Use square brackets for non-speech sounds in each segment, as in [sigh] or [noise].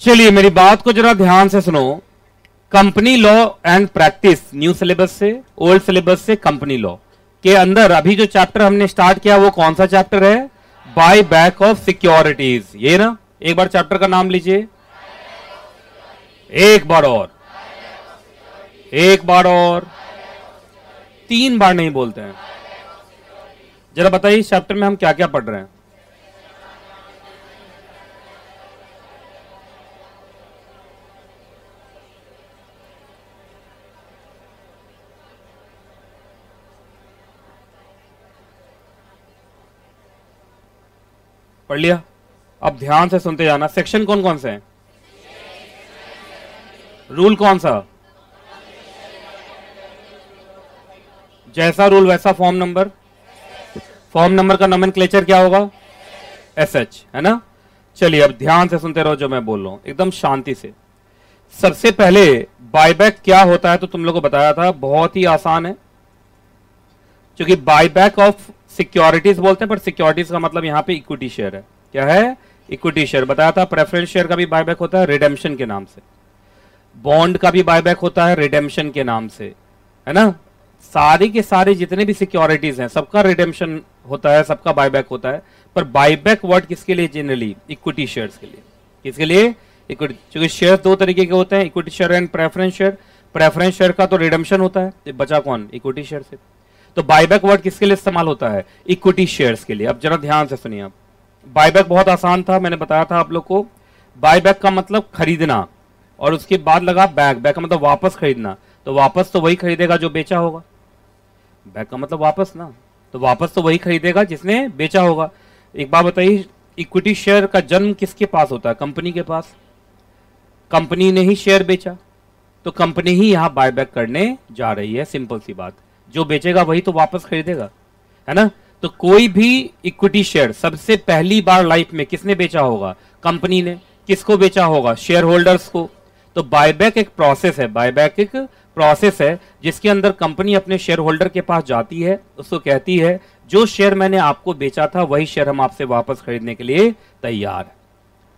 चलिए, मेरी बात को जरा ध्यान से सुनो। Company law and practice, new syllabus से, ओल्ड सिलेबस से कंपनी लॉ के अंदर। अभी जो चैप्टर हमने स्टार्ट किया, वो कौन सा चैप्टर है? Buy back of securities. ये ना, एक बार चैप्टर का नाम लीजिए। एक बार और। एक बार और। तीन बार नहीं बोलते हैं। जरा बताइए, इस चैप्टर में हम क्या क्या पढ़ रहे हैं? पढ़ लिया? अब ध्यान से सुनते जाना। सेक्शन कौन कौन से हैं? रूल कौन सा? जैसा रूल वैसा फॉर्म नंबर। फॉर्म नंबर का नमन क्लेचर क्या होगा? एस एच है ना? चलिए, अब ध्यान से सुनते रहो जो मैं बोल रहा हूँ। एकदम शांति से। सबसे पहले बायबैक क्या होता है तो तुम लोग को बताया था, बहुत ही आसान है। क्योंकि बायबैक ऑफ़ सिक्योरिटीज बोलते हैं पर सिक्योरिटीज का मतलब यहाँ पे इक्विटी शेयर है। क्या है? इक्विटी शेयर बताया था प्रेफरेंस शेयर का भी बायबैक होता है रिडेम्पशन के नाम से। बॉन्ड का भी बायबैक होता है रिडेम्पशन के नाम से। है ना? सारे के सारे जितने भी सिक्योरिटीज हैं, सबका रिडेम्पशन होता है, सबका बायबैक होता है। पर बायबैक वर्ड किसके लिए? जनरली इक्विटी शेयर्स के लिए। किसके लिए? इक्विटी क्योंकि शेयर दो तरीके के होते हैं equity share and preference share preference share का तो रिडेम्पशन होता है। बचा कौन? इक्विटी शेयर से। तो बायबैक वर्ड किसके लिए इस्तेमाल होता है? इक्विटी शेयर्स के लिए। अब जरा ध्यान से सुनिए आप। बायबैक बहुत आसान था, मैंने बताया था आप लोग को। बायबैक का मतलब खरीदना और उसके बाद लगा बैक बैक का मतलब वापस खरीदना। तो वापस तो वही खरीदेगा जो बेचा होगा। बैक का मतलब वापस ना। तो वापस तो वही खरीदेगा जिसने बेचा होगा। एक बात बताइए इक्विटी शेयर का जन्म किसके पास होता है? कंपनी के पास। कंपनी ने ही शेयर बेचा। तो कंपनी ही यहाँ बायबैक करने जा रही है। सिंपल सी बात। जो बेचेगा वही तो वापस खरीदेगा, है ना? तो कोई भी इक्विटी शेयर सबसे पहली बार लाइफ में किसने बेचा होगा? कंपनी ने। किसको बेचा होगा? शेयर होल्डर्स को। तो बायबैक एक प्रोसेस है। बायबैक एक प्रोसेस है जिसके अंदर कंपनी अपने शेयर होल्डर के पास जाती है, उसको कहती है, जो शेयर मैंने आपको बेचा था, वही शेयर हम आपसे वापस खरीदने के लिए तैयार है।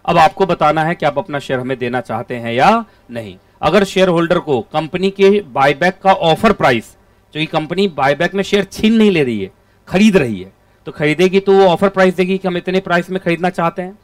अब आपको बताना है कि आप अपना शेयर हमें देना चाहते हैं या नहीं। अगर शेयर होल्डर को कंपनी के बायबैक का ऑफ़र प्राइस जो कि कंपनी बायबैक में शेयर छीन नहीं ले रही है, खरीद रही है। तो खरीदेगी तो वो ऑफ़र प्राइस देगी कि हम इतने प्राइस में खरीदना चाहते हैं।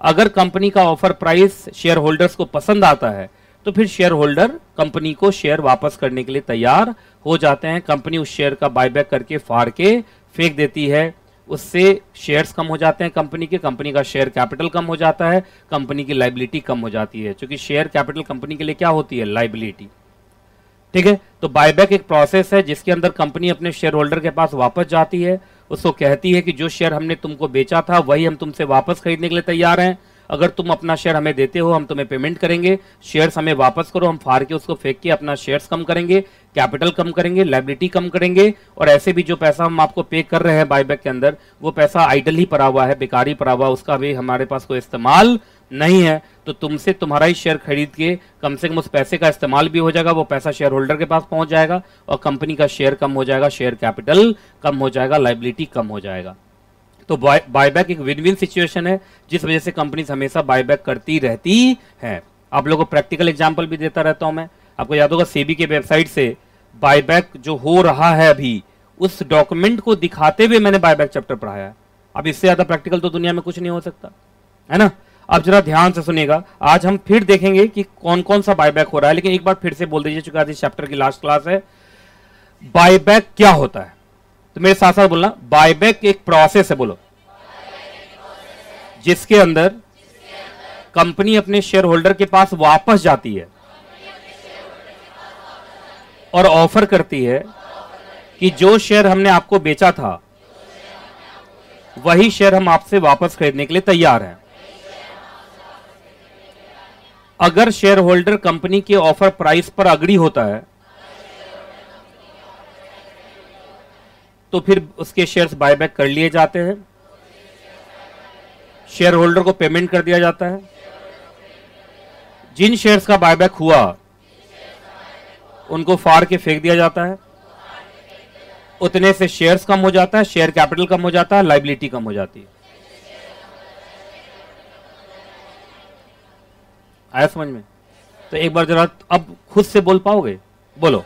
अगर कंपनी का ऑफ़र प्राइस शेयर होल्डर्स को पसंद आता है तो फिर शेयर होल्डर कंपनी को शेयर वापस करने के लिए तैयार हो जाते हैं। कंपनी उस शेयर का बायबैक करके फाड़ के फेंक देती है। उससे शेयर्स कम हो जाते हैं कंपनी के, कंपनी का शेयर कैपिटल कम हो जाता है, कंपनी की लाइबिलिटी कम हो जाती है। क्योंकि शेयर कैपिटल कंपनी के लिए क्या होती है? लाइबिलिटी ठीक है? तो बायबैक एक प्रोसेस है जिसके अंदर कंपनी अपने शेयर होल्डर के पास वापस जाती है। उसको कहती है कि जो शेयर हमने तुमको बेचा था, वही हम तुमसे वापस खरीदने के लिए तैयार हैं। अगर तुम अपना शेयर हमें देते हो, हम तुम्हें पेमेंट करेंगे। शेयर्स हमें वापस करो, हम फाड़ के उसको फेंक के अपना शेयर्स कम करेंगे कैपिटल कम करेंगे लाइबिलिटी कम करेंगे। और ऐसे भी जो पैसा हम आपको पे कर रहे हैं बायबैक के अंदर, वो पैसा आइडल ही पड़ा हुआ है, बेकारी पड़ा हुआ उसका भी हमारे पास कोई इस्तेमाल नहीं है। तो तुमसे तुम्हारा ही शेयर खरीद के कम से कम उस पैसे का इस्तेमाल भी हो जाएगा, वो पैसा शेयर होल्डर के पास पहुँच जाएगा और कंपनी का शेयर कम हो जाएगा शेयर कैपिटल कम हो जाएगा लाइबिलिटी कम हो जाएगा। तो बायबैक एक विन विन सिचुएशन है, जिस वजह से कंपनी हमेशा बायबैक करती रहती है। आप लोगों को प्रैक्टिकल एग्ज़ाम्पल भी देता रहता हूँ मैं। आपको याद होगा सेबी के वेबसाइट से बायबैक जो हो रहा है अभी, उस डॉक्यूमेंट को दिखाते हुए मैंने बायबैक चैप्टर पढ़ाया। अब इससे ज़्यादा प्रैक्टिकल तो दुनिया में कुछ नहीं हो सकता, है ना? अब जरा ध्यान से सुनिएगा। आज हम फिर देखेंगे कि कौन कौन सा बायबैक हो रहा है, लेकिन एक बार फिर से बोल दीजिए, चुका चैप्टर की लास्ट क्लास है। बायबैक क्या होता है? तो मेरे साथ साथ बोलना बायबैक एक प्रोसेस है, बोलो। जिसके अंदर कंपनी अपने शेयर होल्डर के पास वापस जाती है और ऑफ़र करती है कि जो शेयर हमने आपको बेचा था, वही शेयर हम आपसे वापस खरीदने के लिए तैयार हैं। अगर शेयर होल्डर कंपनी के ऑफ़र प्राइस पर अग्री होता है तो फिर उसके शेयर्स बायबैक कर लिए जाते हैं। शेयर होल्डर को पेमेंट कर दिया जाता है। जिन शेयर्स का बायबैक हुआ, उनको फाड़ के फेंक दिया जाता है। उतने से शेयर्स कम हो जाता है शेयर कैपिटल कम हो जाता है लाइबिलिटी कम हो जाती है। आया समझ में? तो एक बार जरा अब खुद से बोल पाओगे? बोलो।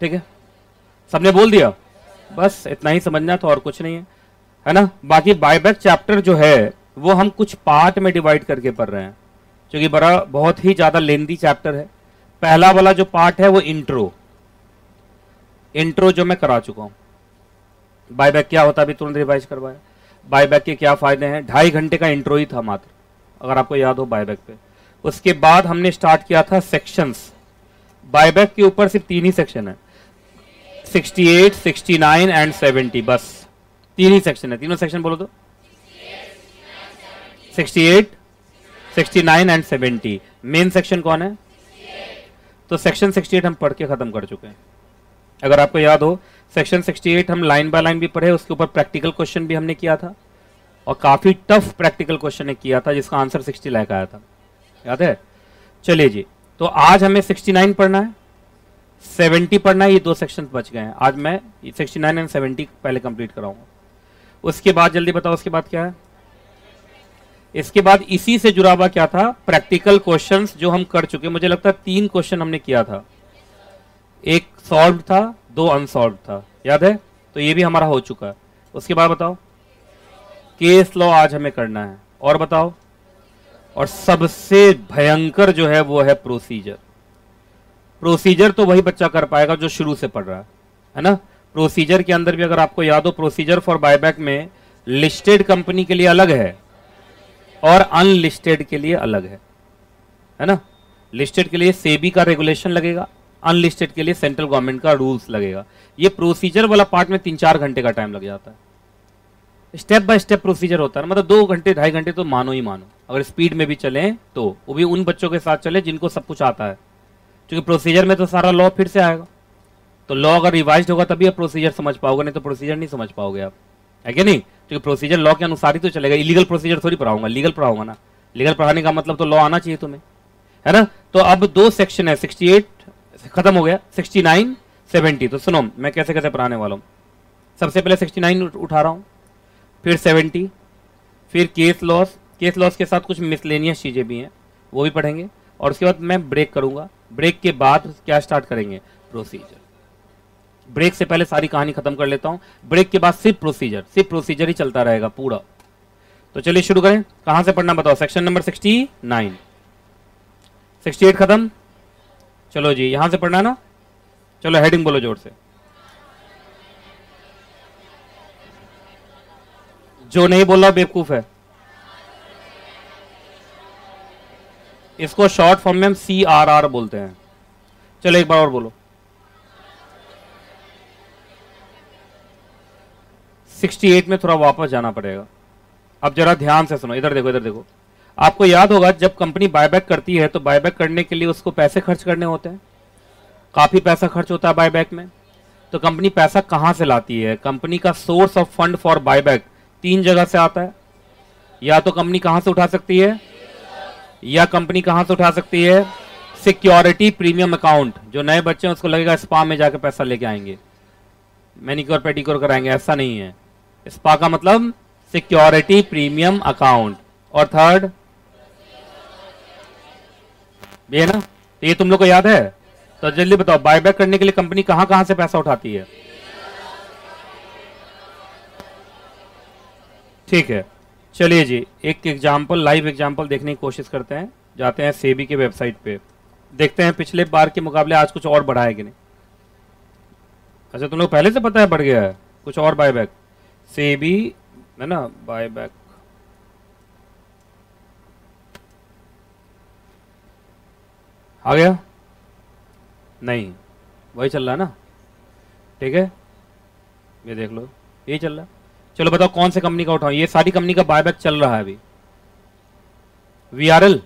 ठीक है? सबने बोल दिया? बस इतना ही समझना तो और कुछ नहीं है। है ना? बाकी बायबैक चैप्टर जो है वो हम कुछ पार्ट में डिवाइड करके पढ़ रहे हैं। क्योंकि बड़ा बहुत ही ज़्यादा लेंदी चैप्टर है। पहला वाला जो पार्ट है वो इंट्रो इंट्रो जो मैं करा चुका हूँ। बायबैक क्या होता है अभी तुरंत रिवाइज करवाया बायबैक के क्या फ़ायदे हैं? ढाई घंटे का इंट्रो ही था मात्र अगर आपको याद हो बायबैक पे। उसके बाद हमने स्टार्ट किया था सेक्शंस बायबैक के ऊपर सिर्फ़ तीन ही सेक्शन है। 68, 69 एंड 70 बस। तीन ही सेक्शन है। तीनों सेक्शन बोलो तो। 68, 69 एंड 70 मेन सेक्शन कौन है? तो सेक्शन 68 हम पढ़ के खत्म कर चुके हैं। अगर आपको याद हो सेक्शन 68 हम लाइन बाय लाइन भी पढ़े उसके ऊपर प्रैक्टिकल क्वेश्चन भी हमने किया था। और काफ़ी टफ प्रैक्टिकल क्वेश्चन ने किया था जिसका आंसर 60 लाख आया था। याद है? चलिए जी तो आज हमें 69 पढ़ना है। 70 पढ़ना है ये दो सेक्शन बच गए हैं। आज मैं 69 एंड 70 पहले कंप्लीट कराऊँगा। उसके बाद, जल्दी बताओ उसके बाद क्या है? इसके बाद इसी से जुड़ा हुआ क्या था? प्रैक्टिकल क्वेश्चंस जो हम कर चुके मुझे लगता है तीन क्वेश्चन हमने किया था। एक सॉल्व था, दो अनसॉल्व था। याद है? तो ये भी हमारा हो चुका है। उसके बाद बताओ। केस लॉ आज हमें करना है। और बताओ। और सबसे भयंकर जो है, वो है प्रोसीजर प्रोसीजर तो वही बच्चा कर पाएगा जो शुरू से पढ़ रहा है। है ना? प्रोसीजर के अंदर भी अगर आपको याद हो प्रोसीजर फॉर बायबैक में लिस्टेड कंपनी के लिए अलग है और अनलिस्टेड के लिए अलग है। है ना? लिस्टेड के लिए सेबी का रेगुलेशन लगेगा अनलिस्टेड के लिए सेंट्रल गवर्नमेंट का रूल्स लगेगा। ये प्रोसीजर वाला पार्ट में तीन चार घंटे का टाइम लग जाता है। स्टेप बाय स्टेप प्रोसीजर होता है मतलब दो घंटे, ढाई घंटे तो मानो ही मानो। अगर स्पीड में भी चले तो वो भी उन बच्चों के साथ चले जिनको सब कुछ आता है। क्योंकि प्रोसीजर में तो सारा लॉ फिर से आएगा। तो लॉ अगर रिवाइज होगा तभी आप प्रोसीजर समझ पाओगे, नहीं तो प्रोसीजर नहीं समझ पाओगे आप। है क्या नहीं? क्योंकि प्रोसीजर लॉ के अनुसार ही तो चलेगा इलीगल प्रोसीजर थोड़ी पढ़ाऊँगा लीगल पढ़ाऊँगा ना। लीगल पढ़ाने का मतलब तो लॉ आना चाहिए तुम्हें। है ना? तो अब दो सेक्शन है सिक्सटी खत्म हो गया सिक्सटी नाइन सेवेंटी तो सुनो, मैं कैसे कैसे पढ़ाने वाला हूँ? सबसे पहले सिक्सटी नाइन उठा रहा हूँ, फिर सेवेंटी फिर केस लॉस केस लॉस के साथ कुछ मिसलेनियस चीज़ें भी हैं, वो भी पढ़ेंगे। और उसके बाद मैं ब्रेक करूँगा। ब्रेक के बाद क्या स्टार्ट करेंगे? प्रोसीजर ब्रेक से पहले सारी कहानी खत्म कर लेता हूँ। ब्रेक के बाद सिर्फ़ प्रोसीजर सिर्फ़ प्रोसीजर ही चलता रहेगा पूरा। तो चलिए शुरू करें। कहाँ से पढ़ना बताओ? Section number sixty nine sixty eight खत्म। चलो जी, यहाँ से पढ़ना ना? चलो हेडिंग बोलो ज़ोर से। जो नहीं बोल बेवकूफ़ है। इसको शॉर्ट फॉर्म में हम सी आर आर बोलते हैं। चलो एक बार और बोलो। 68 में थोड़ा वापस जाना पड़ेगा। अब जरा ध्यान से सुनो, इधर देखो इधर देखो। आपको याद होगा, जब कंपनी बायबैक करती है तो बायबैक करने के लिए उसको पैसे खर्च करने होते हैं। काफ़ी पैसा खर्च होता है बायबैक में। तो कंपनी पैसा कहाँ से लाती है? कंपनी का source of fund for buyback तीन जगह से आता है। या तो कंपनी कहाँ से उठा सकती है? या कंपनी कहाँ से उठा सकती है? Security premium account. जो नए बच्चे हैं, उसको लगेगा स्पा में जाकर पैसा लेके आएँगे। मैनिक्योर, पेडिक्योर कराएँगे, ऐसा नहीं है। स्पा का मतलब सिक्योरिटी प्रीमियम अकाउंट और थर्ड ये ना तो ये तुम लोग को याद है? तो जल्दी बताओ बायबैक करने के लिए कंपनी कहाँ कहाँ से पैसा उठाती है? ठीक है, चलिए जी, एक एग्ज़ाम्पल लाइव एग्ज़ाम्पल देखने की कोशिश करते हैं। जाते हैं सेबी के वेबसाइट पे। देखते हैं पिछले बार के मुकाबले आज कुछ और बढ़ा है कि नहीं? अच्छा तुम लोग पहले से पता है बढ़ गया है, कुछ और बायबैक सेबी है ना बाय बैक आ गया? नहीं, वही चल रहा है ना? ठीक है? ये देख लो, यही चल रहा है। चलो बताओ, कौन से कंपनी का उठाओ ये सारी कंपनी का बायबैक चल रहा है अभी। वी आर एल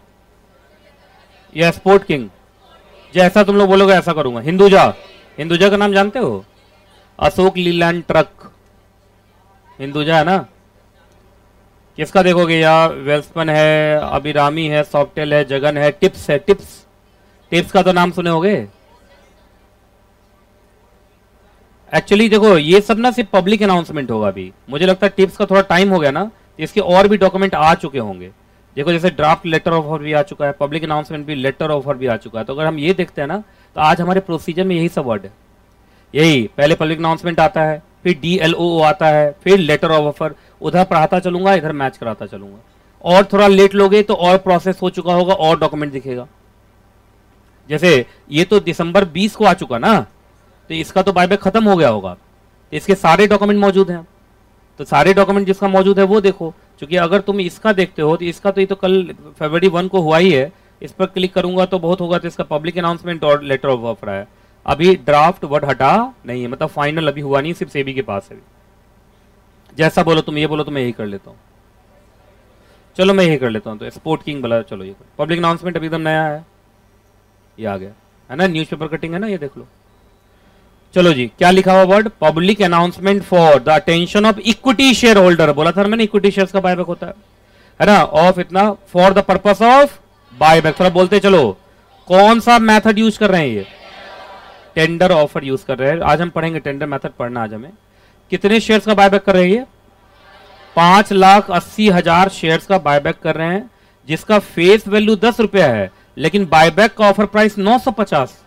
या स्पोर्ट किंग जैसा तुम लोग बोलोगे, ऐसा करूँगा। हिंदुजा। हिंदुजा का नाम जानते हो? अशोक लीलैंड ट्रक। हिंदुजा है ना? किसका देखोगे? यार वेल्सपन है, अभिरामी है, सॉफ्टेल है, जगन है, टिप्स है, टिप्स। टिप्स का तो नाम सुने होगे? एक्चुअली देखो, ये सब ना सिर्फ़ पब्लिक अनाउंसमेंट होगा अभी। मुझे लगता है टिप्स का थोड़ा टाइम हो गया ना इसके और भी डॉक्यूमेंट आ चुके होंगे। देखो, जैसे ड्राफ्ट लेटर ऑफ़ ऑफ़र भी आ चुका है पब्लिक अनाउंसमेंट भी लेटर ऑफ़र भी आ चुका है। तो अगर हम ये देखते हैं ना तो आज हमारे प्रोसीजर में यही सब वर्ड है। यही, पहले पब्लिक अनाउंसमेंट आता है फिर डी एल ओ आता है, फिर लेटर ऑफ़ ऑफ़र उधर पढ़ाता चलूँगा, इधर मैच कराता चलूँगा। और थोड़ा लेट लोगे तो और प्रोसेस हो चुका होगा, और डॉक्यूमेंट दिखेगा। जैसे ये तो दिसंबर 20 को आ चुका ना तो इसका तो बायबैक खत्म हो गया होगा। इसके सारे डॉक्यूमेंट मौजूद हैं। तो सारे डॉक्यूमेंट जिसका मौजूद है, वो देखो। क्योंकि अगर तुम इसका देखते हो तो इसका तो ये तो कल फरवरी वन को हुआ ही है। इस पर क्लिक करूँगा तो बहुत होगा तो इसका पब्लिक अनाउंसमेंट और लेटर ऑफ़ ऑफ़र है अभी ड्राफ्ट वर्ड हटा नहीं है मतलब फाइनल अभी हुआ नहीं, सिर्फ़ सेबी के पास है। जैसा बोलो तुम, ये बोलो तो मैं यही कर लेता हूँ। चलो मैं यही कर लेता हूँ तो स्पोर्ट किंग बोला चलो ये पब्लिक अनाउंसमेंट अभी एकदम नया है। ये आ गया, है ना? न्यूज़पेपर कटिंग है ना? ये देख लो। चलो जी, क्या लिखा हुआ word public announcement for the attention of equity share holder बोला था मैंने इक्विटी शेयर का बायबैक होता है। है ना? ऑफ़ इतना for the purpose of buyback थोड़ा बोलते चलो। कौन सा मेथड यूज़ कर रहे हैं ये? टेंडर ऑफ़र यूज़ कर रहे हैं। आज हम पढ़ेंगे टेंडर मेथड पढ़ना आज हमें। कितने शेयर्स का बायबैक कर रहे हैं? पाँच लाख अस्सी हज़ार शेयर्स का बायबैक कर रहे हैं, जिसका फेस वैल्यू दस रुपया है, लेकिन बायबैक का ऑफ़र प्राइस नौ सौ पचास।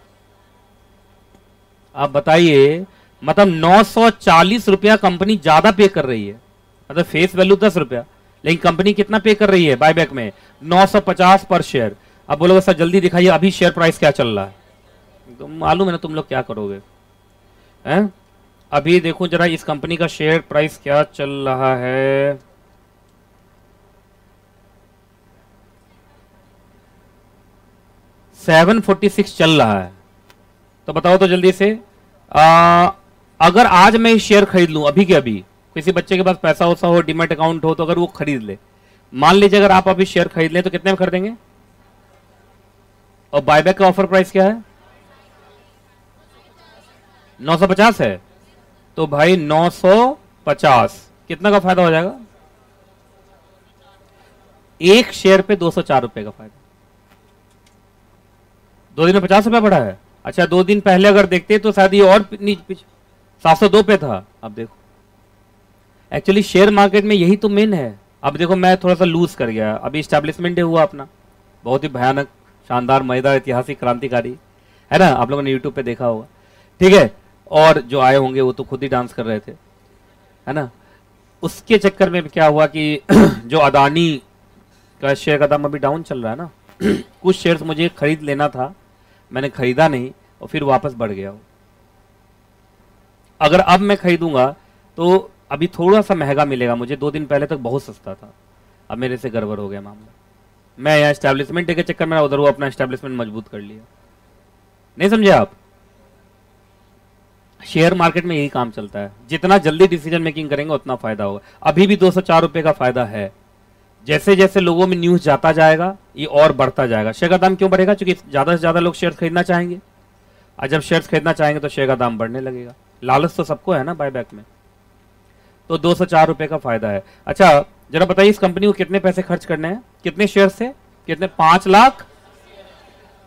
आप बताइए मतलब नौ सौ चालीस रुपया कंपनी ज़्यादा पे कर रही है। मतलब फेस वैल्यू दस रुपया। लेकिन कंपनी कितना पे कर रही है बायबैक में? नौ सौ पचास पर शेयर अब बोलोगे सर, जल्दी दिखाइए, अभी शेयर प्राइस क्या चल रहा है? तो मालूम है ना तुम लोग क्या करोगे। हैं? अभी देखो जरा इस कंपनी का शेयर प्राइस क्या चल रहा है। सेवन फोर्टी सिक्स चल रहा है। तो बताओ तो जल्दी से। आ, अगर आज मैं शेयर खरीद लूँ अभी के अभी किसी बच्चे के पास पैसा वैसा हो डिमेट अकाउंट हो तो अगर वो खरीद ले। मान लीजिए अगर आप अभी शेयर खरीद लें तो कितने में खरीदेंगे? और बायबैक का ऑफ़र प्राइस क्या है? 950 है? तो भाई 950 कितना का फ़ायदा हो जाएगा? एक शेयर पे दो सौ चार रुपए का फ़ायदा। दो दिन में पचास रुपया बढ़ा है? अच्छा दो दिन पहले अगर देखते तो शायद ये और सात सौ दो पे था। अब देखो। एक्चुअली शेयर मार्केट में यही तो मेन है। अब देखो, मैं थोड़ा सा लूज कर गया। अभी स्टैब्लिशमेंट हुआ अपना। बहुत ही भयानक, शानदार, मज़ेदार, ऐतिहासिक क्रांतिकारी। है ना? आप लोगों ने यूट्यूब पे देखा होगा। ठीक है? और जो आए होंगे वो तो खुद ही डांस कर रहे थे। है ना? उसके चक्कर में क्या हुआ कि [clears throat] जो अदानी का शेयर का दाम अभी डाउन चल रहा है ना, [clears throat] कुछ शेयर्स मुझे खरीद लेना था, मैंने खरीदा नहीं और फिर वापस बढ़ गया अगर अब मैं खरीदूँगा तो अभी थोड़ा सा महँगा मिलेगा, मुझे दो दिन पहले तक बहुत सस्ता था। अब मेरे से गड़बड़ हो गया मामला। मैं यहाँ स्टैब्लिशमेंट के चक्कर में उधर वो अपना स्टैब्लिशमेंट मज़बूत कर लिया। नहीं समझे आप? शेयर मार्केट में यही काम चलता है। जितना जल्दी डिसीज़न मेकिंग करेंगे, उतना फ़ायदा होगा। अभी भी दो सौ का फ़ायदा है। जैसे जैसे लोगों में न्यूज़ जाता जाएगा, ये और बढ़ता जाएगा। शेयर का दाम क्यों बढ़ेगा? क्योंकि ज़्यादा से ज़्यादा लोग शेयर खरीदना चाहेंगे। और जब शेयर खरीदना चाहेंगे तो शेयर का दाम बढ़ने लगेगा। लालच तो सबको है ना बायबैक में। तो दो सौ का फ़ायदा है। अच्छा जरा बताइए इस कंपनी को कितने पैसे खर्च करने हैं? कितने शेयर से कितने? पाँच लाख?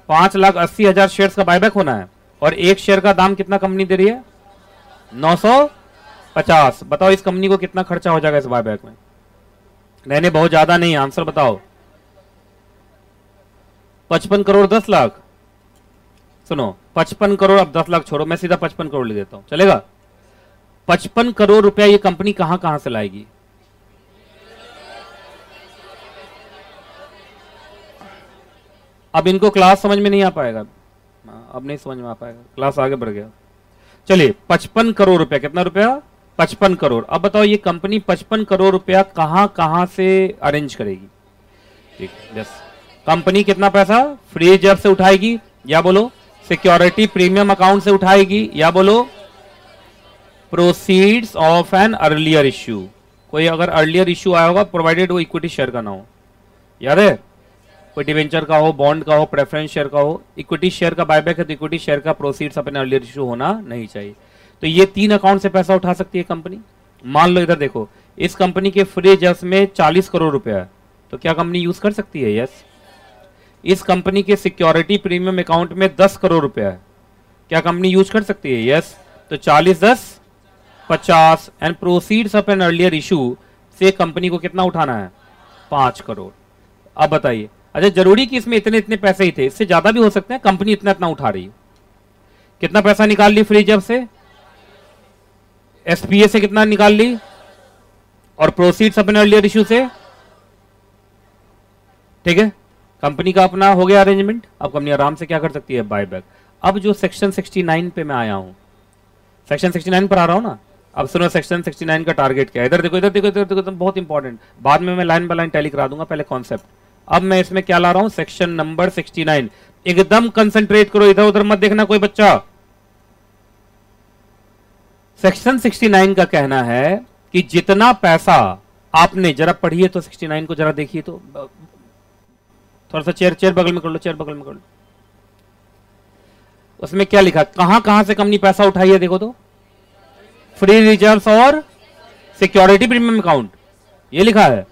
पाँच लाख अस्सी हज़ार शेयर का बायबैक होना है। और एक शेयर का दाम कितना कंपनी दे रही है? नौ सौ पचास। बताओ इस कंपनी को कितना खर्चा हो जाएगा इस बायबैक में? नहीं बहुत ज़्यादा नहीं आंसर बताओ। पचपन करोड़ दस लाख। सुनो, पचपन करोड़ अब दस लाख छोड़ो, मैं सीधा पचपन करोड़ ले देता हूँ। चलेगा? पचपन करोड़ रुपया ये कंपनी कहाँ कहाँ से लाएगी? अब इनको क्लास समझ में नहीं आ पाएगा। हाँ, अब नहीं समझ में आ पाएगा। क्लास आगे बढ़ गया। चलिए पचपन करोड़ रुपया। कितना रुपया? पचपन करोड़। अब बताओ ये कंपनी पचपन करोड़ रुपया कहाँ कहाँ से अरेंज करेगी? ठीक यस कंपनी कितना पैसा? फ्री रिज़र्व से उठाएगी या बोलो? सिक्योरिटी प्रीमियम अकाउंट से उठाएगी या बोलो? Proceeds of an earlier issue कोई अगर अर्लियर इश्यू आया होगा प्रोवाइडेड वो इक्विटी शेयर का ना हो। याद है? कोई डिवेंचर का हो बॉन्ड का हो प्रेफरेंस शेयर का हो इक्विटी शेयर का बायबैक है तो इक्विटी शेयर का प्रोसीड्स अपने अर्लियर इशू होना नहीं चाहिए। तो ये तीन अकाउंट से पैसा उठा सकती है कंपनी मान लो इधर देखो, इस कंपनी के फ्री जस में 40 करोड़ रुपया है। तो क्या कंपनी यूज़ कर सकती है? यस इस कंपनी के सिक्योरिटी प्रीमियम अकाउंट में 10 करोड़ रुपया है। क्या कंपनी यूज़ कर सकती है? यस तो 40 दस 50 and proceeds of an earlier issue से कंपनी को कितना उठाना है? पाँच करोड़। अब बताइए अच्छा ज़रूरी कि इसमें इतने इतने पैसे ही थे इससे ज़्यादा भी हो सकते हैं कंपनी इतना इतना उठा रही है कितना पैसा निकाल ली फ्री जब से एसपीए से कितना निकाल ली और प्रोसीड्स अपने अर्लियर इशू से ठीक है कंपनी का अपना हो गया अरेंजमेंट अब कंपनी आराम से क्या कर सकती है बाय बैक अब जो सेक्शन 69 पे मैं आया हूँ सेक्शन 69 पर आ रहा हूँ ना अब सुनो सेक्शन 69 का टारगेट क्या है इधर देखो इधर देखो इधर देखो तो बहुत इंपॉर्टेंट बाद में मैं लाइन बाय लाइन टैली करा दूँगा पहले कॉन्सेप्ट अब मैं इसमें क्या ला रहा हूँ? सेक्शन नंबर 69 एकदम कंसंट्रेट करो, इधर उधर मत देखना कोई बच्चा। सेक्शन 69 का कहना है कि जितना पैसा आपने, जरा पढ़िए तो 69 को जरा देखिए तो थोड़ा सा चेयर चेयर बगल में कर लो चेयर बगल में कर लो। उसमें क्या लिखा? कहाँ कहाँ से कंपनी पैसा उठाई है देखो तो। फ्री रिज़र्व और सिक्योरिटी प्रीमियम अकाउंट ये लिखा है।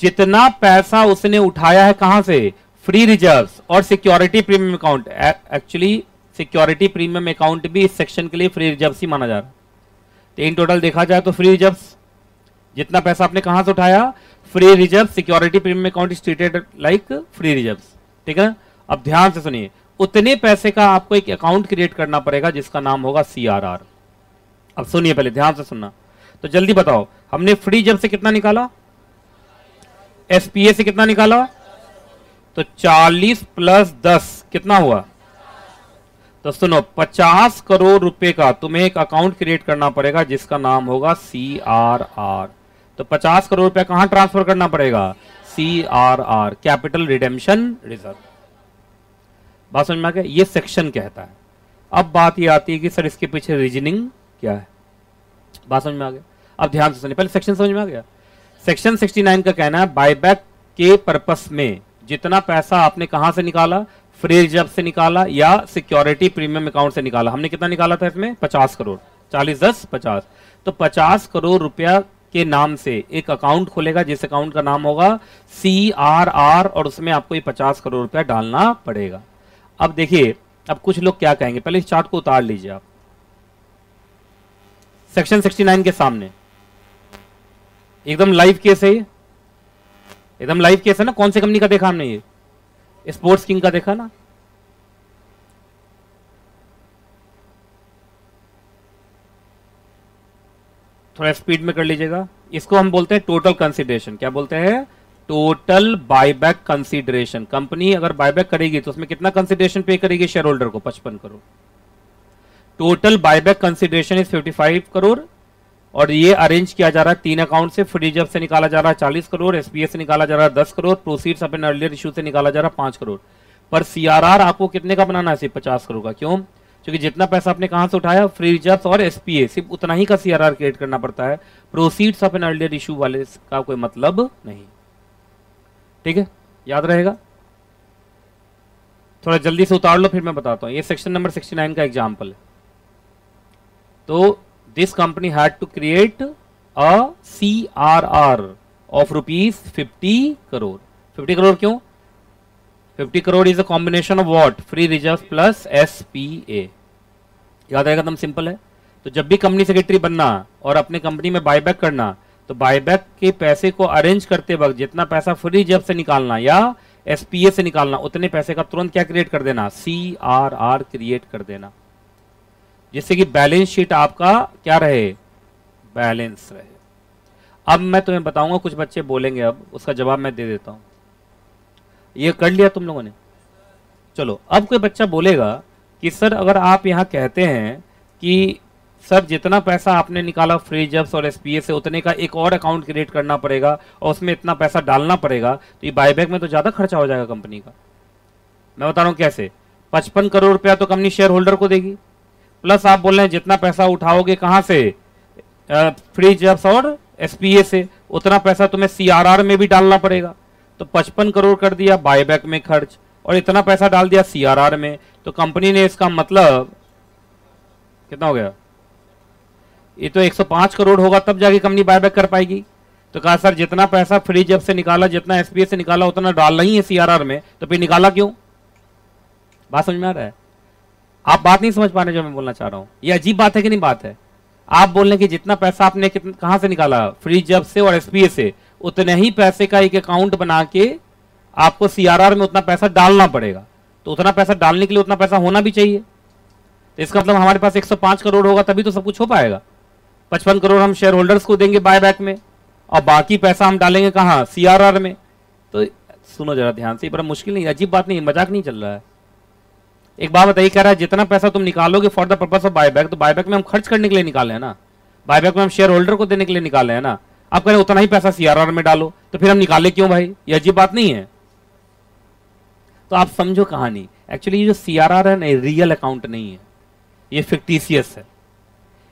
जितना पैसा उसने उठाया है कहाँ से? फ्री रिज़र्व और security premium account actually security premium account भी इस सेक्शन के लिए फ्री रिज़र्व ही माना जा रहा है। तो इन टोटल देखा जाए तो फ्री रिज़र्व जितना पैसा आपने कहाँ से उठाया? Free reserve security premium account is treated like free reserve ठीक है अब ध्यान से सुनिए। उतने पैसे का आपको एक अकाउंट क्रिएट करना पड़ेगा जिसका नाम होगा सीआरआर अब सुनिए पहले, ध्यान से सुनना। तो जल्दी बताओ, हमने फ्री जब से कितना निकाला? एसपीए से कितना निकाला? तो 40 प्लस 10 कितना हुआ? तो सुनो 50 करोड़ रुपए का तुम्हें एक अकाउंट क्रिएट करना पड़ेगा, जिसका नाम होगा सी आर आर तो 50 करोड़ रुपया कहाँ ट्रांसफ़र करना पड़ेगा? C R R capital redemption reserve. बात समझ में आ गया? ये सेक्शन कहता है। अब बात ये आती है कि सर इसके पीछे रीजनिंग क्या है? बात समझ में आ गया? अब ध्यान से सुनिए, पहले सेक्शन समझ में आ गया? सेक्शन 69 का कहना है बायबैक के पर्पस में जितना पैसा आपने कहाँ से निकाला? फ्री रिज़र्व से निकाला या सिक्योरिटी प्रीमियम अकाउंट से निकाला? हमने कितना निकाला था इसमें? पचास करोड़। चालीस, दस, पचास। तो पचास करोड़ रुपया के नाम से एक अकाउंट खुलेगा, जिस अकाउंट का नाम होगा सी आर आर और उसमें आपको ये पचास करोड़ रुपया डालना पड़ेगा। अब देखिए, अब कुछ लोग क्या कहेंगे? पहले इस चार्ट को उतार लीजिए आप। सेक्शन 69 के सामने। एकदम लाइव केस है ये। एकदम लाइव केस है ना? कौन सी कंपनी का देखा हमने ये? स्पोर्ट्स किंग का देखा ना? थोड़ा स्पीड में कर लीजिएगा। इसको हम बोलते हैं टोटल कंसिडरेशन क्या बोलते हैं? टोटल बायबैक कंसिडरेशन कंपनी अगर बायबैक करेगी तो उसमें कितना कंसिडरेशन पे करेगी शेयर होल्डर को? पचपन crore. Total buyback consideration is 55 crore और ये अरेंज किया जा रहा है तीन अकाउंट से। फ्री जब से निकाला जा रहा है चालीस करोड़ एसपीएस से निकाला जा रहा है दस करोड़ प्रोसीड्स अपने अर्लियर इशू से निकाला जा रहा है पाँच करोड़। पर सीआरआर आपको कितने का बनाना है? सिर्फ़ पचास करोड़ का। क्यों? क्योंकि जितना पैसा आपने कहाँ से उठाया फ्री रिज़र्व और एसपीए सिर्फ़ उतना ही का सीआरआर क्रिएट करना पड़ता है। Proceeds of an earlier issue वाले का कोई मतलब नहीं। ठीक है? याद रहेगा? थोड़ा जल्दी से उतार लो, फिर मैं बताता हूँ। ये सेक्शन नंबर 69 का एग्ज़ाम्पल है। तो this company had to create a CRR of rupees 50 crore. 50 crore क्यों? 50 crore is a combination of what free reserve plus S P A याद आएगा एकदम सिंपल है। तो जब भी कंपनी सेक्रेटरी बनना और अपने कंपनी में बायबैक करना तो बायबैक के पैसे को अरेंज करते वक्त जितना पैसा फ्री रिज़र्व से निकालना या एसपीए से निकालना, उतने पैसे का तुरंत क्या क्रिएट कर देना? सी आर आर क्रिएट कर देना। जिससे कि बैलेंस शीट आपका क्या रहे? बैलेंस रहे। अब मैं तुम्हें बताऊँगा, कुछ बच्चे बोलेंगे अब, उसका जवाब मैं दे देता हूँ। ये कर लिया तुम लोगों ने। चलो, अब कोई बच्चा बोलेगा कि, सर, अगर आप यहाँ कहते हैं कि, सर, जितना पैसा आपने निकाला फ्री जब्स और एसपीए से, उतने का एक और अकाउंट क्रिएट करना पड़ेगा और उसमें इतना पैसा डालना पड़ेगा तो ये बायबैक में तो ज़्यादा खर्चा हो जाएगा कंपनी का। मैं बता रहा हूँ कैसे? पचपन करोड़ रुपया तो कंपनी शेयर होल्डर को देगी। प्लस आप बोल रहे हैं, जितना पैसा उठाओगे कहाँ से? फ्री जब्स और एसपीए से, उतना पैसा तुम्हें सीआरआर में भी डालना पड़ेगा। तो 55 करोड़ कर दिया बायबैक में खर्च, और इतना पैसा डाल दिया सीआरआर में। तो कंपनी ने इसका मतलब कितना हो गया? ये तो 105 करोड़ होगा, तब जाके कंपनी बायबैक कर पाएगी। तो कहा, सर, जितना पैसा फ्री जब से निकाला, जितना एसपीएस से निकाला, उतना डालना ही है सीआरआर में। तो फिर निकाला क्यों? बात समझ में आ रहा है? आप बात नहीं समझ पा रहे जो मैं बोलना चाह रहा हूँ। ये अजीब बात है कि नहीं बात है? आप बोल रहे कि जितना पैसा आपने कहाँ से निकाला? फ्री जब से और एसपीएस से। उतने ही पैसे का एक अकाउंट बना के आपको सीआरआर में उतना पैसा डालना पड़ेगा। तो उतना पैसा डालने के लिए उतना पैसा होना भी चाहिए। तो इसका मतलब हमारे पास 105 करोड़ होगा, तभी तो सब कुछ हो पाएगा। 55 करोड़ हम शेयर होल्डर्स को देंगे बाय बैक में। और बाकी पैसा हम डालेंगे कहा? सीआरआर में। तो सुनो जरा ध्यान से बड़ा मुश्किल नहीं, अजीब बात नहीं, मज़ाक नहीं चल रहा है। एक बात बताइए, कह रहा है, जितना पैसा तुम निकालोगे for the purpose of buyback तो बायबैक में हम खर्च करने के लिए निकाले हैं ना? बायबैक में हम शेयर होल्डर को देने के लिए निकाले हैं ना? आप कह रहे उतना ही पैसा सीआरआर में डालो तो फिर हम निकाले क्यों भाई? ये अजीब बात नहीं है। तो आप समझो कहानी। एक्चुअली ये जो सीआरआर है ना रियल अकाउंट नहीं है। ये फिक्टिशियस है।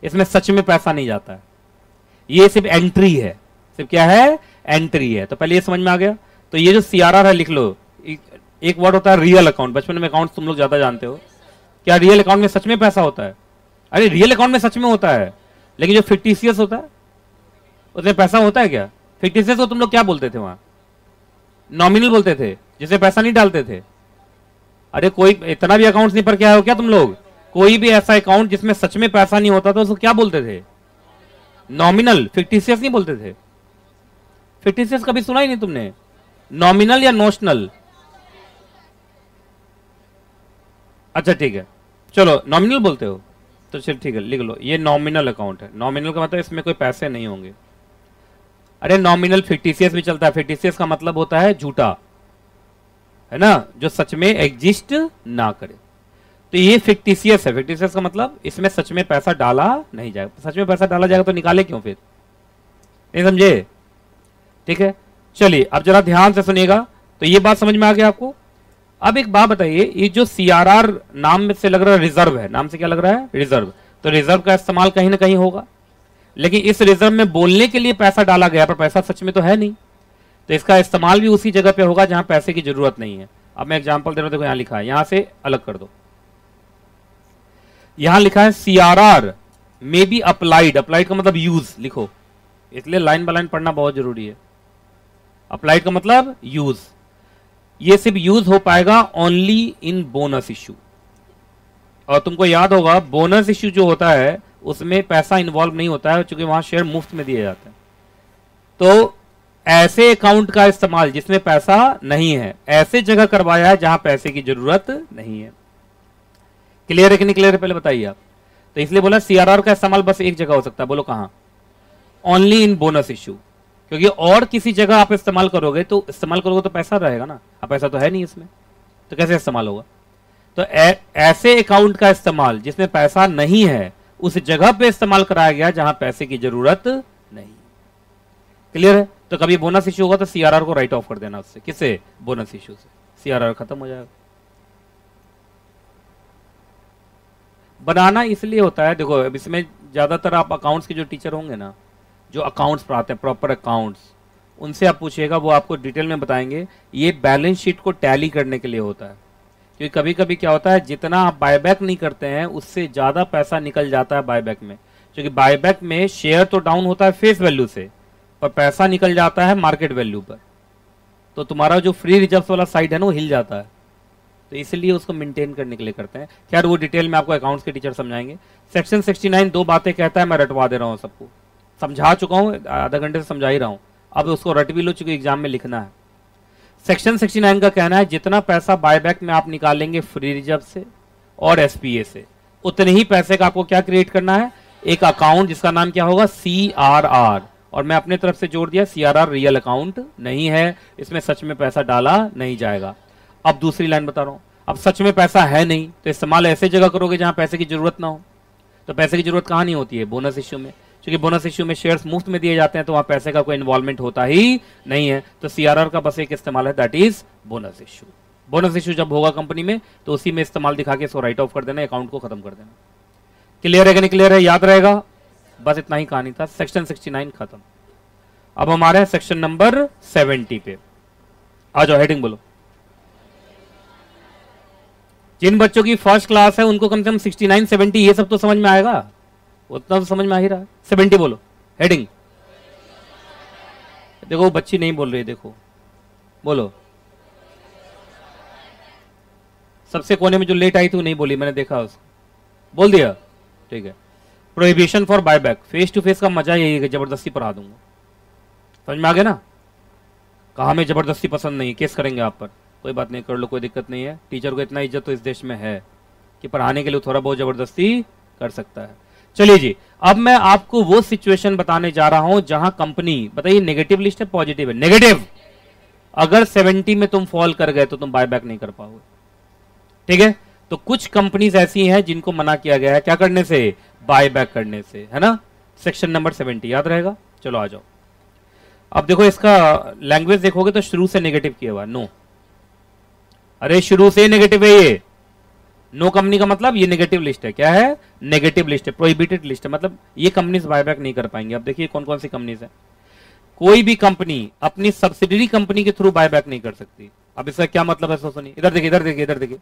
इसमें सच में पैसा नहीं जाता है। ये सिर्फ़ एंट्री है। सिर्फ़ क्या है? एंट्री है। तो पहले ये समझ में आ गया। तो ये जो सीआरआर है, लिख लो। एक वर्ड होता है रियल अकाउंट बचपन में अकाउंट तुम लोग ज़्यादा जानते हो। क्या रियल अकाउंट में सच में पैसा होता है? अरे रियल अकाउंट में सच में होता है। लेकिन जो फिक्टिशियस होता है, उसमें पैसा होता है क्या? फिक्टिशियस को तुम लोग क्या बोलते थे वहाँ? नॉमिनल बोलते थे जिसे पैसा नहीं डालते थे। अरे, कोई इतना भी अकाउंट नहीं, पर क्या हो क्या तुम लोग? कोई भी ऐसा अकाउंट जिसमें सच में पैसा नहीं होता था, उसको क्या बोलते थे? नॉमिनल फिक्टिशियस नहीं बोलते थे। फिक्टिशियस कभी सुना ही नहीं तुमने? नॉमिनल या नोशनल अच्छा ठीक है। चलो नॉमिनल बोलते हो? तो चल, ठीक है, लिख लो। ये नॉमिनल अकाउंट है। नॉमिनल का मतलब इसमें कोई पैसे नहीं होंगे। अरे नॉमिनल फिक्टिशियस भी चलता है। फिक्टिशियस का मतलब होता है झूठा। है ना? जो सच में एग्जिस्ट ना करे। तो ये फिक्टिशियस है। फिक्टिशियस का मतलब इसमें सच में पैसा डाला नहीं जाएगा। सच में पैसा डाला जाएगा तो निकाले क्यों फिर? नहीं समझे? ठीक है? चलिए, अब जरा ध्यान से सुनिएगा। तो ये बात समझ में आ गया आपको? अब एक बात बताइए, ये जो सीआरआर नाम से लग रहा है रिज़र्व है, नाम से क्या लग रहा है? रिज़र्व। तो रिज़र्व का इस्तेमाल कहीं ना कहीं होगा। लेकिन इस रिज़र्व में बोलने के लिए पैसा डाला गया, पर पैसा सच में तो है नहीं। तो इसका इस्तेमाल भी उसी जगह पे होगा जहाँ पैसे की ज़रूरत नहीं है। अब मैं एग्ज़ाम्पल दे रहा हूँ, देखो यहाँ लिखा है, यहाँ से अलग कर दो। यहाँ लिखा है CRR may be applied applied का मतलब यूज़ लिखो। इसलिए लाइन बाय लाइन पढ़ना बहुत ज़रूरी है। अप्लाइड का मतलब यूज़ ये सिर्फ़ यूज़ हो पाएगा ओनली इन बोनस इश्यू और तुमको याद होगा बोनस इश्यू जो होता है, उसमें पैसा इन्वॉल्व नहीं होता है क्योंकि वहाँ शेयर मुफ़्त में दिए जाते हैं। तो ऐसे अकाउंट का इस्तेमाल, जिसमें पैसा नहीं है, ऐसे जगह करवाया है जहाँ पैसे की ज़रूरत नहीं है। क्लियर है कि नहीं क्लियर है? पहले बताइए आप। तो इसलिए बोला सीआरआर का इस्तेमाल बस एक जगह हो सकता है। बोलो कहाँ? ओनली इन बोनस इश्यू क्योंकि और किसी जगह आप इस्तेमाल करोगे तो इस्तेमाल करोगे तो पैसा रहेगा ना। अब पैसा तो है नहीं इसमें। तो कैसे इस्तेमाल होगा? तो ऐसे अकाउंट का इस्तेमाल जिसमें पैसा नहीं है, उस जगह पे इस्तेमाल कराया गया जहाँ पैसे की ज़रूरत नहीं। क्लियर है? तो कभी बोनस इश्यू होगा तो सीआरआर को राइट ऑफ़ कर देना उससे। किसे बोनस इश्यू से। सीआरआर खत्म हो जाएगा। बनाना इसलिए होता है। देखो, अब इसमें ज़्यादातर आप अकाउंट्स के जो टीचर होंगे ना जो अकाउंट्स पढ़ाते हैं प्रॉपर अकाउंट्स उनसे आप पूछिएगा, वो आपको डिटेल में बताएँगे, ये बैलेंस शीट को टैली करने के लिए होता है। क्योंकि कभी कभी क्या होता है, जितना आप बायबैक नहीं करते हैं, उससे ज़्यादा पैसा निकल जाता है बायबैक में। क्योंकि बायबैक में शेयर तो डाउन होता है फेस वैल्यू से, पर पैसा निकल जाता है मार्केट वैल्यू पर। तो तुम्हारा जो फ्री रिज़र्व वाला साइड है ना, वो हिल जाता है। तो इसलिए उसको मेंटेन करने के लिए करते हैं। खैर, वो डिटेल में आपको अकाउंट्स के टीचर समझाएँगे। सेक्शन 69 दो बातें कहता है, मैं रटवा दे रहा हूँ सबको। समझा चुका हूँ, आधा घंटे से समझा ही रहा हूँ। अब उसको रट भी लो, चुके एग्ज़ाम में लिखना है। सेक्शन 69 का कहना है, जितना पैसा बायबैक में आप निकालेंगे फ्री रिज़र्व से और एसपीए से, उतने ही पैसे का आपको क्या क्रिएट करना है? एक अकाउंट जिसका नाम क्या होगा? सी आर आर और मैं अपने तरफ़ से जोड़ दिया C R R real account नहीं है। इसमें सच में पैसा डाला नहीं जाएगा। अब दूसरी लाइन बता रहा हूँ। अब सच में पैसा है नहीं तो इस्तेमाल ऐसे जगह करोगे जहाँ पैसे की ज़रूरत ना हो। तो पैसे की ज़रूरत कहाँ नहीं होती है? बोनस इश्यू में। क्योंकि बोनस इश्यू में शेयर्स मुफ़्त में दिए जाते हैं तो वहाँ पैसे का कोई इन्वॉल्वमेंट होता ही नहीं है। तो सीआरआर का बस एक इस्तेमाल है that is bonus issue bonus issue जब होगा कंपनी में तो उसी में इस्तेमाल दिखा के इसको राइट ऑफ़ कर देना अकाउंट को खत्म कर देना। क्लियर है कि नहीं क्लियर है? याद रहेगा? बस इतना ही कहानी था। सेक्शन सिक्सटी खत्म। अब हमारे सेक्शन नंबर सेवेंटी पे। आ जाओ हेडिंग बोलो। जिन बच्चों की फ़र्स्ट क्लास है, उनको कम से कम सिक्सटी नाइन सेवेंटी ये सब तो समझ में आएगा? उतना तो समझ में आ ही रहा है। सेवेंटी बोलो। हेडिंग देखो बच्ची नहीं बोल रही, देखो। बोलो। सबसे कोने में जो लेट आई थी, वो नहीं बोली, मैंने देखा उसको बोल दिया। ठीक है। Prohibition for buyback face to face का मज़ा यही है कि ज़बरदस्ती पढ़ा दूँगा। समझ में आ गया ना? कहा हमें ज़बरदस्ती पसंद नहीं केस करेंगे आप पर। कोई बात नहीं, कर लो, कोई दिक्कत नहीं है। टीचर को इतना इज़्ज़त तो इस देश में है कि पढ़ाने के लिए थोड़ा बहुत ज़बरदस्ती कर सकता है। चलिए जी, अब मैं आपको वो सिचुएशन बताने जा रहा हूँ जहाँ कंपनी बताइए नेगेटिव लिस्ट है पॉजिटिव है? नेगेटिव अगर 70 में तुम फॉल कर गए तो तुम बाय बैक नहीं कर पाओगे। ठीक है? तो कुछ कंपनीज़ ऐसी हैं जिनको मना किया गया है, क्या करने से? बाय बैक करने से, है ना? सेक्शन नंबर 70 याद रहेगा? चलो आ जाओ। अब देखो, इसका लैंग्वेज देखोगे तो शुरू से नेगेटिव किया हुआ नो अरे, शुरू से नेगेटिव है ये। नो कंपनी का मतलब ये नेगेटिव लिस्ट है। क्या है? नेगेटिव लिस्ट है प्रोहिबिटेड लिस्ट है। मतलब ये कंपनीज़ बायबैक नहीं कर पाएँगे। अब देखिए कौन कौन सी कंपनीज़ है। कोई भी कंपनी अपनी सब्सिडरी कंपनी के थ्रू बायबैक नहीं कर सकती। अब इसका क्या मतलब है सुनिए इधर देखिए इधर देखिए इधर देखिए।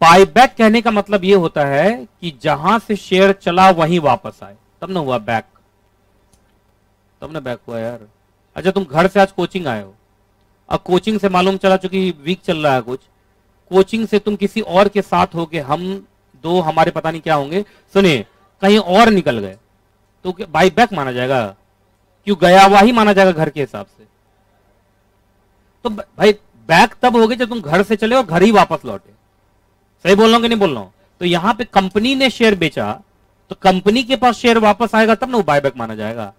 बायबैक कहने का मतलब ये होता है कि जहाँ से शेयर चला वहीं वापस आए। तब ना हुआ बैक तब ना बैक हुआ यार। अच्छा तुम घर से आज कोचिंग आए हो। अब कोचिंग से मालूम चला चूँकि वीक चल रहा है कुछ। कोचिंग से तुम किसी और के साथ हो के हम दो हमारे पता नहीं क्या होंगे। सुनिए, कहीं और निकल गए तो बाई बैक माना जाएगा? क्यों गया हुआ ही माना जाएगा घर के हिसाब से। तो भाई, बैक तब हो गए जब तुम घर से चले और घर ही वापस लौटे। सही बोल रहा हूँ कि नहीं बोल रहा हूँ? तो यहाँ पे कंपनी ने शेयर बेचा तो कंपनी के पास शेयर वापस आएगा, तब ना वो बायबैक माना जाएगा।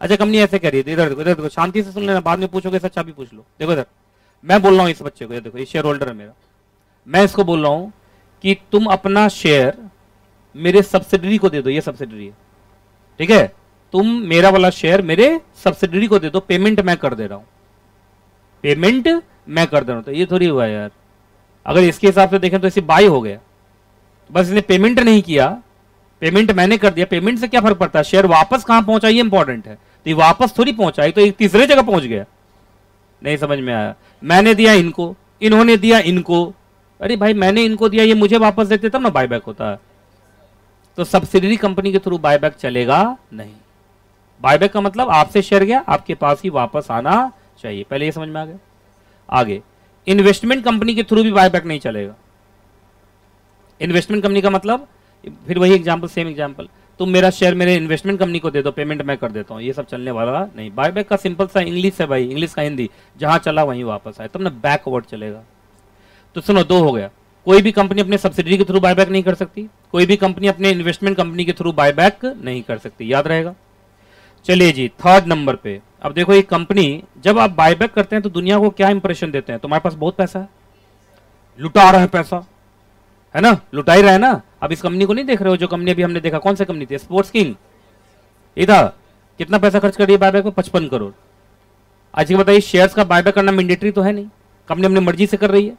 अच्छा कंपनी ऐसे है, इधर देखो इधर देखो, शांति से सुन लेना, बाद में पूछोगे, सच्चा भी पूछ लो। देखो इधर, मैं बोल रहा हूँ इस बच्चे को ये देखो, ये शेयर होल्डर है मेरा। मैं इसको बोल रहा हूँ कि तुम अपना शेयर मेरे सब्सिडरी को दे दो, ये सब्सिडरी है। ठीक है? तुम मेरा वाला शेयर मेरे सब्सिडरी को दे दो पेमेंट मैं कर दे रहा हूँ। पेमेंट मैं कर दे रहा हूँ। तो ये थोड़ी हुआ यार। अगर इसके हिसाब से देखें तो इसे बाय हो गया। बस इसने पेमेंट नहीं किया। पेमेंट मैंने कर दिया। पेमेंट से क्या फ़र्क पड़ता है? शेयर वापस कहाँ पहुँचा? ये इंपॉर्टेंट है। तो ये वापस थोड़ी पहुँचा तो एक तीसरे जगह पहुँच गया। नहीं समझ में आया। मैंने दिया इनको, इन्होंने दिया इनको। अरे भाई, मैंने इनको दिया, ये मुझे वापस देते, तब ना बायबैक होता। है तो सब्सिडरी कंपनी के थ्रू बायबैक चलेगा? नहीं। बायबैक का मतलब आपसे शेयर गया, आपके पास ही वापस आना चाहिए। पहले ये समझ में आ गया? आगे। इन्वेस्टमेंट कंपनी के थ्रू भी बायबैक नहीं चलेगा। इन्वेस्टमेंट कंपनी का मतलब फिर वही एग्ज़ाम्पल सेम एग्ज़ाम्पल तुम मेरा शेयर मेरे इन्वेस्टमेंट कंपनी को दे दो पेमेंट मैं कर देता हूँ। ये सब चलने वाला नहीं। बायबैक का सिंपल सा इंग्लिश है भाई इंग्लिश का हिंदी। जहाँ चला वहीं वापस आए, तब ना बैकवर्ड चलेगा। तो सुनो, दो हो गया। कोई भी कंपनी अपने सब्सिडी के थ्रू बायबैक नहीं कर सकती, कोई भी कंपनी अपने इन्वेस्टमेंट कंपनी के थ्रू बायबैक नहीं कर सकती। याद रहेगा? चलिए जी थर्ड नंबर पे। अब देखो ये कंपनी जब आप बायबैक करते हैं तो दुनिया को क्या इंप्रेशन देते हैं? तुम्हारे पास बहुत पैसा है। लुटा रहे हैं पैसा। है ना? लुटा ही रहे ना? अब इस कंपनी को नहीं देख रहे हो, जो कंपनी अभी हमने देखा। कौन सी कंपनी थी? स्पोर्ट्स किंग इधर, कितना पैसा खर्च कर रही है बायबैक में? पचपन करोड़। आज ये बताइए शेयर्स का बायबैक करना मैंडेटरी तो है नहीं? कंपनी अपनी मर्ज़ी से कर रही है।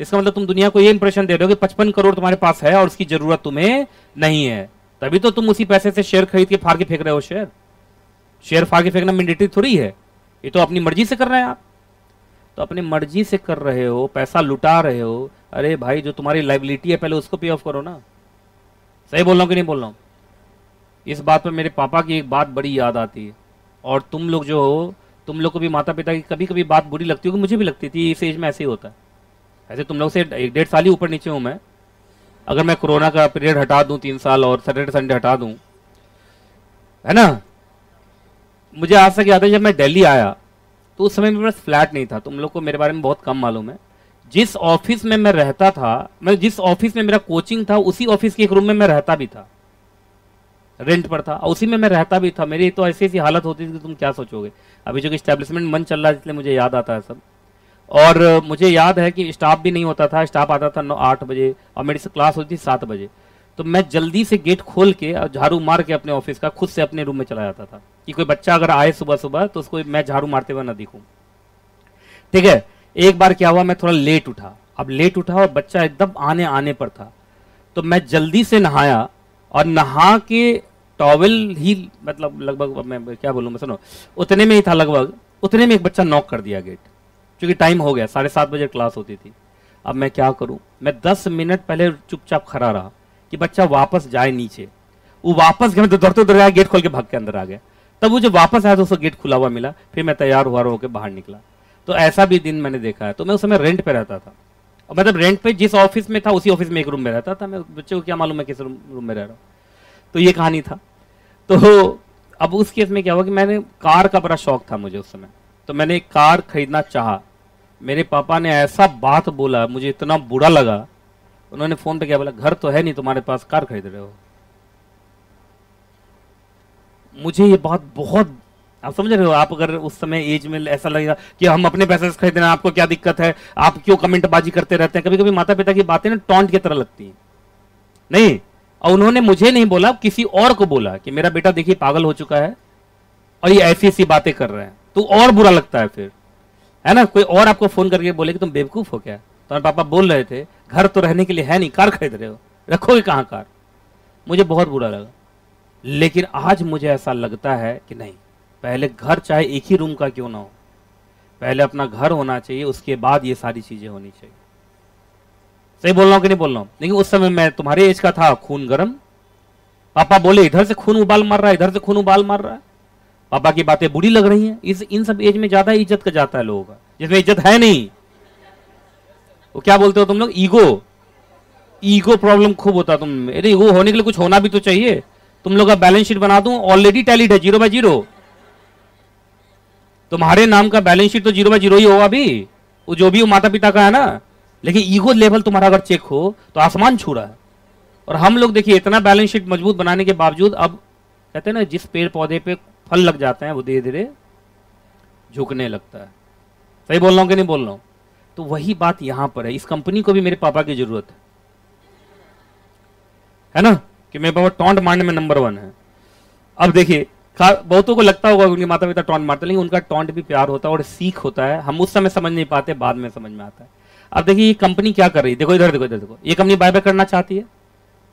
इसका मतलब तुम दुनिया को ये इंप्रेशन दे रहे हो कि पचपन करोड़ तुम्हारे पास है और उसकी ज़रूरत तुम्हें नहीं है। तभी तो तुम उसी पैसे से शेयर खरीद के फाड़ के फेंक रहे हो शेयर शेयर फाड़ के फेंकना मैंडेटरी थोड़ी है। ये तो अपनी मर्ज़ी से कर रहे हैं आप। तो अपनी मर्ज़ी से कर रहे हो, पैसा लुटा रहे हो। अरे भाई, जो तुम्हारी लाइबिलिटी है, पहले उसको पे ऑफ़ करो ना। सही बोल रहा हूँ कि नहीं बोल रहा हूँ? इस बात पर मेरे पापा की एक बात बड़ी याद आती है। और तुम लोग जो हो, तुम लोग को भी माता पिता की कभी कभी बात बुरी लगती होगी, मुझे भी लगती थी, इस एज में ऐसे ही होता है। ऐसे तुम लोग से एक डेढ़ साल ही ऊपर नीचे हूँ मैं। अगर मैं कोरोना का पीरियड हटा दूँ तीन साल और सैटरडे संडे हटा दूँ, है ना? मुझे आज तक याद है जब मैं दिल्ली आया तो उस समय मेरे पास फ्लैट नहीं था। तुम लोग को मेरे बारे में बहुत कम मालूम है। जिस ऑफ़िस में मैं रहता था, मैं जिस ऑफ़िस में मेरा कोचिंग था, उसी ऑफ़िस के एक रूम में मैं रहता भी था। रेंट पर था उसी में मैं रहता भी था। मेरी तो ऐसी ऐसी हालत होती थी कि तुम क्या सोचोगे? अभी जो कि स्टैब्लिशमेंट मन चल रहा है, इसलिए मुझे याद आता है सब। और मुझे याद है कि स्टाफ भी नहीं होता था, स्टाफ आता था नौ आठ बजे और मेरी से क्लास होती थी सात बजे। तो मैं जल्दी से गेट खोल के और झाड़ू मार के अपने ऑफ़िस का खुद से अपने रूम में चला जाता था कि कोई बच्चा अगर आए सुबह सुबह तो उसको मैं झाड़ू मारते हुए ना दिखूं। ठीक है, एक बार क्या हुआ, मैं थोड़ा लेट उठा। अब लेट उठा और बच्चा एकदम आने आने पर था। तो मैं जल्दी से नहाया और नहा के टॉवल ही मतलब लगभग मैं क्या बोलूँ, मैं सुनो, उतने में ही था लगभग, उतने में एक बच्चा नॉक कर दिया गेट। क्योंकि टाइम हो गया साढ़े सात बजे क्लास होती थी। अब मैं क्या करूँ? मैं दस मिनट पहले चुपचाप खड़ा रहा कि बच्चा वापस जाए नीचे। वो वापस गया तो दौड़ते दौड़ गया गेट खोल के भाग के अंदर आ गया। तब वो जब वापस आया तो उसका गेट खुला हुआ मिला फिर मैं तैयार हुआ होकर बाहर निकला। तो ऐसा भी दिन मैंने देखा है। तो मैं उस समय रेंट पे रहता था। और मतलब रेंट पे जिस ऑफ़िस में था उसी ऑफ़िस में एक रूम में रहता था। मैं बच्चे को क्या मालूम है किस रूम, रूम में रह रहा हूँ। तो ये कहानी था। तो अब उस केस में क्या हुआ कि मैंने कार का बड़ा शौक था मुझे उस समय। तो मैंने एक कार खरीदना चाहा। मेरे पापा ने ऐसा बात बोला, मुझे इतना बुरा लगा। उन्होंने फ़ोन पे क्या, बोला, घर तो है नहीं, तुम्हारे पास कार खरीद रहे हो? मुझे ये बात बहुत, आप समझ रहे हो, आप अगर उस समय एज में ऐसा लगेगा कि हम अपने पैसे से हैं, आपको क्या दिक्कत है? आप क्यों कमेंट बाजी करते रहते हैं? कभी कभी माता पिता की बातें ना टॉन्ट की तरह लगती हैं। नहीं, और उन्होंने मुझे नहीं बोला, किसी और को बोला कि मेरा बेटा देखिए पागल हो चुका है और ये ऐसी ऐसी बातें कर रहे हैं। तो और बुरा लगता है फिर। है ना? कोई और आपको फ़ोन करके बोले कि तुम बेवकूफ़ हो क्या? तुम्हारे पापा बोल रहे थे, घर तो रहने के लिए है नहीं, कार खरीद रहे हो। रखोगे कहाँ कार? मुझे बहुत बुरा लगा। लेकिन आज मुझे ऐसा लगता है कि नहीं, पहले घर चाहे एक ही रूम का क्यों ना हो, पहले अपना घर होना चाहिए, उसके बाद ये सारी चीज़ें होनी चाहिए। सही बोल रहा हूँ कि नहीं बोल रहा हूँ? लेकिन उस समय मैं तुम्हारे एज का था, खून गर्म। पापा बोले, इधर से खून उबाल मार रहा है, इधर से खून उबाल मार रहा है। पापा की बातें बुरी लग रही हैं। इस, इन सब एज में ज़्यादा इज़्ज़त का जाता है लोगों का। जिसमें इज़्ज़त है नहीं। वो क्या बोलते हो तुम लोग? ईगो ईगो प्रॉब्लम खूब होता है तुम। अरे ईगो होने के लिए कुछ होना भी तो चाहिए। तुम लोग का बैलेंस शीट बना दूँ ऑलरेडी टैलिड है ज़ीरो बाय ज़ीरो तुम्हारे नाम का बैलेंस शीट तो ज़ीरो बाय ज़ीरो ही होगा अभी। वो जो भी वो माता पिता का है ना। लेकिन ईगो लेवल तुम्हारा अगर चेक हो तो आसमान छू रहा है। और हम लोग देखिए, इतना बैलेंस शीट मज़बूत बनाने के बावजूद अब, कहते हैं ना, जिस पेड़ पौधे पे फल लग जाते हैं, वो धीरे धीरे झुकने लगता है। सही बोल रहा हूँ कि नहीं बोल रहा हूँ? तो वही बात यहाँ पर है। इस कंपनी को भी मेरे पापा की ज़रूरत है। है ना? कि मेरे पापा टॉन्ट मारने में नंबर वन है। अब देखिए बहुतों को लगता होगा उनके माता पिता टॉन्ट मारते लेकिन उनका टॉन्ट भी प्यार होता है और सीख होता है। हम उस समय समझ नहीं पाते, बाद में समझ में आता है। अब देखिए, ये कंपनी क्या कर रही है? देखो इधर देखो इधर, देखो। ये कंपनी बायबैक करना चाहती है।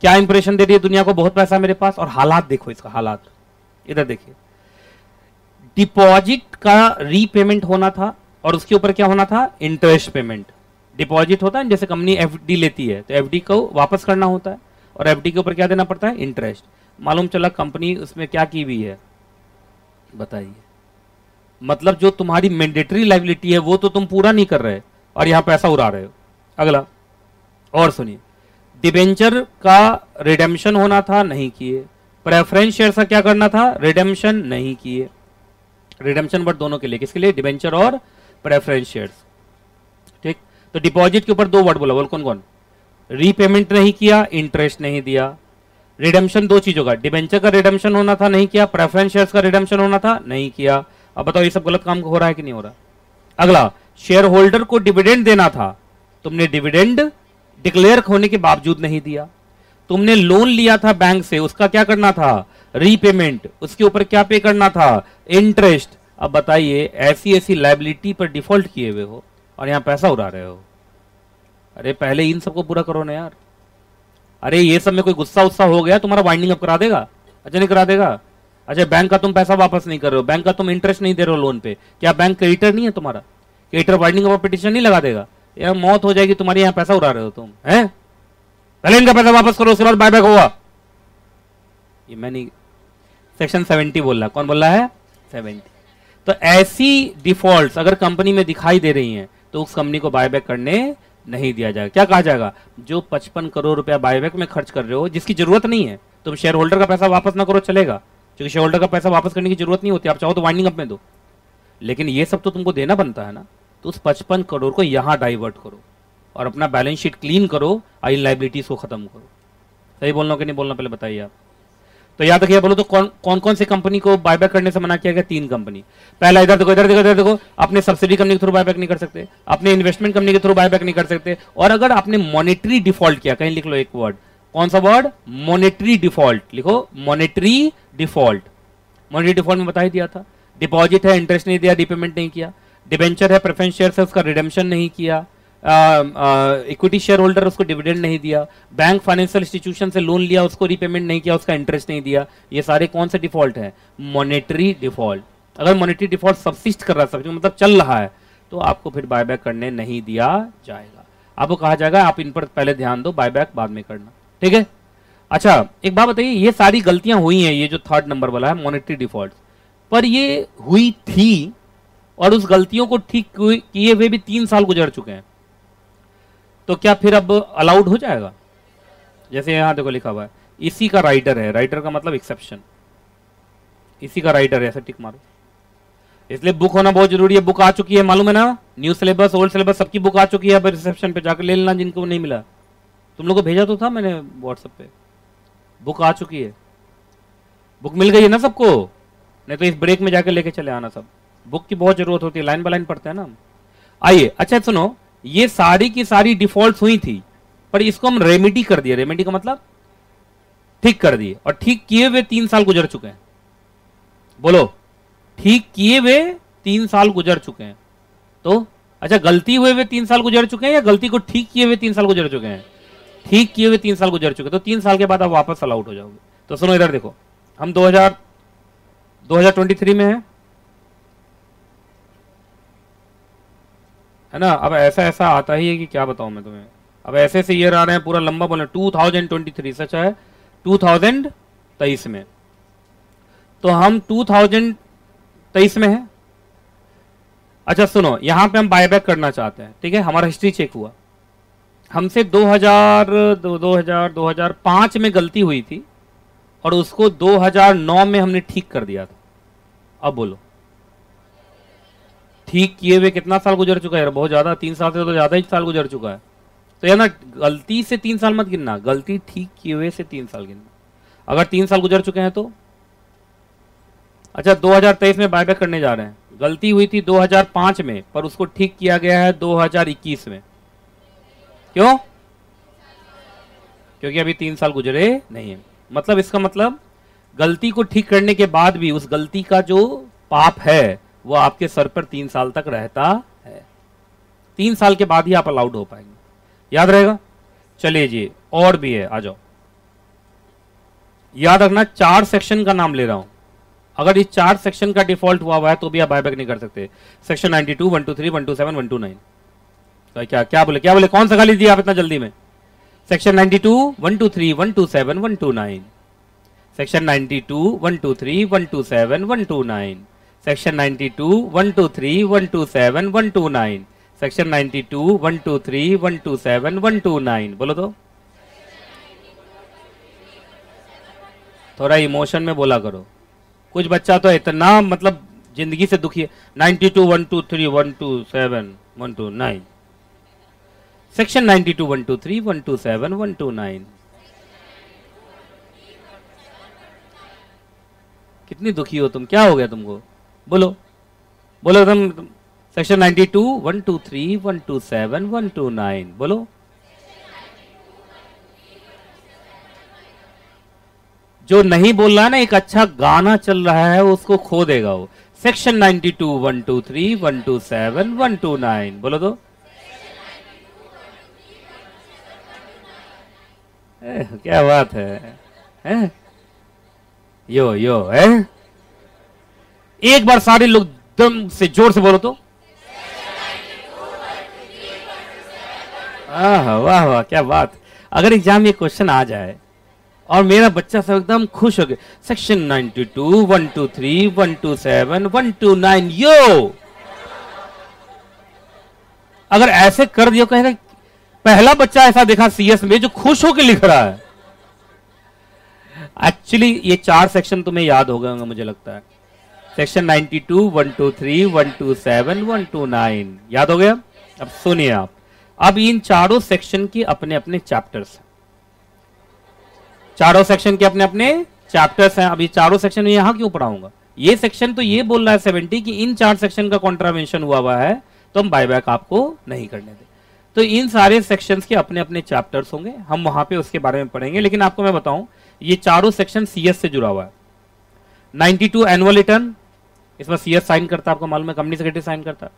क्या इंप्रेशन दे रही है दुनिया को? बहुत पैसा मेरे पास। और हालात देखो इसका, हालात। इधर देखिए। डिपॉजिट का रीपेमेंट होना था और उसके ऊपर क्या होना था? इंटरेस्ट पेमेंट डिपॉजिट होता है, जैसे कंपनी एफडी लेती है तो एफडी को वापस करना होता है और एफडी के ऊपर क्या देना पड़ता है? इंटरेस्ट मालूम चला कंपनी उसमें क्या की हुई है? बताइए। मतलब जो तुम्हारी मैंडेटरी लाइबिलिटी है, वो तो तुम पूरा नहीं कर रहे और यहाँ पैसा उड़ा रहे हो। अगला, और सुनिए। डिबेंचर का रिडेम्पशन होना था, नहीं किए। प्रेफरेंस शेयर का क्या करना था? रिडेम्पशन नहीं किए। रिडेम्पशन वर्ड दोनों के लिए। किसके लिए? डिबेंचर और प्रेफरेंस शेयर्स ठीक? तो डिपॉजिट के ऊपर दो वर्ड बोला। बोल कौन कौन रीपेमेंट नहीं किया इंटरेस्ट नहीं दिया। रिडेम्पशन दो चीज़ों का। डिबेंचर का रिडेम्पशन होना था, नहीं किया। प्रेफरेंस शेयर्स का रिडेम्पशन होना था, नहीं किया। अब बताओ ये सब गलत काम हो रहा है कि नहीं हो रहा? अगला शेयर होल्डर को डिविडेंड देना था। तुमने डिविडेंड डिक्लेयर होने के बावजूद नहीं दिया। तुमने लोन लिया था बैंक से, उसका क्या करना था? रीपेमेंट उसके ऊपर क्या पे करना था? इंटरेस्ट अब बताइए, ऐसी ऐसी लाइबिलिटी पर डिफ़ॉल्ट किए हुए हो और यहाँ पैसा उड़ा रहे हो। अरे, पहले इन सबको पूरा करो ना यार। अरे, ये सब में कोई गुस्सा उस्सा हो गया, तुम्हारा वाइंडिंग अप करा देगा? अच्छा नहीं करा देगा? अच्छा बैंक का तुम पैसा वापस नहीं कर रहे हो। बैंक का तुम इंटरेस्ट नहीं दे रहे हो लोन पे। क्या बैंक क्रेडिटर नहीं है तुम्हारा? क्रेडिटर वाइंडिंग अप पिटिशन नहीं लगा देगा। यार, मौत हो जाएगी, तुम्हारे यहाँ पैसा उड़ा रहे हो तुम, है? पहले इनका पैसा वापस करो, उसके बाद बाय बैक होगा। ये मैंने सेक्शन सेवेंटी बोल। रहा कौन बोल रहा है? सेवेंटी तो ऐसी डिफ़ॉल्ट अगर कंपनी में दिखाई दे रही हैं तो उस कंपनी को बायबैक करने नहीं दिया जाएगा। क्या कहा जाएगा? जो 55 करोड़ रुपया बायबैक में खर्च कर रहे हो जिसकी ज़रूरत नहीं है तुम शेयर होल्डर का पैसा वापस ना करो चलेगा। क्योंकि शेयर होल्डर का पैसा वापस करने की ज़रूरत नहीं होती आप चाहो तो वाइंडिंग अप में दो। लेकिन ये सब तो तुमको देना बनता है ना तो उस पचपन करोड़ को यहाँ डाइवर्ट करो और अपना बैलेंस शीट क्लीन करो आई लाइबिलिटीज को खत्म करो। सही बोलना कि नहीं बोलना पहले बताइए आप। तो याद रखिए बोलो तो कौन कौन कौन सी कंपनी को बायबैक करने से मना किया गया? तीन कंपनी पहला इधर देखो इधर देखो इधर देखो, अपने सब्सिडी कंपनी के थ्रू बायबैक नहीं कर सकते, अपने इन्वेस्टमेंट कंपनी के थ्रू बायबैक नहीं कर सकते, और अगर आपने मॉनिटरी डिफ़ॉल्ट किया, कहीं लिख लो एक वर्ड कौन सा वर्ड मॉनिटरी डिफ़ॉल्ट लिखो मॉनिटरी डिफ़ॉल्ट मॉनिटरी डिफ़ॉल्ट में बता ही दिया था। डिपॉजिट है इंटरेस्ट नहीं दिया रिपेमेंट नहीं किया। डिबेंचर है प्रेफरेंस शेयर है, उसका रिडेम्पशन नहीं किया। इक्विटी शेयर होल्डर उसको डिविडेंड नहीं दिया बैंक फाइनेंशियल इंस्टीट्यूशन से लोन लिया, उसको रीपेमेंट नहीं किया, उसका इंटरेस्ट नहीं दिया, ये सारे कौन से डिफ़ॉल्ट है? मॉनेटरी डिफ़ॉल्ट अगर मॉनेटरी डिफ़ॉल्ट सबसिस्ट कर रहा है मतलब चल रहा है तो आपको फिर बायबैक करने नहीं दिया जाएगा। आपको कहा जाएगा, आप इन पर पहले ध्यान दो बायबैक बाद में करना। ठीक है? अच्छा एक बात बताइए, ये सारी गलतियाँ हुई हैं, ये जो थर्ड नंबर वाला है मॉनेटरी डिफ़ॉल्ट पर ये हुई थी, और उस गलतियों को ठीक किए हुए भी तीन साल गुजर चुके हैं। तो क्या फिर अब अलाउड हो जाएगा? जैसे यहाँ देखो लिखा हुआ है, इसी का राइटर है। राइटर का मतलब एक्सेप्शन इसी का राइटर है, ऐसा टिक मारो। इसलिए बुक होना बहुत ज़रूरी है। बुक आ चुकी है, मालूम है ना? न्यू सिलेबस ओल्ड सिलेबस सबकी बुक आ चुकी है। अब रिसेप्शन पे जाकर ले लेना, जिनको नहीं मिला। तुम लोग को भेजा तो था मैंने व्हाट्सएप पे। बुक आ चुकी है। बुक मिल गई है ना सबको? नहीं तो इस ब्रेक में जाकर लेके चले आना सब। बुक की बहुत ज़रूरत होती है। लाइन बाय लाइन पढ़ते हैं ना आइए अच्छा सुनो। ये सारी की सारी डिफ़ॉल्ट हुई थी, पर इसको हम रेमेडी कर दिए। रेमेडी का मतलब ठीक कर दिए। और ठीक किए हुए तीन साल गुजर चुके हैं। बोलो, ठीक किए हुए तीन साल गुजर चुके हैं। तो अच्छा गलती हुए हुए तीन साल गुजर चुके हैं या गलती को ठीक किए हुए तीन साल गुजर चुके हैं? ठीक किए हुए तीन साल गुजर चुके तो तीन साल के बाद आप वापस अलाउट हो जाओगे। तो सुनो, इधर देखो। हम 2000 2023 में है। है ना? अब ऐसा ऐसा आता ही है कि क्या बताऊँ मैं तुम्हें? अब ऐसे ऐसे ईयर आ रहे हैं, पूरा लंबा बोले 2023 सच है? 2023 में। तो हम 2023 में है। अच्छा सुनो, यहाँ पे हम बायबैक करना चाहते हैं, ठीक है? हमारा हिस्ट्री चेक हुआ। हमसे 2000 2000 2005 में गलती हुई थी, और उसको 2009 में हमने ठीक कर दिया था। अब बोलो। ठीक किए हुए कितना साल गुजर चुका है बहुत ज़्यादा, तीन साल से तो ज़्यादा ही साल गुजर चुका है। तो यार ना, गलती से तीन साल मत गिनना, गलती ठीक किए हुए से तीन साल गिनना। अगर तीन साल गुजर चुके हैं तो? अच्छा 2023 में बायबैक करने जा रहे हैं। गलती हुई थी 2005 में, पर उसको ठीक किया गया है 2021 में। क्यों? क्योंकि अभी तीन साल गुजरे नहीं है। मतलब इसका मतलब गलती को ठीक करने के बाद भी उस गलती का जो पाप है वो आपके सर पर तीन साल तक रहता है। तीन साल के बाद ही आप अलाउड हो पाएँगे। याद रहेगा? चलिए जी और भी है आ जाओ। याद रखना चार सेक्शन का नाम ले रहा हूँ। अगर इस चार सेक्शन का डिफ़ॉल्ट हुआ हुआ है तो भी आप बायबैक नहीं कर सकते। सेक्शन 92, 123, 127, 129 तो क्या क्या बोले क्या बोले कौन सा गाली दिया आप इतना जल्दी में? सेक्शन 92, 123, 127, 129 सेक्शन 92, 123, 127, 129 सेक्शन 92, 123, 127, 129 सेक्शन 92, 123, 127, 129 बोलो तो थोड़ा इमोशन में बोला करो कुछ बच्चा तो इतना मतलब ज़िंदगी से दुखी है ninety two one two three one two seven one two nine section ninety two one two three one two seven one two nine कितनी दुखी हो तुम क्या हो गया तुमको बोलो। बोलो तुम section ninety two one two three one two seven one two nine बोलो। जो नहीं बोल रहा है ना एक अच्छा गाना चल रहा है उसको खो देगा वो। सेक्शन 92 123 127 129 बोलो तो। ए, क्या बात है, है? यो यो है एक बार सारे लोग दम से ज़ोर से बोलो तो। वाह वाह क्या बात। अगर एग्ज़ाम में क्वेश्चन आ जाए और मेरा बच्चा सब एकदम खुश हो गया सेक्शन 92, 123, 127, 129 यो अगर ऐसे कर दिया कहेगा पहला बच्चा ऐसा देखा सीएस में जो खुश होकर लिख रहा है। एक्चुअली ये चार सेक्शन तुम्हें याद हो गए होंगे मुझे लगता है। सेक्शन 92, 123, 127, 129 याद हो गया? अब सुनिए आप। अब इन चारों सेक्शन के अपने अपने चैप्टर्स हैं। चारों सेक्शन के अपने अपने चैप्टर्स हैं अभी चारों सेक्शन में यहाँ क्यों पढ़ाऊँगा? ये सेक्शन तो ये बोल रहा है सेवेंटी कि इन चार सेक्शन का कॉन्ट्रावेंशन हुआ हुआ है तो हम बायबैक आपको नहीं करने दें। तो इन सारे सेक्शंस के अपने अपने चैप्टर्स होंगे। हम वहाँ पे उसके बारे में पढ़ेंगे लेकिन आपको मैं बताऊँ ये चारों सेक्शन सीएस से जुड़ा हुआ है। 92 एनुअल रिटर्न इसमें सीएस साइन करता, आपको मालूम है कंपनी सेक्रेटरी साइन करता।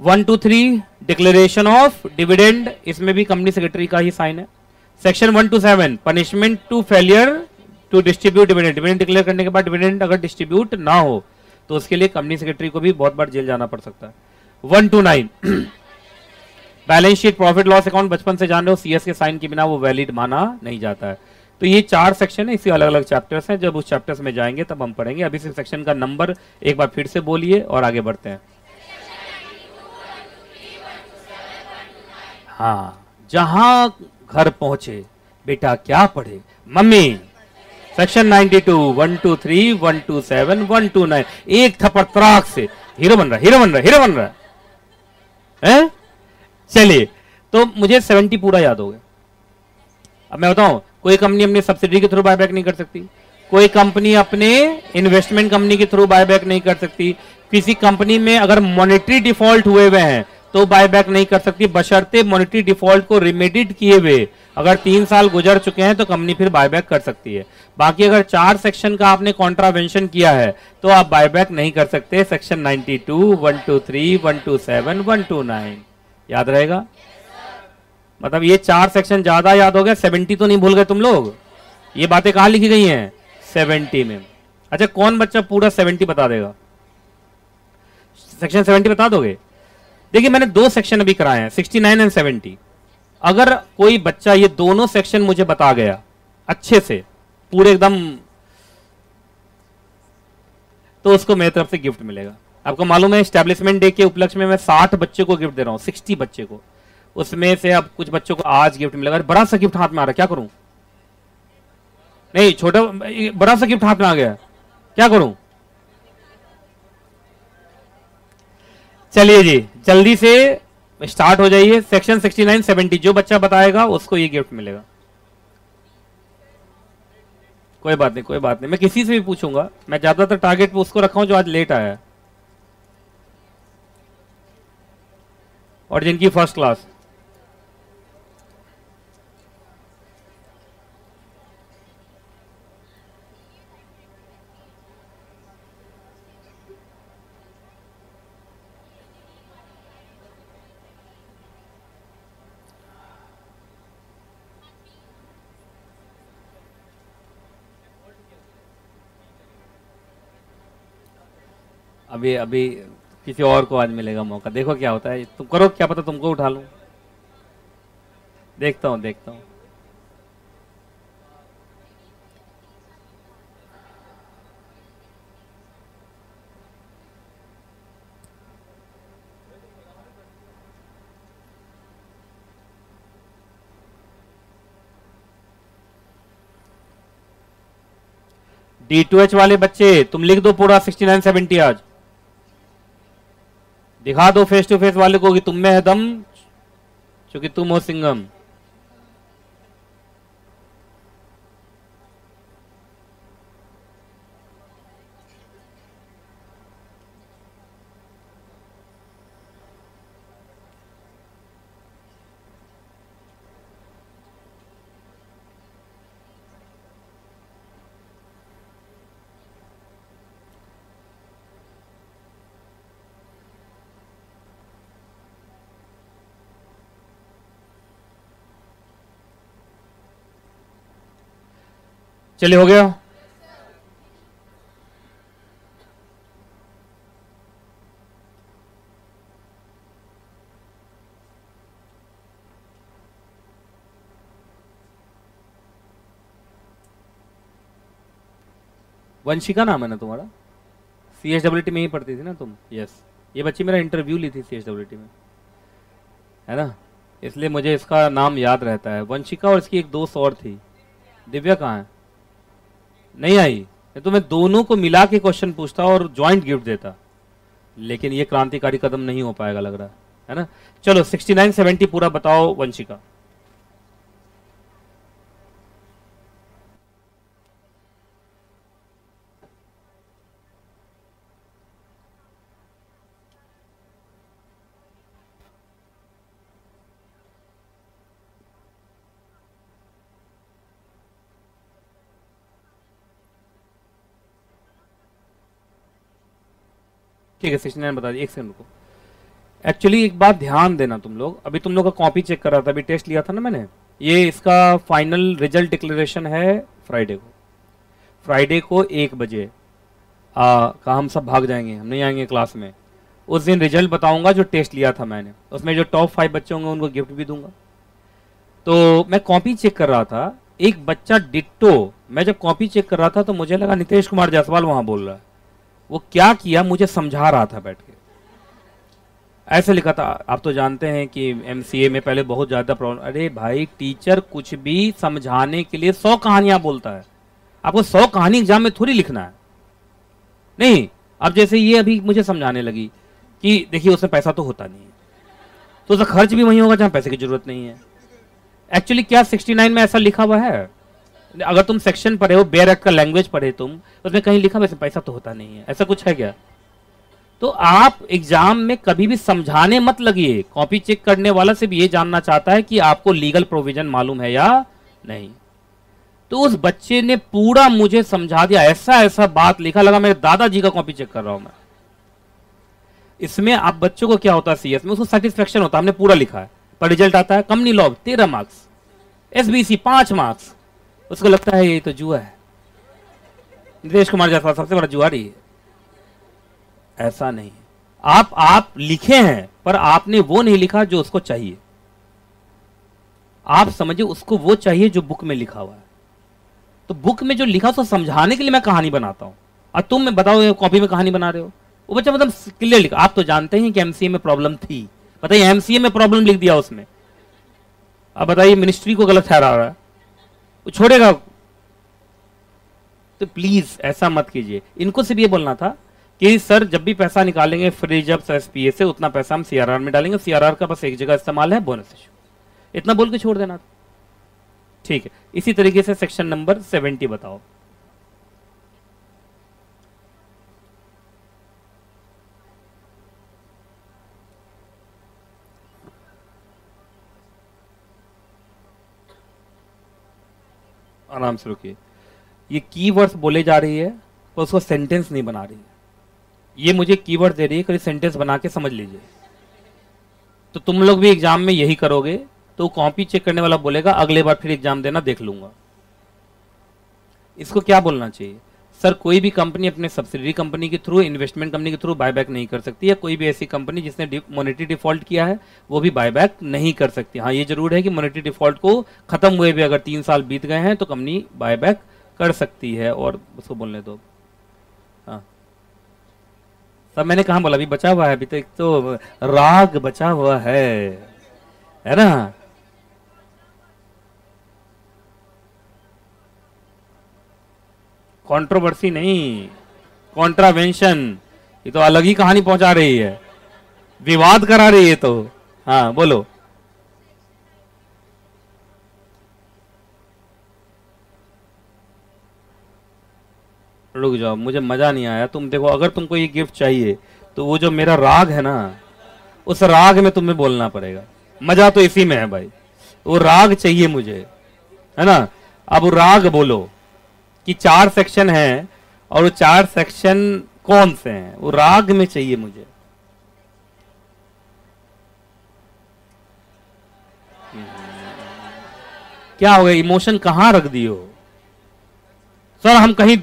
One two three declaration of dividend इसमें भी कंपनी सेक्रेटरी का ही साइन है। Section one two seven punishment to failure to distribute dividend dividend declare करने के बाद डिविडेंड अगर डिस्ट्रीब्यूट ना हो तो उसके लिए कंपनी सेक्रेटरी को भी बहुत बार जेल जाना पड़ सकता है। One two nine balance sheet profit loss account बचपन से जान रहे हो सीएस के साइन के बिना वो वैलिड माना नहीं जाता है। तो ये चार सेक्शन है, इसी अलग अलग चैप्टर्स हैं। जब उस चैप्टर्स में जाएँगे, तब हम पढ़ेंगे। अभी से सेक्शन का नंबर एक बार फिर से बोलिए और आगे बढ़ते हैं। हाँ जहाँ घर पहुँचे, बेटा क्या पढ़े? मम्मी सेक्शन 92 123 127 129 एक थप्पड़ से। हीरो बन रहा, हीरो बन रहा, हीरो बन रहा। है? चलिए तो मुझे 70 पूरा याद हो गया। अब मैं बताऊँ कोई कंपनी अपनी सब्सिडी के थ्रू बायबैक नहीं कर सकती। कोई कंपनी अपने इन्वेस्टमेंट कंपनी के थ्रू बायबैक नहीं कर सकती। किसी कंपनी में अगर मॉनेटरी डिफ़ॉल्ट हुए हुए हैं तो बायबैक नहीं कर सकती। बशर्ते मॉनिटरी डिफ़ॉल्ट को रिमेडिड किए हुए अगर तीन साल गुजर चुके हैं तो कंपनी फिर बायबैक कर सकती है। बाकी अगर चार सेक्शन का आपने कॉन्ट्रावेंशन किया है तो आप बायबैक नहीं कर सकते। सेक्शन 92, 123, 127, 129 याद रहेगा? मतलब ये चार सेक्शन ज़्यादा याद हो गया सेवेंटी तो नहीं भूल गए तुम लोग। ये बातें कहाँ लिखी गई हैं? सेवेंटी में। अच्छा कौन बच्चा पूरा सेवेंटी बता देगा? सेक्शन सेवेंटी बता दोगे? देखिए, मैंने दो सेक्शन अभी कराए हैं सिक्सटी नाइन एंड सेवेंटी अगर कोई बच्चा ये दोनों सेक्शन मुझे बता गया, अच्छे से, पूरे एकदम तो उसको मेरी तरफ़ से गिफ्ट मिलेगा। आपको मालूम है स्टैब्लिशमेंट डे के उपलक्ष्य में मैं साठ बच्चे को गिफ्ट दे रहा हूँ सिक्सटी बच्चे को। उसमें से अब कुछ बच्चों को आज गिफ्ट मिलेगा। बड़ा सा गिफ्ट हाथ में आ रहा है, क्या करूँ? नहीं, छोटा, बड़ा सा गिफ्ट हाथ में आ गया। क्या करूँ? चलिए जी, जल्दी से स्टार्ट हो जाइए। सेक्शन 69 70 जो बच्चा बताएगा, उसको ये गिफ्ट मिलेगा। कोई बात नहीं, कोई बात नहीं। मैं किसी से भी पूछूँगा। मैं ज़्यादातर टारगेट पे उसको रखा हूँ जो आज लेट आया और जिनकी फ़र्स्ट क्लास अभी अभी किसी और को आज मिलेगा मौका। देखो क्या होता है। तुम करो, क्या पता तुमको उठा लू। देखता हूँ देखता हूँ। डी टू एच वाले बच्चे, तुम लिख दो पूरा सिक्सटी नाइन सेवेंटी आज। दिखा दो फेस टू फेस वाले को कि तुम में है दम क्योंकि तुम हो सिंगम चलिए हो गया। वंशिका नाम है ना तुम्हारा? सी एच डब्ल्यू टी में ही पढ़ती थी ना तुम? यस ये बच्ची मेरा इंटरव्यू ली थी सी एच डब्ल्यू टी में। है ना? इसलिए मुझे इसका नाम याद रहता है। वंशिका और इसकी एक दोस्त और थी। दिव्या कहाँ है? नहीं आई। तो मैं दोनों को मिला के क्वेश्चन पूछता और ज्वाइंट गिफ्ट देता। लेकिन ये क्रांतिकारी कदम नहीं हो पाएगा लग रहा है ना? चलो 69 70 पूरा बताओ वंशिका। ठीक है सिक्सटी नाइन बता दिए एक सेकंड को एक्चुअली एक बात ध्यान देना तुम लोग। अभी तुम लोग का कॉपी चेक कर रहा था अभी टेस्ट लिया था ना मैंने? ये इसका फाइनल रिज़ल्ट डिक्लेरेशन है फ्राइडे को। फ्राइडे को एक बजे आ, का हम सब भाग जाएँगे हम नहीं आएँगे क्लास में। उस दिन रिज़ल्ट बताऊँगा जो टेस्ट लिया था मैंने। उसमें जो टॉप फाइव बच्चे होंगे उनको गिफ्ट भी दूँगा। तो मैं कॉपी चेक कर रहा था एक बच्चा डिट्टो मैं जब कॉपी चेक कर रहा था तो मुझे लगा नितेश कुमार जायसवाल वहाँ बोल रहा है। वो क्या किया मुझे समझा रहा था बैठ के। ऐसे लिखा था, आप तो जानते हैं कि एमसीए में पहले बहुत ज़्यादा प्रॉब्लम अरे भाई टीचर कुछ भी समझाने के लिए सौ कहानियाँ बोलता है। आपको सौ कहानी एग्ज़ाम में थोड़ी लिखना है। नहीं, अब जैसे ये अभी मुझे समझाने लगी कि देखिए उसमें पैसा तो होता नहीं है। तो उसका खर्च भी वही होगा जहाँ पैसे की ज़रूरत नहीं है। एक्चुअली क्या 69 में ऐसा लिखा हुआ है? अगर तुम सेक्शन पढ़े हो बेयर का लैंग्वेज पढ़े तुम उसमें कहीं लिखा वैसे पैसा तो होता नहीं है। ऐसा कुछ है क्या? तो आप एग्ज़ाम में कभी भी समझाने मत लगिए। कॉपी चेक करने वाला सिर्फ़ ये जानना चाहता है कि आपको लीगल प्रोविज़न मालूम है या नहीं। तो उस बच्चे ने पूरा मुझे समझा दिया। ऐसा ऐसा बात लिखा लगा, मेरे दादाजी का कॉपी चेक कर रहा हूँ मैं। इसमें आप बच्चों को क्या होता है सीएस में उसको सेटिस्फेक्शन होता है। हमने पूरा लिखा है। पर रिज़ल्ट आता है, कम लॉब तेरह मार्क्स एसबीसी पाँच मार्क्स उसको लगता है ये तो जुआ है। नीतीश कुमार जैसा सबसे बड़ा जुआरी है। ऐसा नहीं। आप आप लिखे हैं, पर आपने वो नहीं लिखा जो उसको चाहिए। आप समझिए उसको वो चाहिए जो बुक में लिखा हुआ है। तो बुक में जो लिखा उसको समझाने के लिए मैं कहानी बनाता हूँ। और तुम मैं बताओ कॉपी में कहानी बना रहे हो। वो बच्चा मतलब क्लियर लिखा। आप तो जानते हैं कि एमसीए में प्रॉब्लम थी। बताइए एमसीए में प्रॉब्लम लिख दिया उसमें अब बताइए मिनिस्ट्री को गलत ठहरा रहा है। वो छोड़ेगा। तो प्लीज़ ऐसा मत कीजिए। इनको सिर्फ़ ये बोलना था कि सर, जब भी पैसा निकालेंगे फ्रीज अब एस पी से, उतना पैसा हम सीआरआर में डालेंगे। सीआरआर का बस एक जगह इस्तेमाल है बोनस इशू इतना बोल के छोड़ देना ठीक है। इसी तरीके से सेक्शन नंबर सेवेंटी बताओ। आराम से रुकिए। ये कीवर्ड्स बोले जा रही है, पर उसको सेंटेंस नहीं बना रही है। ये मुझे की वर्ड दे रही है कभी सेंटेंस बना के समझ लीजिए। तो तुम लोग भी एग्ज़ाम में यही करोगे तो कॉपी चेक करने वाला बोलेगा, अगले बार फिर एग्ज़ाम देना देख लूँगा। इसको क्या बोलना चाहिए? सर, कोई भी कंपनी अपने सब्सिडरी कंपनी के थ्रू इन्वेस्टमेंट कंपनी के थ्रू बायबैक नहीं कर सकती है। कोई भी ऐसी कंपनी जिसने मोनिटरी डिफ़ॉल्ट किया है, वो भी बायबैक नहीं कर सकती। हाँ ये ज़रूर है कि मोनिटरी डिफ़ॉल्ट को खत्म हुए भी अगर तीन साल बीत गए हैं तो कंपनी बायबैक कर सकती है और उसको बोलने दो। हाँ। सब मैंने कहा बोला अभी बचा हुआ है अभी तो तो राग बचा हुआ है। है ना? कंट्रोवर्सी नहीं कॉन्ट्रावेंशन ये तो अलग ही कहानी पहुँचा रही है। विवाद करा रही है तो। हाँ बोलो। रुक जाओ, मुझे मज़ा नहीं आया। तुम देखो, अगर तुमको ये गिफ्ट चाहिए तो वो जो मेरा राग है ना, उस राग में तुम्हें बोलना पड़ेगा। मज़ा तो इसी में है भाई। वो राग चाहिए मुझे, है ना? अब राग बोलो। कि चार सेक्शन है और वो चार सेक्शन कौन से हैं? वो राग में चाहिए मुझे। क्या हो गया? इमोशन कहाँ रख दियो सर, हम कहीं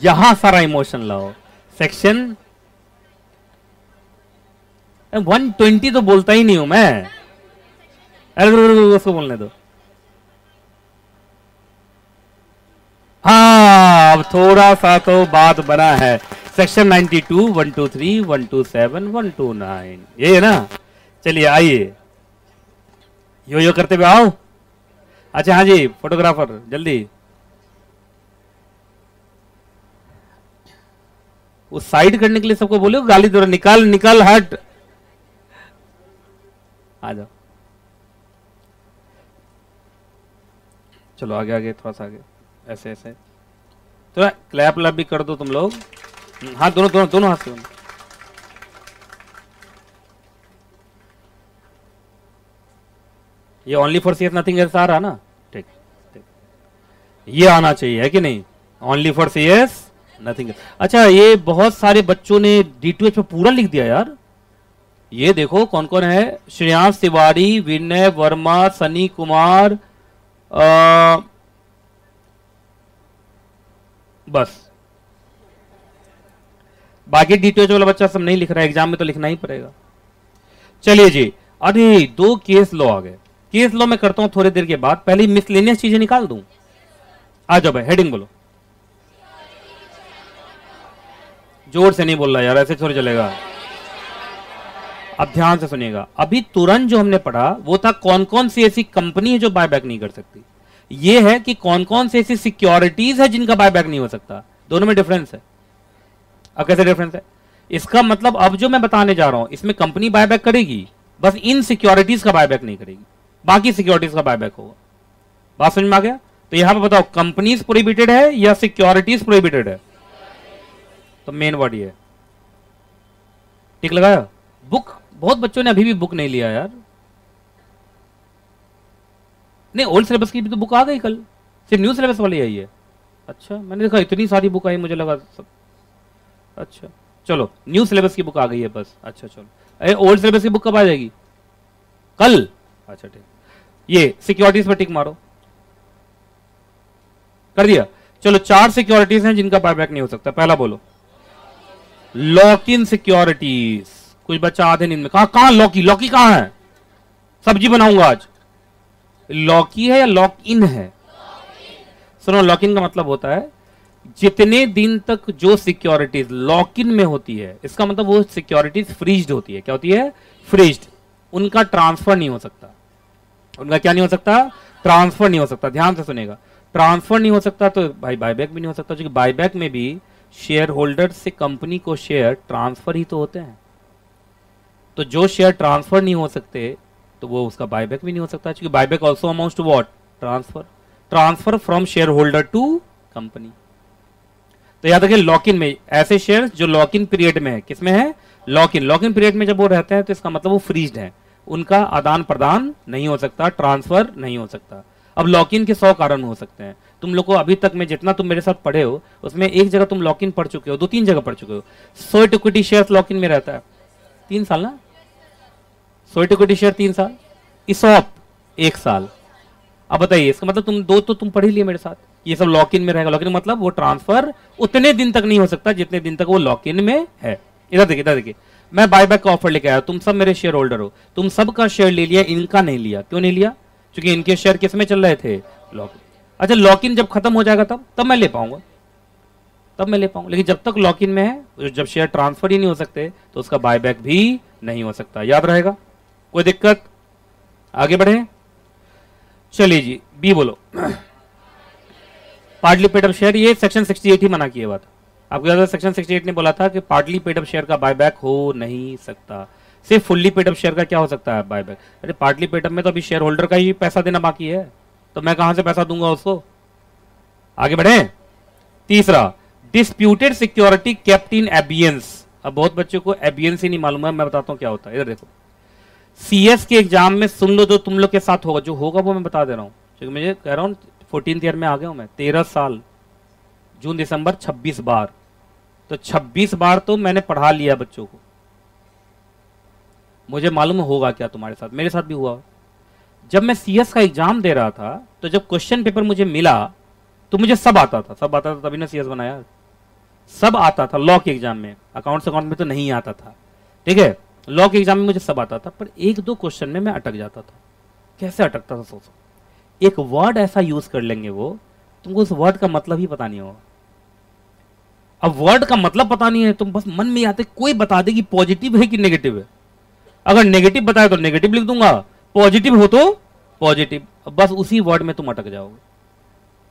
यहाँ सारा इमोशन लाओ। सेक्शन? 120 तो बोलता ही नहीं हूँ मैं। अरे उसको बोलने दो। हाँ अब थोड़ा सा तो बात बना है। सेक्शन 92, 123, 127, 129 ये है ना? चलिए आइए। यो यो करते हुए आओ। अच्छा हाँ जी फोटोग्राफर जल्दी। वो साइड करने के लिए सबको बोले गाली दो निकाल निकाल हट। आ जाओ। चलो आगे आगे थोड़ा सा आगे। ऐसे ऐसे। थोड़ा क्लैप लैप भी कर दो तुम लोग। हाँ दोनों दोनों दोनों हाथ से ये only for C nothing else आ रहा ना? ठीक ठीक। ये आना चाहिए है कि नहीं? Only for C S nothing अच्छा ये बहुत सारे बच्चों ने डी टू एच में पूरा लिख दिया यार। ये देखो कौन कौन है? श्रेयांश तिवारी विनय वर्मा सनी कुमार आ, बस। बाकी डी टू एच वाला बच्चा सब नहीं लिख रहा है एग्ज़ाम में तो लिखना ही पड़ेगा। चलिए जी अरे दो केस लो आ गए। केस लो मैं करता हूँ थोड़ी देर के बाद, पहले मिसलेनियस चीज़ें निकाल दू? आ जाओ भाई हेडिंग बोलो। ज़ोर से नहीं बोल रहा यार, ऐसे थोड़ी चलेगा। अब ध्यान से सुनिएगा। अभी तुरंत जो हमने पढ़ा, वो था कौन कौन सी ऐसी कंपनी है जो बायबैक नहीं कर सकती? ये है कि कौन कौन सी ऐसी सिक्योरिटीज है जिनका बायबैक नहीं हो सकता? दोनों में डिफरेंस है। अब कैसे डिफरेंस है? इसका मतलब अब जो मैं बताने जा रहा हूँ, इसमें कंपनी बायबैक करेगी, बस इन सिक्योरिटीज का बायबैक नहीं करेगी। बाकी सिक्योरिटीज का बायबैक होगा। बात समझ में आ गया? तो यहाँ पर बताओ कंपनीज़ प्रोहिबिटेड है या सिक्योरिटीज प्रोहिबिटेड है? तो मेन वर्ड ये ठीक लगाया? बुक बहुत बच्चों ने अभी भी बुक नहीं लिया यार। नहीं ओल्ड सिलेबस की भी तो बुक आ गई कल। सिर्फ़ न्यू सिलेबस वाली आई है। अच्छा मैंने देखा इतनी सारी बुक आई, मुझे लगा सब। अच्छा चलो न्यू सिलेबस की बुक आ गई है बस। अच्छा चलो। अरे ओल्ड सिलेबस की बुक कब आ जाएगी? कल। अच्छा ठीक। ये सिक्योरिटीज पर टिक मारो। कर दिया। चलो, चार सिक्योरिटीज हैं जिनका बायबैक नहीं हो सकता। पहला बोलो। लॉक इन सिक्योरिटीज कुछ बच्चा आधे नींद में कहा लॉकी लॉकी कहाँ है? सब्ज़ी बनाऊँगा आज। लॉकी है या लॉक इन है? सुनो, लॉक इन का मतलब होता है, जितने दिन तक जो सिक्योरिटीज लॉक इन में होती है, इसका मतलब वो सिक्योरिटीज फ्रीज्ड होती है। क्या होती है? फ्रीज्ड। उनका ट्रांसफ़र नहीं हो सकता। उनका क्या नहीं हो सकता? ट्रांसफ़र नहीं हो सकता। ध्यान से सुनेगा। ट्रांसफ़र नहीं हो सकता तो भाई बायबैक भी नहीं हो सकता। क्योंकि बायबैक में भी शेयर होल्डर से कंपनी को शेयर ट्रांसफ़र ही तो होते हैं। तो जो शेयर ट्रांसफ़र नहीं हो सकते तो वो उसका बायबैक भी नहीं हो सकता, क्योंकि buyback also amount to what transfer transfer from shareholder to company तो याद रखिए लॉक इन में ऐसे शेयर जो लॉक इन पीरियड में है, किसमें है? Lock in lock in period में जब वो रहते हैं तो इसका मतलब वो फ्रीज है। उनका आदान प्रदान नहीं हो सकता ट्रांसफ़र नहीं हो सकता। अब लॉक इन के सौ कारण हो सकते हैं। तुम लोग को अभी तक में जितना तुम मेरे साथ पढ़े हो, उसमें एक जगह तुम लॉक इन पढ़ चुके हो, दो तीन जगह पढ़ चुके हो। So equity share lock in में रहता है। तीन साल ना? सोइट इक्विटी शेयर तीन साल इसॉप एक साल। अब बताइए, इसका मतलब तुम दो तो तुम पढ़ लिए मेरे साथ। ये सब लॉक इन में रहेगा। लॉक इन मतलब वो ट्रांसफ़र उतने दिन तक नहीं हो सकता जितने दिन तक वो लॉक इन में है। इधर देखिए इधर देखिए। मैं बायबैक का ऑफ़र लेके आया। तुम सब मेरे शेयर होल्डर हो। तुम सबका शेयर ले लिया, इनका नहीं लिया। क्यों नहीं लिया? क्योंकि इनके शेयर किसमें चल रहे थे? लॉक अच्छा लॉक इन जब खत्म हो जाएगा तब तब मैं ले पाऊँगा। तब मैं ले पाऊँगा। लेकिन जब तक लॉक इन में है, जब शेयर ट्रांसफ़र ही नहीं हो सकते तो उसका बायबैक भी नहीं हो सकता। याद रहेगा? कोई दिक्कत? आगे बढ़े। चलिए जी, बी बोलो। पार्टली पेड अप शेयर, ये सेक्शन 68 ही मना हुआ था। आपको याद सेक्शन 68 ने बोला था कि पार्टली पेड शेयर का बायबैक हो नहीं सकता। सिर्फ़ फुल्ली पेड अप शेयर का क्या हो सकता है बायबैक अरे पार्टली पेड अप में तो अभी शेयर होल्डर का ही पैसा देना बाकी है। तो मैं कहाँ से पैसा दूँगा उसको? आगे बढ़े। तीसरा disputed security kept in abeyance अब बहुत बच्चों को एबियंस ही नहीं मालूम है, मैं बताता हूँ क्या होता है। इधर देखो। सीएस के एग्ज़ाम में सुन लो जो तुम लोग के साथ होगा, जो होगा वो मैं बता दे रहा हूँ। क्योंकि मुझे कह रहा हूँ फोर्टीन ईयर में आ गया हूँ मैं, तेरह साल, जून, दिसंबर, छब्बीस बार। तो छब्बीस बार तो मैंने पढ़ा लिया बच्चों को। मुझे मालूम होगा क्या तुम्हारे साथ, मेरे साथ भी हुआ। जब मैं सीएस का एग्ज़ाम दे रहा था तो जब क्वेश्चन पेपर मुझे मिला तो मुझे सब आता था, सब आता था, तभी ना सीएस बनाया। सब आता था लॉ के एग्ज़ाम में अकाउंट्स अकाउंट में तो नहीं आता था। ठीक है? लॉ के एग्ज़ाम में मुझे सब आता था, पर एक दो क्वेश्चन में मैं अटक जाता था। कैसे अटकता था सोचो। एक वर्ड ऐसा यूज़ कर लेंगे वो, तुमको उस वर्ड का मतलब ही पता नहीं होगा। अब वर्ड का मतलब पता नहीं है, तुम बस मन में आते कोई बता दे कि पॉजिटिव है कि नेगेटिव है। अगर नेगेटिव बताए तो नेगेटिव लिख दूँगा पॉजिटिव हो तो पॉजिटिव बस उसी वर्ड में तुम अटक जाओगे।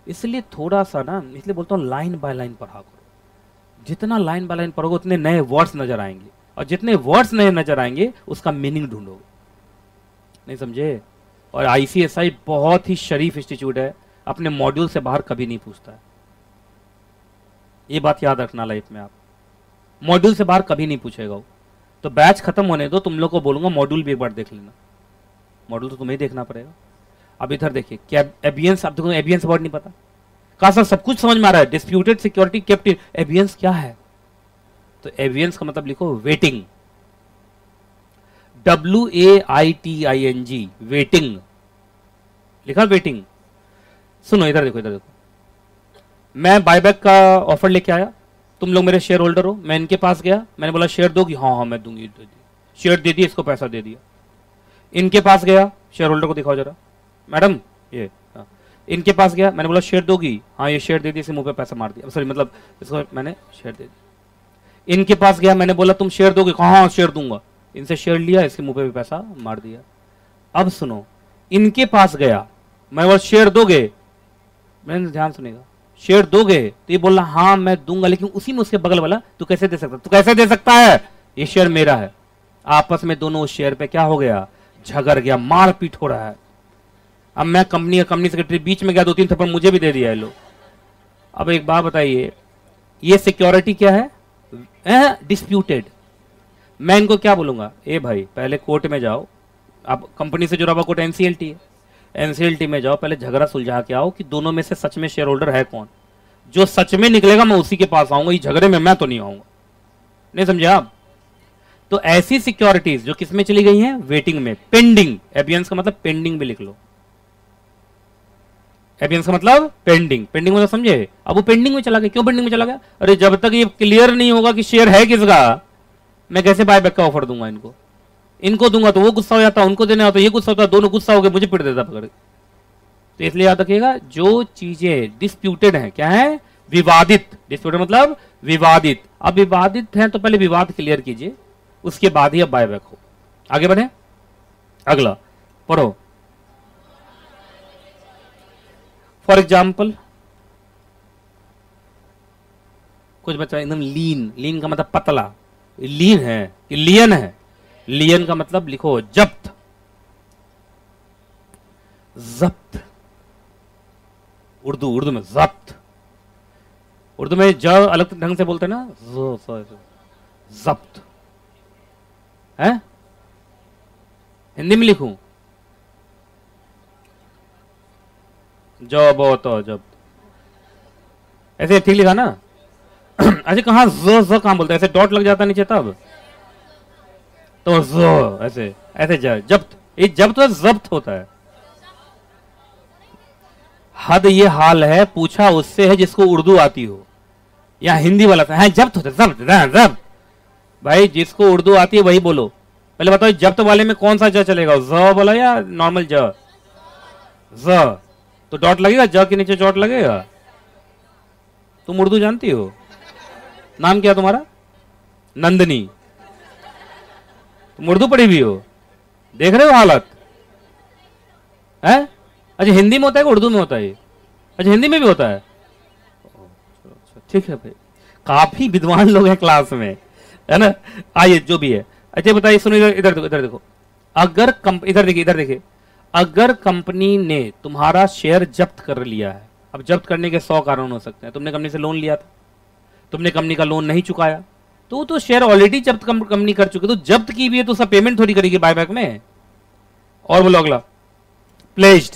इसलिए थोड़ा सा ना, इसलिए बोलता हूँ लाइन बाय लाइन पढ़ा करो। जितना लाइन बाय लाइन पढ़ोगे, उतने नए वर्ड्स नज़र आएँगे। और जितने वर्ड्स नए नज़र आएँगे, उसका मीनिंग ढूंढोगे। नहीं समझे? और आईसीएसआई बहुत ही शरीफ इंस्टीट्यूट है। अपने मॉड्यूल से बाहर कभी नहीं पूछता है। ये बात याद रखना लाइफ में आप। मॉड्यूल से बाहर कभी नहीं पूछेगा वो। तो बैच खत्म होने दो, तुम लोग को बोलूँगा मॉड्यूल भी एक बार देख लेना। मॉड्यूल तो तुम्हें देखना पड़ेगा। अब इधर देखिए, क्या एबियंस अब देखो एबियंस वर्ड नहीं पता। कहा सर सब कुछ समझ में आ रहा है। डिस्प्यूटेड सिक्योरिटी केप्ट एबियंस क्या है? तो एवियंस का मतलब लिखो waiting. W A I T I N G waiting. लिखा वेटिंग। सुनो, इधर देखो इधर देखो। मैं बायबैक का ऑफ़र लेके आया। तुम लोग मेरे शेयर होल्डर हो। मैं इनके पास गया। मैंने बोला शेयर दोगी? हाँ हाँ मैं दूँगी, दे दी शेयर दे दिया, इसको पैसा दे दिया। इनके पास गया। शेयर होल्डर को दिखाओ जरा। मैडम, ये हाँ। इनके पास गया। मैंने बोला शेयर दोगी? हाँ ये शेयर दे दी इसे मुँह पे पैसा मार दिया। सॉरी मतलब इसको मैंने शेयर दे दिया। इनके पास गया, मैंने बोला, तुम शेयर दोगे? कहा शेयर दूँगा। इनसे शेयर लिया, इसके मुँह पे भी पैसा मार दिया। अब सुनो, इनके पास गया, मैं बोला शेयर दोगे? मैंने ध्यान सुनेगा शेयर दोगे? तो ये बोला हाँ मैं दूँगा, लेकिन उसी में उसके बगल वाला तू कैसे दे सकता तू कैसे दे सकता है? ये शेयर मेरा है। आपस में दोनों उस शेयर पे क्या हो गया? झगड़ गया, मारपीट हो रहा है। अब मैं कंपनी कंपनी सेक्रेटरी बीच में गया, दो तीन थप्पड़ मुझे भी दे दिया है लोग। अब एक बात बताइए, ये सिक्योरिटी क्या है? डिस्प्यूटेड मैं इनको क्या बोलूँगा? ए भाई, पहले कोर्ट में जाओ। आप कंपनी से जुड़ा रबा कोर्ट एनसीएलटी है। एनसीएलटी में जाओ, पहले झगड़ा सुलझा के आओ कि दोनों में से सच में शेयर होल्डर है कौन? जो सच में निकलेगा, मैं उसी के पास आऊँगा। इस झगड़े में मैं तो नहीं आऊँगा। नहीं समझे आप? तो ऐसी सिक्योरिटीज जो किसमें चली गई हैं? वेटिंग में। पेंडिंग एबियंस का मतलब पेंडिंग भी लिख लो। एबियंस का मतलब पेंडिंग पेंडिंग मतलब समझे? अब वो पेंडिंग में चला गया। क्यों पेंडिंग में चला गया? अरे जब तक ये क्लियर नहीं होगा कि शेयर है किसका, मैं कैसे बायबैक का ऑफ़र दूँगा इनको? इनको दूँगा तो वो गुस्सा हो जाता, उनको देने तो ये गुस्सा होता दोनों गुस्सा हो गए, मुझे पिट देता पकड़। तो इसलिए याद रखिएगा, जो चीज़ें डिस्प्यूटेड हैं, क्या है? विवादित। डिस्प्यूटेड मतलब विवादित। अब विवादित है तो पहले विवाद क्लियर कीजिए, उसके बाद ही अब बायबैक हो। आगे बढ़े। अगला, पढ़ो। फॉर एग्ज़ाम्पल कुछ बच्चा एकदम लीन लीन का मतलब पतला। लीन है कि लियन है। लियन का मतलब लिखो, जब्त। जब्त। उर्दू उर्दू में जब्त। उर्दू में ज अलग ढंग से बोलते हैं ना जब्त। है? हिंदी में लिखूं? जब तो जब। ऐसे ठीक लिखा ना? अच्छा कहा ज ज कहाँ बोलते ऐसे डॉट लग जाता नीचे तब। तो ज, ऐसे ऐसे जब्त ये जब्त तो जब्त होता है। हद ये हाल है, पूछा उससे है जिसको उर्दू आती हो। या हिंदी वाला था है, जब्त होता है, जब्त जब्त। भाई, जिसको उर्दू आती है वही बोलो। पहले बताओ, जब्त वाले में कौन सा ज चलेगा? ज बोला या नॉर्मल ज? ज। तो डॉट लगेगा, ज के नीचे डॉट लगेगा। तुम उर्दू जानती हो? नाम क्या तुम्हारा? नंदनी। तुम उर्दू पढ़ी भी हो? देख रहे हो हालत? है? अच्छा हिंदी में होता है उर्दू में होता है अच्छा हिंदी में भी होता है? ठीक है भाई। काफ़ी विद्वान लोग हैं क्लास में, है ना? आइए, जो भी है। अच्छा बताइए, सुनो, इधर इधर देखो इधर देखो। अगर इधर देखिए इधर देखिए। अगर कंपनी ने तुम्हारा शेयर जब्त कर लिया है, अब जब्त करने के सौ कारण हो सकते हैं। तुमने कंपनी से लोन लिया था, तुमने कंपनी का लोन नहीं चुकाया तो तो शेयर ऑलरेडी जब्त कंपनी कर चुकी तो जब्त की भी है तो उसका पेमेंट थोड़ी करेगी बायबैक में। और बोलो अगला प्लेस्ड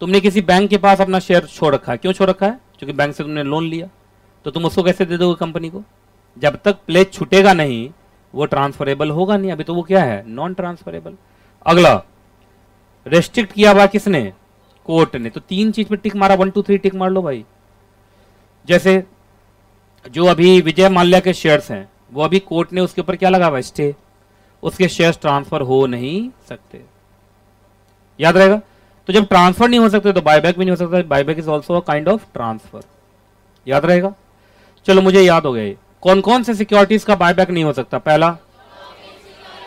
तुमने किसी बैंक के पास अपना शेयर छोड़ रखा है। क्यों छोड़ रखा है? क्योंकि बैंक से तुमने लोन लिया। तो तुम उसको कैसे दे दोगे कंपनी को? जब तक प्लेज छूटेगा नहीं, वो ट्रांसफरेबल होगा नहीं। अभी तो वो क्या है? नॉन ट्रांसफरेबल अगला रेस्ट्रिक्ट किया हुआ किसने? कोर्ट ने। तो तीन चीज़ पे टिक मारा वन टू थ्री टिक मार लो भाई। जैसे, जो अभी विजय माल्या के शेयर्स हैं, वो अभी कोर्ट ने उसके ऊपर क्या लगा हुआ स्टे उसके शेयर्स ट्रांसफ़र हो नहीं सकते। याद रहेगा? तो जब ट्रांसफ़र नहीं हो सकते तो बायबैक भी नहीं हो सकता। Buyback is also kind of transfer याद रहेगा? चलो, मुझे याद हो गया कौन कौन से सिक्योरिटीज का बायबैक नहीं हो सकता? पहला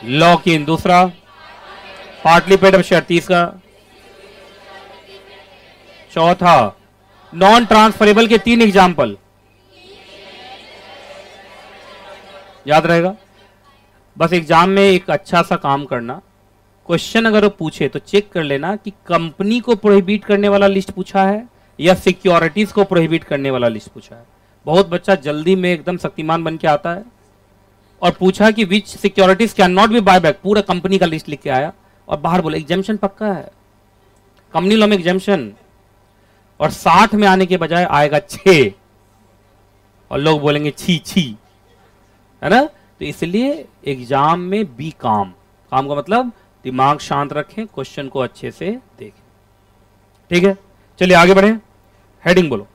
लॉक इन दूसरा पार्टली पेड अप शेयर तीसरा चौथा नॉन ट्रांसफरेबल के तीन एग्ज़ाम्पल याद रहेगा? बस एग्ज़ाम में एक अच्छा सा काम करना। क्वेश्चन अगर वो पूछे तो चेक कर लेना कि कंपनी को प्रोहिबिट करने वाला लिस्ट पूछा है, या सिक्योरिटीज को प्रोहिबिट करने वाला लिस्ट पूछा है। बहुत बच्चा जल्दी में एकदम शक्तिमान बन के आता है। और पूछा कि which securities can not be buy back पूरा कंपनी का लिस्ट लिख के आया। और बाहर बोले एग्जामेशन पक्का है। कंपनी लॉ में एग्जामेशन और साठ में आने के बजाय आएगा छ और लोग बोलेंगे, छी छी। है ना? तो इसलिए एग्ज़ाम में बी काम। काम का मतलब दिमाग शांत रखें, क्वेश्चन को अच्छे से देखें। ठीक है? चलिए आगे बढ़े। हेडिंग बोलो।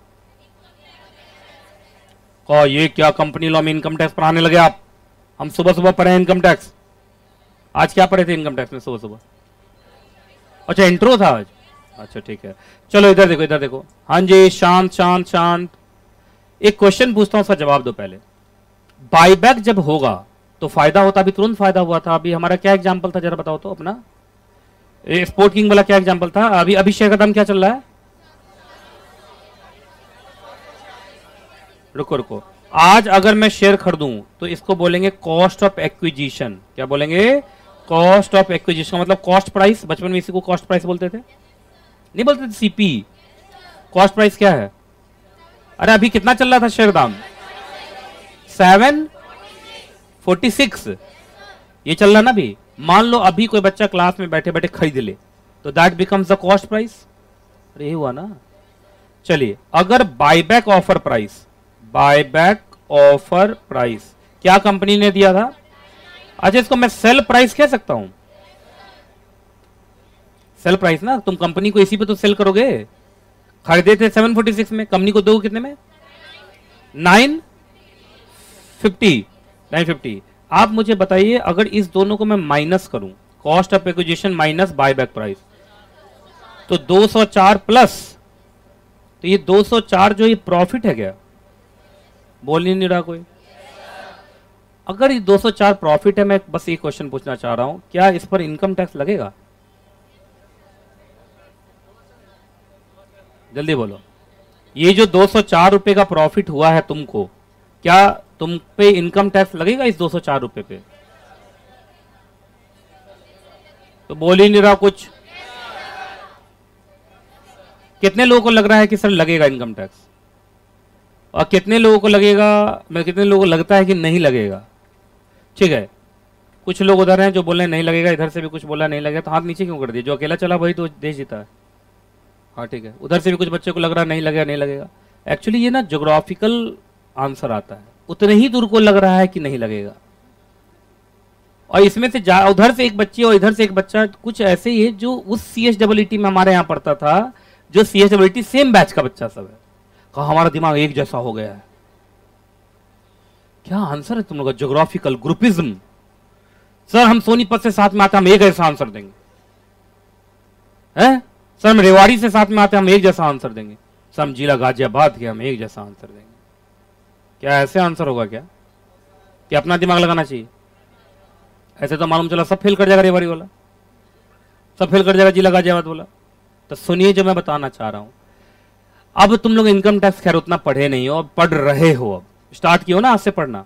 कहो, ये क्या कंपनी लॉ में इनकम टैक्स पढ़ाने लगे आप? हम सुबह सुबह पढ़े इनकम टैक्स आज क्या पढ़े थे इनकम टैक्स में सुबह सुबह? अच्छा इंट्रो था आज। अच्छा ठीक है। चलो, इधर देखो इधर देखो। हाँ जी, शांत शांत शांत। एक क्वेश्चन पूछता हूँ, उसका जवाब दो पहले। बाईबैक जब होगा तो फ़ायदा होता, अभी तुरंत फ़ायदा हुआ था। अभी हमारा क्या एग्ज़ाम्पल था, जरा बताओ तो अपना। स्पोर्ट किंग वाला क्या एग्ज़ाम्पल था? अभी अभी शेयर का दाम क्या चल रहा है? रुको रुको। आज अगर मैं शेयर खरीदूं तो इसको बोलेंगे कॉस्ट ऑफ़ एक्विजिशन क्या बोलेंगे? कॉस्ट ऑफ़ एक्विजिशन मतलब कॉस्ट प्राइस बचपन में इसी को कॉस्ट प्राइस बोलते थे? नहीं बोलते थे सीपी कॉस्ट प्राइस क्या है? अरे अभी कितना चल रहा था शेयर दाम? सेवन फोर्टी सिक्स ये चल रहा ना अभी? मान लो अभी कोई बच्चा क्लास में बैठे बैठे खरीद ले तो that becomes the cost price अरे हुआ ना। चलिए, अगर buyback offer price buyback offer price क्या कंपनी ने दिया था? अच्छा इसको मैं सेल प्राइस कह सकता हूँ। सेल प्राइस ना? तुम कंपनी को इसी पे तो सेल करोगे। खरीदे थे 746 में कंपनी को दो कितने में? नाइन फिफ्टी नाइन फिफ्टी आप मुझे बताइए, अगर इस दोनों को मैं माइनस करूँ cost of acquisition minus buyback price तो 204 प्लस तो ये 204 जो ये प्रॉफिट है क्या? बोल नहीं रहा कोई। अगर ये 204 प्रॉफिट है, मैं बस ये क्वेश्चन पूछना चाह रहा हूँ। क्या इस पर इनकम टैक्स लगेगा? जल्दी बोलो। ये जो 204 रुपए का प्रॉफिट हुआ है तुमको, क्या तुम पे इनकम टैक्स लगेगा इस 204 रुपए पे? तो बोल ही नहीं रहा कुछ। कितने लोगों को लग रहा है कि सर लगेगा इनकम टैक्स और कितने लोगों को लगेगा, मैं कितने लोगों को लगता है कि नहीं लगेगा? ठीक है। कुछ लोग उधर हैं जो बोल नहीं लगेगा, इधर से भी कुछ बोला नहीं लगेगा तो हाथ नीचे क्यों कर दिया? जो अकेला चला वही तो देश जीता है। हाँ ठीक है। उधर से भी कुछ बच्चे को लग रहा नहीं लगेगा नहीं लगेगा। एक्चुअली ये ना जोग्राफिकल आंसर आता है। उतने ही दूर को लग रहा है कि नहीं लगेगा। और इसमें से जा, उधर से एक बच्ची और इधर से एक बच्चा, कुछ ऐसे ही है जो उस सी एच डब्ल्यू में हमारे यहाँ पढ़ता था, जो C H W same batch का बच्चा सब है। कहा, हमारा दिमाग एक जैसा हो गया है। क्या आंसर है तुम लोग का? जोग्राफिकल ग्रुपिज्म सर हम सोनीपत से साथ में आते हम एक ऐसा आंसर देंगे। हैं? सर हम रेवाड़ी से साथ में आते हम एक जैसा आंसर देंगे। सर हम जिला गाजियाबाद के हम एक जैसा आंसर देंगे। क्या ऐसे आंसर होगा क्या? कि अपना दिमाग लगाना चाहिए? ऐसे तो मालूम चला सब फेल कर जाएगा रेवाड़ी वाला। सब फेल कर जाएगा जिला गाजियाबाद वाला। तो सुनिए जो मैं बताना चाह रहा हूँ। अब तुम लोग इनकम टैक्स खैर उतना पढ़े नहीं हो, अब पढ़ रहे हो अब। स्टार्ट किया ना आज से पढ़ना।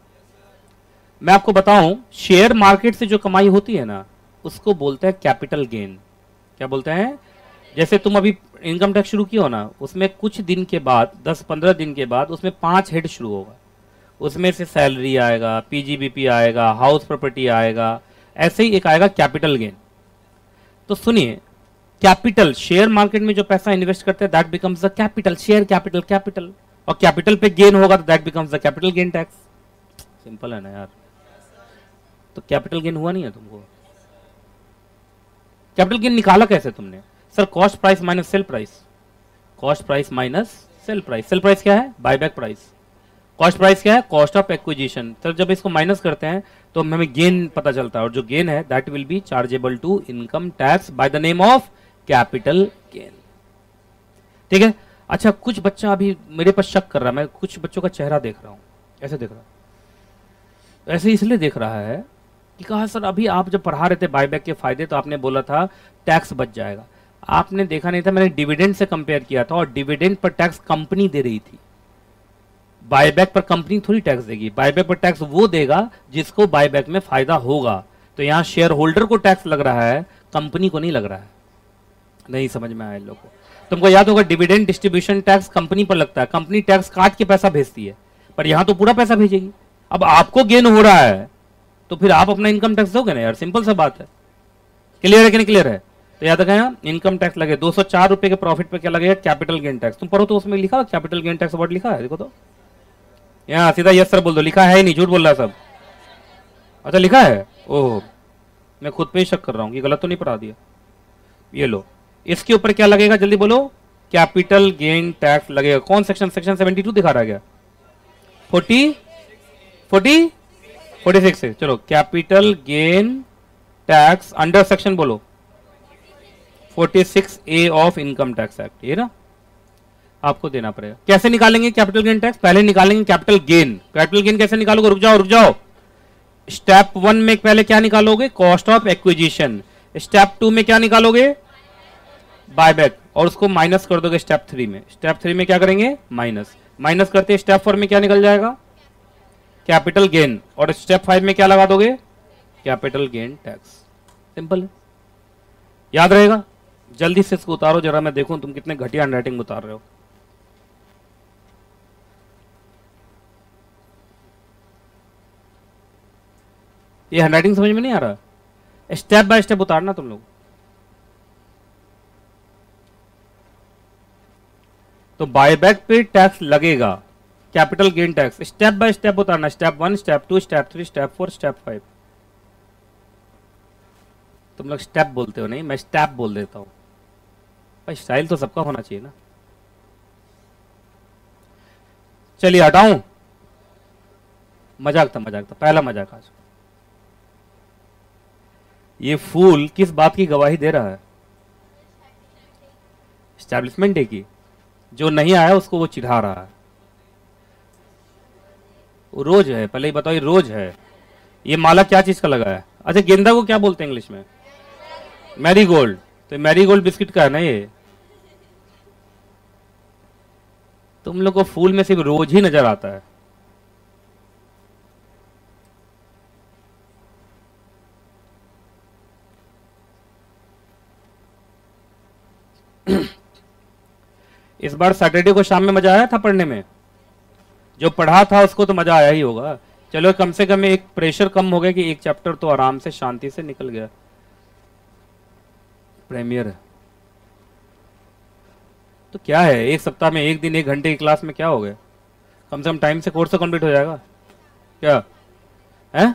मैं आपको बताऊँ, शेयर मार्केट से जो कमाई होती है ना, उसको बोलते हैं कैपिटल गेन। क्या बोलते हैं? जैसे तुम अभी इनकम टैक्स शुरू किया हो ना, उसमें कुछ दिन के बाद 10-15 दिन के बाद, उसमें पाँच हेड शुरू होगा। उसमें से सैलरी आएगा, पीजीबीपी आएगा, हाउस प्रॉपर्टी आएगा, ऐसे ही एक आएगा कैपिटल गेन। तो सुनिए, कैपिटल, शेयर मार्केट में जो पैसा इन्वेस्ट करते हैं that becomes the capital share capital capital और कैपिटल पे गेन होगा तो that becomes the capital gain tax simple है ना यार. तो कैपिटल गेन हुआ नहीं है तुमको? कैपिटल गेन निकाला कैसे तुमने? Sir cost price minus sale price cost price minus sale price sale price क्या है? बायबैक प्राइस कॉस्ट प्राइस क्या है? कॉस्ट ऑफ़ एक्विजिशन सर जब इसको माइनस करते हैं तो हमें गेन पता चलता है और जो गेन है that will be chargeable to income tax by the name of capital gain ठीक है? अच्छा कुछ बच्चा अभी मेरे पर शक कर रहा है, मैं कुछ बच्चों का चेहरा देख रहा हूँ। ऐसे देख रहा हूँ। ऐसे इसलिए देख रहा है कि कहा, सर, अभी आप जब पढ़ा रहे थे बायबैक के फ़ायदे तो आपने बोला था टैक्स बच जाएगा। आपने देखा नहीं था, मैंने डिविडेंड से कंपेयर किया था, और डिविडेंड पर टैक्स कंपनी दे रही थी। बायबैक पर कंपनी थोड़ी टैक्स देगी। बायबैक पर टैक्स वो देगा, जिसको बायबैक में फ़ायदा होगा। तो यहाँ शेयर होल्डर को टैक्स लग रहा है कंपनी को नहीं लग रहा है। नहीं समझ में आया इन लोग को। तुमको याद होगा डिविडेंड डिस्ट्रीब्यूशन टैक्स कंपनी पर लगता है। कंपनी टैक्स काट के पैसा भेजती है, पर यहाँ तो पूरा पैसा भेजेगी। अब आपको गेन हो रहा है तो फिर आप अपना इनकम टैक्स दोगे ना यार? सिंपल सा बात है। क्लियर है कि नहीं क्लियर है? तो याद रखा इनकम टैक्स लगे। दो सौ चार रुपए के प्रॉफिट पे क्या लगेगा? कैपिटल गेन टैक्स तुम पढ़ो तो उसमें लिखा कैपिटल गेन टैक्स वर्ड लिखा है, देखो तो। यहाँ सीधा यस सर बोल दो, लिखा है ही नहीं, झूठ बोल रहा सब। अच्छा लिखा है? ओह, मैं खुद पे ही शक कर रहा हूँ कि गलत तो नहीं पढ़ा दिया। ये लो। इसके ऊपर क्या लगेगा? जल्दी बोलो। कैपिटल गेन टैक्स लगेगा? कौन सेक्शन सेक्शन 72 दिखा रहा गया 40 40 46 से चलो capital gain tax under section बोलो। 46 A of income tax act ये ना? आपको देना पड़ेगा। कैसे निकालेंगे कैपिटल गेन टैक्स पहले निकालेंगे कैपिटल गेन कैपिटल गेन कैसे निकालोगे? रुक जाओ रुक जाओ। स्टेप वन में पहले क्या निकालोगे? Cost of acquisition step two में क्या निकालोगे? बायबैक और उसको माइनस कर दोगे स्टेप थ्री में। स्टेप थ्री में क्या करेंगे? माइनस। माइनस करते स्टेप फोर में क्या निकल जाएगा? Capital gain. और स्टेप फाइव में क्या लगा दोगे? Capital gain tax. सिंपल है। याद रहेगा? जल्दी से इसको उतारो। जरा मैं देखूँ तुम कितने घटिया हैंडराइटिंग उतार रहे हो। ये हैंडराइटिंग समझ में नहीं आ रहा? स्टेप बाय स्टेप उतारना तुम लोग। तो बायबैक पे टैक्स लगेगा। Capital gain tax step by step उतारना। Step one step two step three step four step five तुम लोग स्टेप बोलते हो, नहीं? मैं स्टेप बोल देता हूँ। भाई स्टाइल तो सबका होना चाहिए ना। चलिए, हटाऊं। मज़ाक था मज़ाक था। पहला मज़ाक आज। ये फूल किस बात की गवाही दे रहा है? स्टैब्लिशमेंट डे की। जो नहीं आया उसको वो चिढ़ा रहा है। वो रोज है, पहले ही बताओ ये रोज है। ये माला क्या चीज़ का लगा है? अच्छा गेंदा को क्या बोलते हैं इंग्लिश में? मैरी गोल्ड तो मैरी गोल्ड बिस्किट का है ना ये? तुम लोग को फूल में सिर्फ़ रोज ही नज़र आता है। इस बार सैटरडे को शाम में मज़ा आया था पढ़ने में? जो पढ़ा था उसको तो मज़ा आया ही होगा। चलो कम से कम एक प्रेशर कम हो गया कि एक चैप्टर तो आराम से शांति से निकल गया। प्रीमियर तो क्या है? एक सप्ताह में एक दिन, एक घंटे की क्लास में क्या हो गया? कम से कम टाइम से कोर्स तो कंप्लीट हो जाएगा। क्या? है?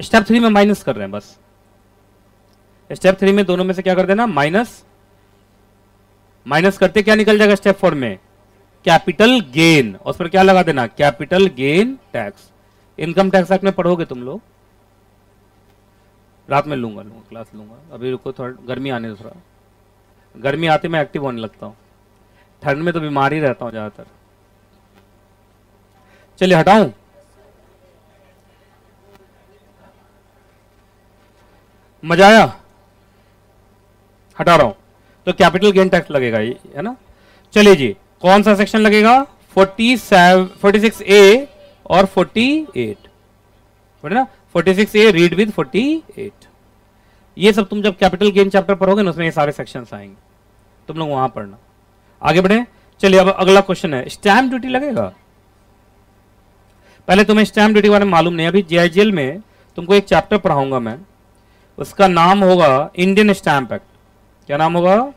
स्टेप थ्री में माइनस कर रहे हैं बस। स्टेप थ्री में दोनों में से क्या कर देना? माइनस माइनस करते क्या निकल जाएगा स्टेप फोर में? Capital gain. उस पर क्या लगा देना? Capital gain tax. Income tax act में पढ़ोगे तुम लोग? रात में लूँगा लूँगा, क्लास लूँगा। अभी रुको थोड़ा, गर्मी आने थोड़ा। गर्मी आते मैं एक्टिव होने लगता हूँ। ठंड में तो बीमार ही रहता हूँ ज़्यादातर। चलिए, हटाऊं। मज़ा आया? हटा रहा हूँ। तो कैपिटल गेन टैक्स लगेगा ये, है ना? चलिए जी, कौन सा सेक्शन लगेगा? Forty seven forty six A और फोर्टी एट ना? Forty six A read with forty eight ये सब तुम जब कैपिटल गेन चैप्टर पढ़ोगे ना, उसमें ये सारे सेक्शंस आएँगे। तुम लोग वहाँ पढ़ना। आगे बढ़े। चलिए, अब अगला क्वेश्चन है। स्टैम्प ड्यूटी लगेगा? पहले तुम्हें स्टैम्प ड्यूटी बारे में मालूम नहीं अभी जेआईजीएल में तुमको एक चैप्टर पढ़ाऊँगा मैं। उसका नाम होगा इंडियन स्टैम्प एक्ट क्या नाम होगा?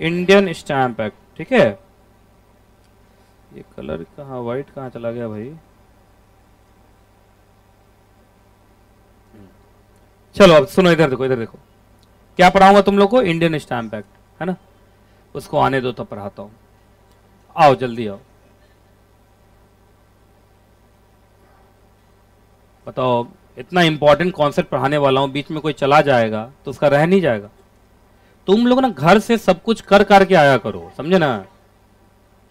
इंडियन स्टैम्प एक्ट ठीक है? ये कलर कहा व्हाइट कहाँ चला गया भाई? चलो अब सुनो, इधर देखो इधर देखो। क्या पढ़ाऊँगा तुम लोग को? इंडियन स्टैम्प एक्ट है ना? उसको आने दो तो पढ़ाता हूँ। आओ, जल्दी आओ। बताओ, इतना इंपॉर्टेंट कॉन्सेप्ट पढ़ाने वाला हूँ, बीच में कोई चला जाएगा तो उसका रह नहीं जाएगा? तुम लोग ना घर से सब कुछ कर करके आया करो समझे ना?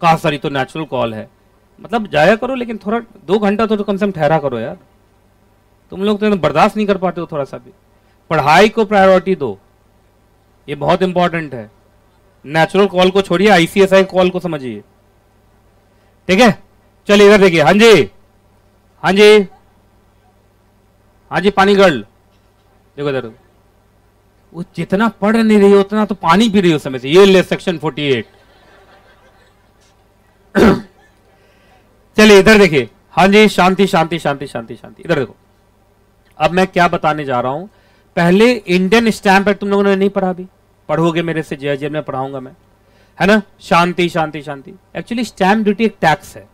कहा सर तो नेचुरल कॉल है। मतलब जाया करो लेकिन थोड़ा दो घंटा तो, तो कम से कम ठहरा करो यार। तुम लोग तो बर्दाश्त नहीं कर पाते हो थोड़ा सा भी। पढ़ाई को प्रायोरिटी दो। ये बहुत इंपॉर्टेंट है। नेचुरल कॉल को छोड़िए आईसीएसआई कॉल को समझिए। ठीक है? चलिए इधर देखिए। हाँ जी। हाँ जी। हाँ जी पानी गर्ल देखो इधर। वो जितना पढ़ नहीं रही उतना तो पानी पी रही हो समय से। ये ले सेक्शन 48 [clears throat] चलिए, इधर देखिए। हाँ जी, शांति शांति शांति शांति शांति। इधर देखो। अब मैं क्या बताने जा रहा हूँ? पहले इंडियन स्टैंप एक्ट तुम लोगों ने नहीं पढ़ा अभी? पढ़ोगे मेरे से जे में पढ़ाऊँगा मैं। है ना? शांति शांति शांति। एक्चुअली स्टैंप ड्यूटी एक टैक्स है।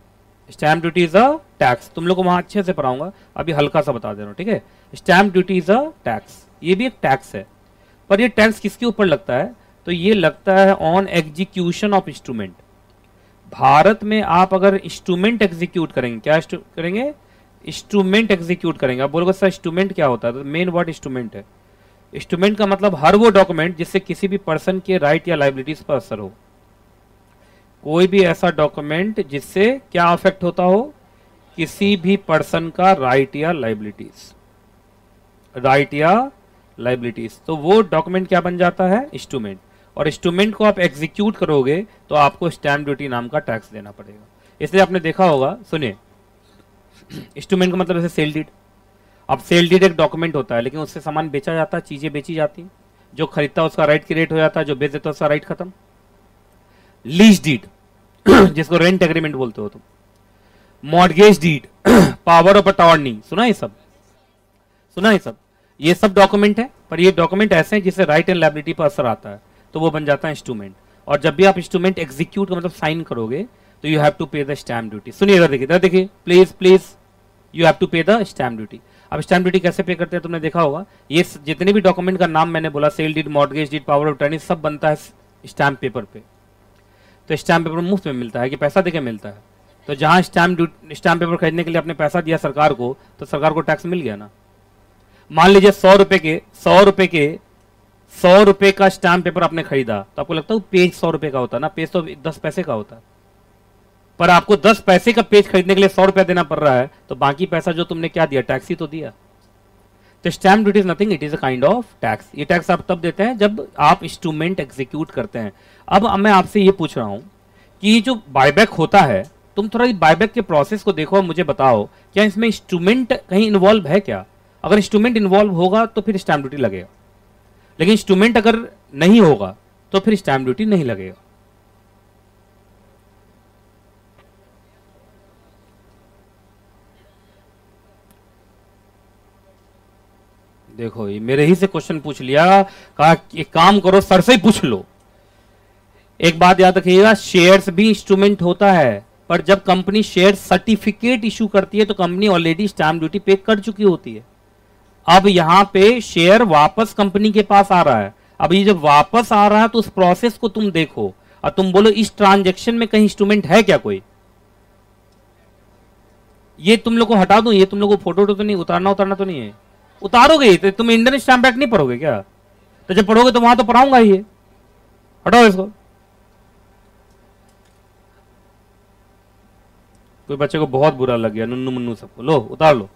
Stamp duty is a tax तुम लोग को वहाँ अच्छे से पढ़ाऊँगा। अभी हल्का सा बता दे रहा हूँ, ठीक है? Stamp duty is a tax ये भी एक टैक्स है। पर ये टैक्स किसके ऊपर लगता है? तो ये लगता है on execution of instrument Bharat में आप अगर इंस्ट्रूमेंट एग्जीक्यूट करेंगे, क्या करेंगे? इंस्ट्रूमेंट एग्जीक्यूट करेंगे। आप बोलोगे, सर इंस्ट्रूमेंट क्या होता है? मेन वर्ड इंस्ट्रूमेंट है। इंस्ट्रूमेंट का मतलब हर वो डॉक्यूमेंट जिससे किसी भी पर्सन के राइट या लाइबिलिटीज पर असर हो। कोई भी ऐसा डॉक्यूमेंट जिससे क्या अफेक्ट होता हो? किसी भी पर्सन का राइट या लाइबिलिटीज राइट या लाइबिलिटीज तो वो डॉक्यूमेंट क्या बन जाता है? इंस्ट्रूमेंट और इंस्ट्रूमेंट को आप एग्जीक्यूट करोगे तो आपको स्टैम्प ड्यूटी नाम का टैक्स देना पड़ेगा। इसलिए आपने देखा होगा, सुनिए। इंस्ट्रूमेंट का मतलब जैसे सेल डीड अब सेल डीड एक डॉक्यूमेंट होता है, लेकिन उससे सामान बेचा जाता है, चीज़ें बेची जाती जो खरीदता उसका राइट क्रिएट हो जाता है, जो बेच देता उसका राइट खत्म। लीज डीड [clears throat] जिसको रेंट एग्रीमेंट बोलते हो तुम। Mortgage deed power of attorney सुना ये सब? सुना ये सब? ये सब डॉक्यूमेंट है, पर ये डॉक्यूमेंट ऐसे हैं जिससे राइट एंड लाइबिलिटी पर असर आता है। तो वो बन जाता है इंस्ट्रूमेंट और जब भी आप इंस्ट्रूमेंट एग्जीक्यूट मतलब साइन करोगे तो you have to pay the stamp duty सुनिए देखिए देखिए। Please please you have to pay the stamp duty अब स्टैम्प ड्यूटी कैसे पे करते हैं तुमने देखा होगा। ये जितने भी डॉक्यूमेंट का नाम मैंने बोला sale deed mortgage deed power of attorney सब बनता है स्टैम्प पेपर पे। तो स्टैम्प पेपर मुफ़्त में मिलता है कि पैसा देके मिलता है। तो जहाँ स्टैम्प स्टैम्प पेपर खरीदने के लिए आपने पैसा दिया सरकार को तो सरकार को टैक्स मिल गया ना? मान लीजिए सौ रुपए के, सौ रुपए के, सौ रुपए का स्टैम्प पेपर आपने खरीदा तो आपको लगता है पेज सौ रुपए का होता ना? पेज तो दस पैसे का होता पर आपको दस पैसे का पेज खरीदने के लिए सौ रुपया देना पड़ रहा है तो बाकी पैसा जो तुमने क्या दिया? टैक्स ही तो दिया। तो stamp duty is nothing it is a kind of tax ये टैक्स आप तब देते हैं जब आप इंस्ट्रूमेंट एग्जीक्यूट करते हैं। अब मैं आपसे ये पूछ रहा हूँ कि जो बायबैक होता है, तुम थोड़ा बायबैक के प्रोसेस को देखो और मुझे बताओ, क्या इसमें इंस्ट्रूमेंट कहीं इन्वॉल्व है क्या? अगर इंस्ट्रूमेंट इन्वॉल्व होगा तो फिर स्टैम्प ड्यूटी लगेगा। लेकिन इंस्ट्रूमेंट अगर नहीं होगा तो फिर स्टैम्प ड्यूटी नहीं लगेगा। देखो ये मेरे ही से क्वेश्चन पूछ लिया, कहा एक काम करो, सर से ही पूछ लो। एक बात याद रखिएगा शेयर्स भी इंस्ट्रूमेंट होता है, पर जब कंपनी शेयर सर्टिफिकेट इशू करती है तो कंपनी ऑलरेडी स्टैम्प ड्यूटी पे कर चुकी होती है। अब यहाँ पे शेयर वापस कंपनी के पास आ रहा है। अब ये जब वापस आ रहा है तो उस प्रोसेस को तुम देखो। और तुम बोलो, इस ट्रांजेक्शन में कहीं इंस्ट्रूमेंट है क्या कोई? ये तुम लोग को हटा दो, ये तुम लोग को फ़ोटो तो नहीं, उतारना उतारना तो नहीं है। उतारोगे तो तुम इंडियन स्टैम्प एक्ट नहीं पढ़ोगे क्या? तो जब पढ़ोगे तो वहाँ तो पढ़ाऊँगा ये हटाओ इसको। कोई बच्चे को बहुत बुरा लग गया, नुन्नू मुन्नू सबको। लो, उतार लो।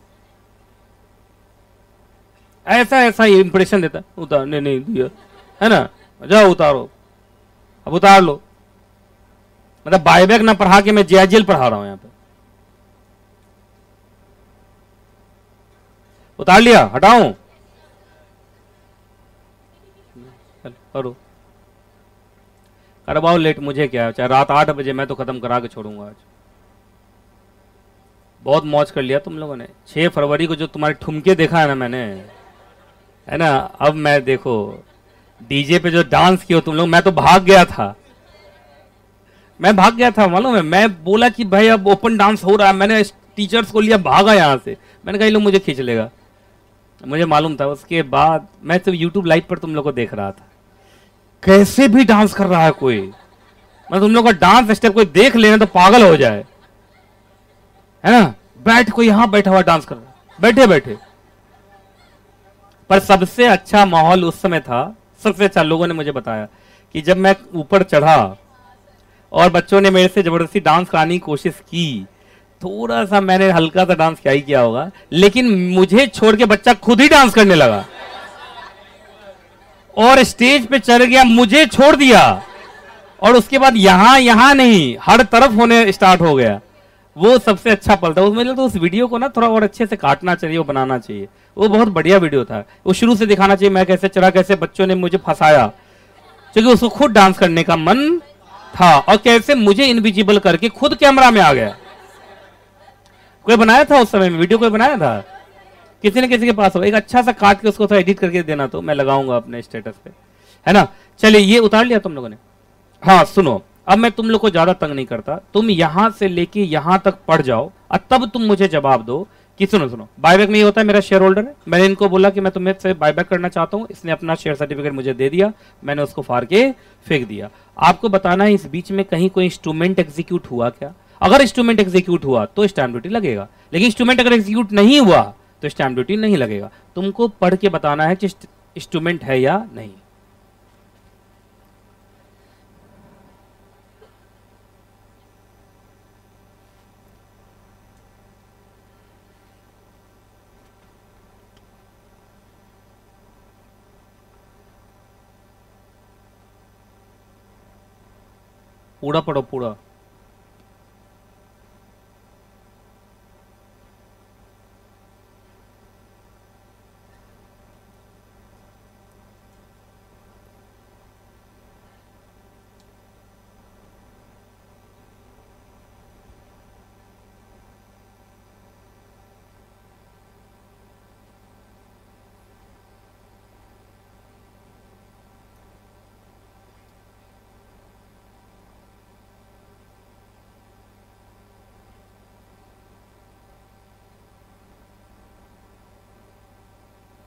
ऐसा ऐसा इंप्रेशन देता उतारने नहीं दिया। है ना? जाओ, उतारो। अब उतार लो। मतलब बायबैक ना पढ़ा के मैं जेल पढ़ा रहा हूँ यहाँ पे। उतार लिया, हटाऊं? करो। करवाओ लेट मुझे क्या? चाहे रात आठ बजे मैं तो खत्म करा के छोड़ूँगा आज। बहुत मौज कर लिया तुम लोगों ने। छह फरवरी को जो तुम्हारे ठुमके देखा है ना मैंने है ना? अब मैं देखो डीजे पे जो डांस किया तुम लोग, मैं तो भाग गया था। मैं भाग गया था, मालूम है? मैं बोला कि भाई अब ओपन डांस हो रहा है। मैंने टीचर्स को लिया, भागा यहाँ से। मैंने कहा लोग मुझे खींच लेगा। मुझे मालूम था, उसके बाद मैं तो यूट्यूब लाइव पर तुम लोग को देख रहा था। कैसे भी डांस कर रहा है कोई? मैं तुम लोग का डांस स्टेप कोई देख लेना तो पागल हो जाए। है ना? बैठ, कोई यहाँ बैठा हुआ डांस कर रहा बैठे बैठे। पर सबसे अच्छा माहौल उस समय था, सबसे अच्छा लोगों ने मुझे बताया कि जब मैं ऊपर चढ़ा और बच्चों ने मेरे से ज़बरदस्ती डांस कराने की कोशिश की, थोड़ा सा मैंने हल्का सा डांस क्या ही किया होगा, लेकिन मुझे छोड़ के बच्चा खुद ही डांस करने लगा। और स्टेज पे चढ़ गया, मुझे छोड़ दिया। और उसके बाद यहाँ यहाँ नहीं, हर तरफ़ होने स्टार्ट हो गया। वो सबसे अच्छा पल था उसमें तो उस वीडियो को ना थोड़ा और अच्छे से काटना चाहिए, वो बनाना चाहिए। वो बहुत बढ़िया वीडियो था। वो शुरू से दिखाना चाहिए, मैं कैसे चढ़ा कैसे बच्चों ने मुझे फंसाया। क्योंकि उसको खुद डांस करने का मन था और कैसे मुझे इनविजिबल करके खुद कैमरा में आ गया। कोई बनाया था उस समय में? वीडियो कोई बनाया था? किसी ने किसी के पास हो एक अच्छा सा काट के उसको थोड़ा एडिट करके देना तो मैं लगाऊँगा अपने स्टेटस पे। है ना? चलिए, ये उतार लिया तुम लोगों ने। हाँ सुनो। अब मैं तुम लोग को ज़्यादा तंग नहीं करता। तुम यहाँ से लेके यहाँ तक पढ़ जाओ, और तब तुम मुझे जवाब दो कि सुनो सुनो बायबैक में ये होता है मेरा शेयर होल्डर है। मैंने इनको बोला कि मैं तुम्हें से बायबैक करना चाहता हूँ, इसने अपना शेयर सर्टिफिकेट मुझे दे दिया, मैंने उसको फाड़ के फेंक दिया। आपको बताना है, इस बीच में कहीं कोई इंस्ट्रूमेंट एग्जीक्यूट हुआ क्या? अगर इंस्ट्रूमेंट एग्जीक्यूट हुआ तो स्टैम्प ड्यूटी लगेगा। लेकिन इंस्ट्रूमेंट अगर एग्जीक्यूट नहीं हुआ तो स्टैम्प ड्यूटी नहीं लगेगा। तुमको पढ़ के बताना है कि इंस्ट्रूमेंट है या नहीं। Pura pero pura.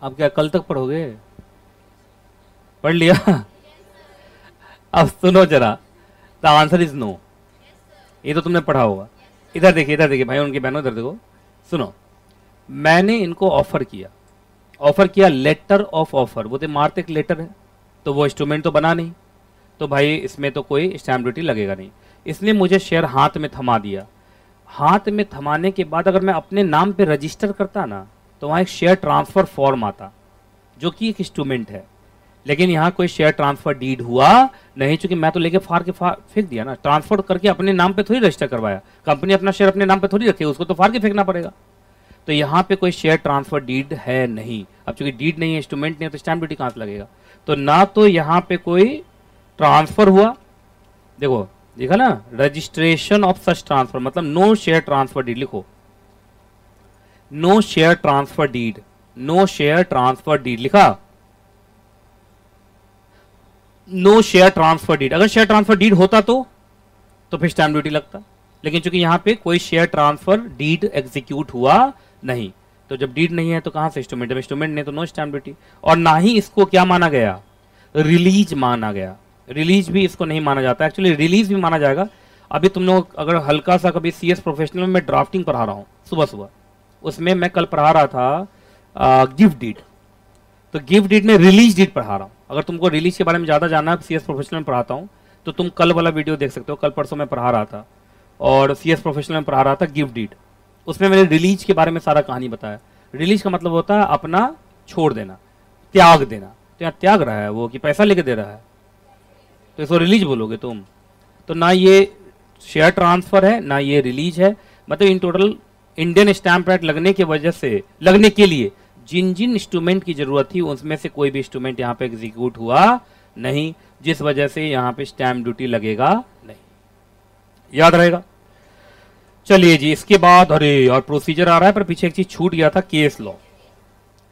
अब क्या कल तक पढ़ोगे? पढ़ लिया? अब सुनो जरा। द आंसर इज़ नो ये तो तुमने पढ़ा होगा। इधर देखिए इधर देखिए। भाई उनकी बहनों, इधर देखो। सुनो। मैंने इनको ऑफ़र किया। ऑफ़र किया लेटर ऑफ़ ऑफ़र वो तो मार्त एक लेटर है। तो वो इंस्ट्रूमेंट तो बना नहीं। तो भाई, इसमें तो कोई स्टैम्प ड्यूटी लगेगा नहीं। इसने मुझे शेयर हाथ में थमा दिया। हाथ में थमाने के बाद अगर मैं अपने नाम पे रजिस्टर करता ना तो वहाँ एक शेयर ट्रांसफ़र फॉर्म आता, जो कि एक इंस्ट्रूमेंट है। लेकिन यहाँ कोई शेयर ट्रांसफ़र डीड हुआ नहीं, चूँकि मैं तो लेके फार के फार फेंक दिया ना। ट्रांसफ़र करके अपने नाम पे थोड़ी रजिस्टर करवाया। कंपनी अपना शेयर अपने नाम पे थोड़ी रखे, उसको तो फार के फेंकना पड़ेगा। तो यहाँ पे कोई शेयर ट्रांसफ़र डीड है नहीं। अब चूँकि डीड नहीं है इंस्ट्रूमेंट नहीं है तो स्टैम्प ड्यूटी कहाँ से लगेगा? तो ना तो यहाँ पे कोई ट्रांसफ़र हुआ। देखो, देखा ना? रजिस्ट्रेशन ऑफ़ सच ट्रांसफ़र मतलब नो शेयर ट्रांसफ़र डीड लिखो। No share transfer deed no share transfer deed लिखा? नो शेयर ट्रांसफ़र डीड अगर शेयर ट्रांसफ़र डीड होता तो तो फिर स्टैम्प ड्यूटी लगता। लेकिन चूँकि यहाँ पे कोई शेयर ट्रांसफ़र डीड एग्जीक्यूट हुआ नहीं तो जब डीड नहीं है तो कहाँ से इंस्ट्रूमेंट जब इंस्ट्रूमेंट नहीं तो नो स्टैम्प ड्यूटी और ना ही इसको क्या माना गया? रिलीज़ माना गया। रिलीज़ भी इसको नहीं माना जाता। एक्चुअली रिलीज़ भी माना जाएगा। अभी तुम लोग अगर हल्का सा कभी सी एस प्रोफेशनल में मैं ड्राफ्टिंग पढ़ा रहा हूँ सुबह सुबह उसमें मैं कल पढ़ा रहा था गिफ्ट डीड तो गिफ्ट डीड में रिलीज़ डीड पढ़ा रहा हूँ। अगर तुमको रिलीज़ के बारे में ज़्यादा जानना है सी एस प्रोफेशनल में पढ़ाता हूँ तो तुम कल वाला वीडियो देख सकते हो। कल परसों में पढ़ा रहा था। और सी एस प्रोफेशनल में पढ़ा रहा था गिफ्ट डीड उसमें मैंने रिलीज़ के बारे में सारा कहानी बताया। रिलीज़ का मतलब होता है अपना छोड़ देना, त्याग देना। तो यहाँ त्याग रहा है वो कि पैसा लेके दे रहा है। तो इसको रिलीज़ बोलोगे तुम। तो ना ये शेयर ट्रांसफ़र है, ना ये रिलीज़ है। मतलब in total Indian stamp act लगने की वजह से, लगने के लिए जिन जिन इंस्ट्रूमेंट की ज़रूरत थी उसमें से कोई भी इंस्ट्रूमेंट यहाँ पे एग्जीक्यूट हुआ नहीं, जिस वजह से यहाँ पे स्टैंप ड्यूटी लगेगा नहीं। याद रहेगा? चलिए जी, इसके बाद, अरे, और प्रोसीजर आ रहा है, पर पीछे एक चीज़ छूट गया था केस लॉ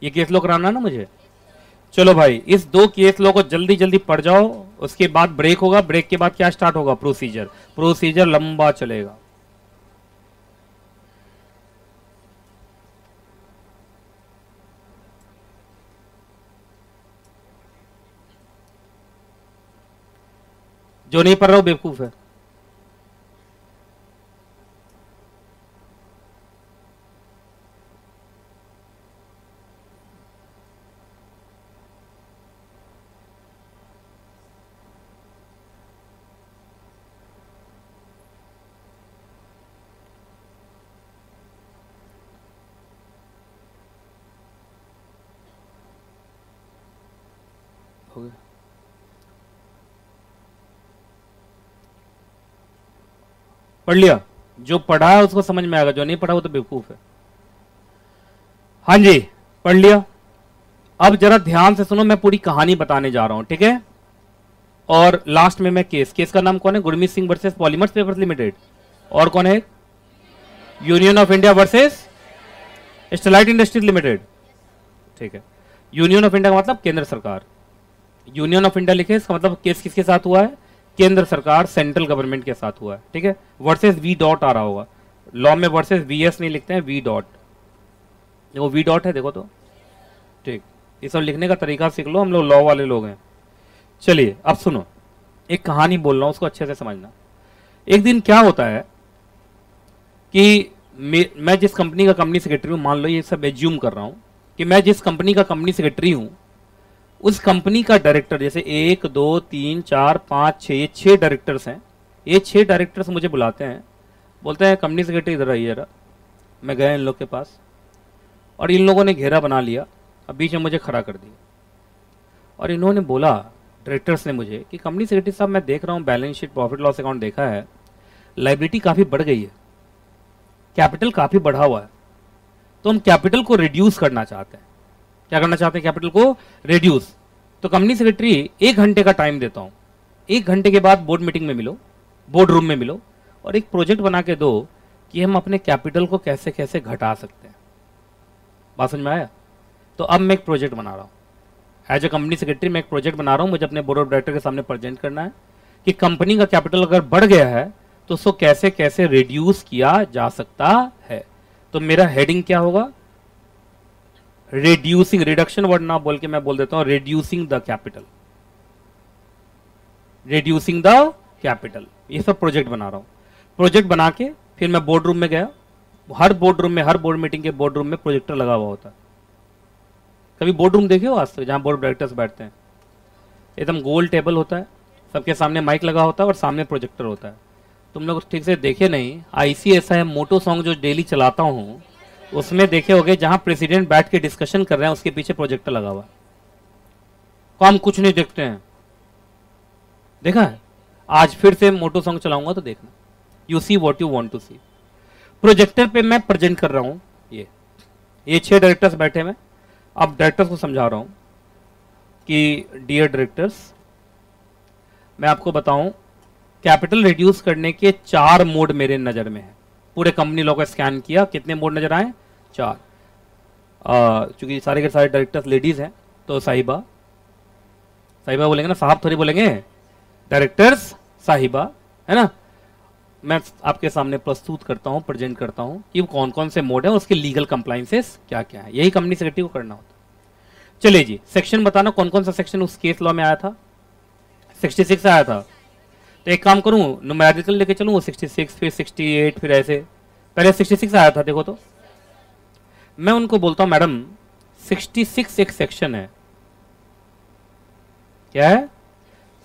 ये केस लॉ कराना ना मुझे? चलो भाई, इस दो केस लॉ को जल्दी जल्दी पढ़ जाओ, उसके बाद ब्रेक होगा ब्रेक के बाद क्या स्टार्ट होगा? प्रोसीजर प्रोसीजर लंबा चलेगा। जो नहीं पढ़ रहा वो बेवकूफ़ है। हो पढ़ लिया। जो पढ़ा है उसको समझ में आएगा, जो नहीं पढ़ा वो तो बेवकूफ़ है। हाँ जी, पढ़ लिया। अब जरा ध्यान से सुनो, मैं पूरी कहानी बताने जा रहा हूँ, ठीक है? और लास्ट में मैं केस केस का नाम कौन है? Gurmeet Singh versus polymers papers limited और कौन है? Union of India versus Sterlite industries limited ठीक है। यूनियन ऑफ़ इंडिया का मतलब केंद्र सरकार। यूनियन ऑफ़ इंडिया लिखे इसका मतलब केस किसके साथ हुआ है? केंद्र सरकार सेंट्रल गवर्नमेंट के साथ हुआ है, ठीक है? वर्सेस वी डॉट आ रहा होगा। लॉ में वर्सेस वी एस नहीं लिखते हैं वी डॉट देखो वी डॉट है, देखो तो। ठीक, ये सब लिखने का तरीका सीख लो, हम लोग लॉ वाले लोग हैं। चलिए, अब सुनो। एक कहानी बोल रहा हूँ, उसको अच्छे से समझना। एक दिन क्या होता है कि मैं जिस कंपनी का कंपनी सेक्रेटरी हूँ, मान लो ये सब एज्यूम कर रहा हूँ कि मैं जिस कंपनी का कंपनी सेक्रेटरी हूँ उस कंपनी का डायरेक्टर, जैसे एक, दो, तीन, चार, पाँच छः ये छः डायरेक्टर्स हैं। ये छः डायरेक्टर्स मुझे बुलाते हैं। बोलते हैं, कंपनी सेक्रेटरी इधर आइए जरा। मैं गया इन लोग के पास और इन लोगों ने घेरा बना लिया अब बीच में मुझे खड़ा कर दिया। और इन्होंने बोला, डायरेक्टर्स ने मुझे, कि कंपनी सेक्रेटरी साहब, मैं देख रहा हूँ balance sheet profit loss account देखा है। लाइबिलिटी काफ़ी बढ़ गई है। कैपिटल काफ़ी बढ़ा हुआ है। तो हम कैपिटल को रिड्यूस करना चाहते हैं। क्या करना चाहते हैं कैपिटल को? रिड्यूस तो कंपनी सेक्रेटरी एक घंटे का टाइम देता हूँ। एक घंटे के बाद बोर्ड मीटिंग में मिलो बोर्ड रूम में मिलो और एक प्रोजेक्ट बना के दो कि हम अपने कैपिटल को कैसे कैसे घटा सकते हैं। बात समझ में आया? तो अब मैं एक प्रोजेक्ट बना रहा हूँ। एज ए कंपनी सेक्रेटरी मैं एक प्रोजेक्ट बना रहा हूँ। मुझे अपने बोर्ड ऑफ़ डायरेक्टर के सामने प्रेजेंट करना है कि कंपनी का कैपिटल अगर बढ़ गया है तो उसको कैसे कैसे रिड्यूस किया जा सकता है। तो मेरा हेडिंग क्या होगा? रिड्यूसिंग रिडक्शन वर्ड ना बोल के मैं बोल देता हूँ reducing the capital reducing the capital ये सब प्रोजेक्ट बना रहा हूँ। प्रोजेक्ट बना के फिर मैं बोर्ड रूम में गया। हर बोर्ड रूम में, हर बोर्ड मीटिंग के बोर्ड रूम में प्रोजेक्टर लगा हुआ होता। है कभी बोर्ड रूम देखे हो आज तक, जहाँ बोर्ड डायरेक्टर्स बैठते हैं? एकदम गोल टेबल होता है। सबके सामने माइक लगा होता है और सामने प्रोजेक्टर होता है। तुम लोग ठीक से देखे नहीं आईसी ऐसा है मोटो सॉन्ग जो डेली चलाता हूँ उसमें देखे होगे जहाँ प्रेसिडेंट बैठ के डिस्कशन कर रहे हैं, उसके पीछे प्रोजेक्टर लगा हुआ को हम कुछ नहीं देखते हैं। देखा है? आज फिर से मोटो सॉन्ग चलाऊँगा तो देखना। You see what you want to see projector पे मैं प्रेजेंट कर रहा हूँ, ये। ये छह डायरेक्टर्स बैठे हुए अब डायरेक्टर्स को समझा रहा हूँ कि डियर डायरेक्टर्स मैं आपको बताऊँ कैपिटल रिड्यूस करने के चार मोड मेरे नज़र में है। पूरे कंपनी लोग स्कैन किया, कितने मोड नज़र आए? चार। चूँकि सारे के सारे डायरेक्टर्स लेडीज़ हैं तो साहिबा। साहिबा बोलेंगे ना, साहब थोड़ी बोलेंगे। डायरेक्टर्स साहिबा, है ना? मैं आपके सामने प्रस्तुत करता हूँ प्रेजेंट करता हूँ कि कौन कौन से मोड है उसके लीगल कंप्लाइंसेस क्या क्या है। यही कंपनी सेक्रेटरी को करना होता चलिए जी सेक्शन बताना कौन कौन सा सेक्शन उस केस लॉ में आया था? 66 आया था। तो एक काम करूँ नुमेरिकल लेके चलूँ 66 फिर 68 फिर ऐसे। पहले 66 आया था, देखो तो। मैं उनको बोलता हूँ, मैडम 66 एक सेक्शन है। क्या है?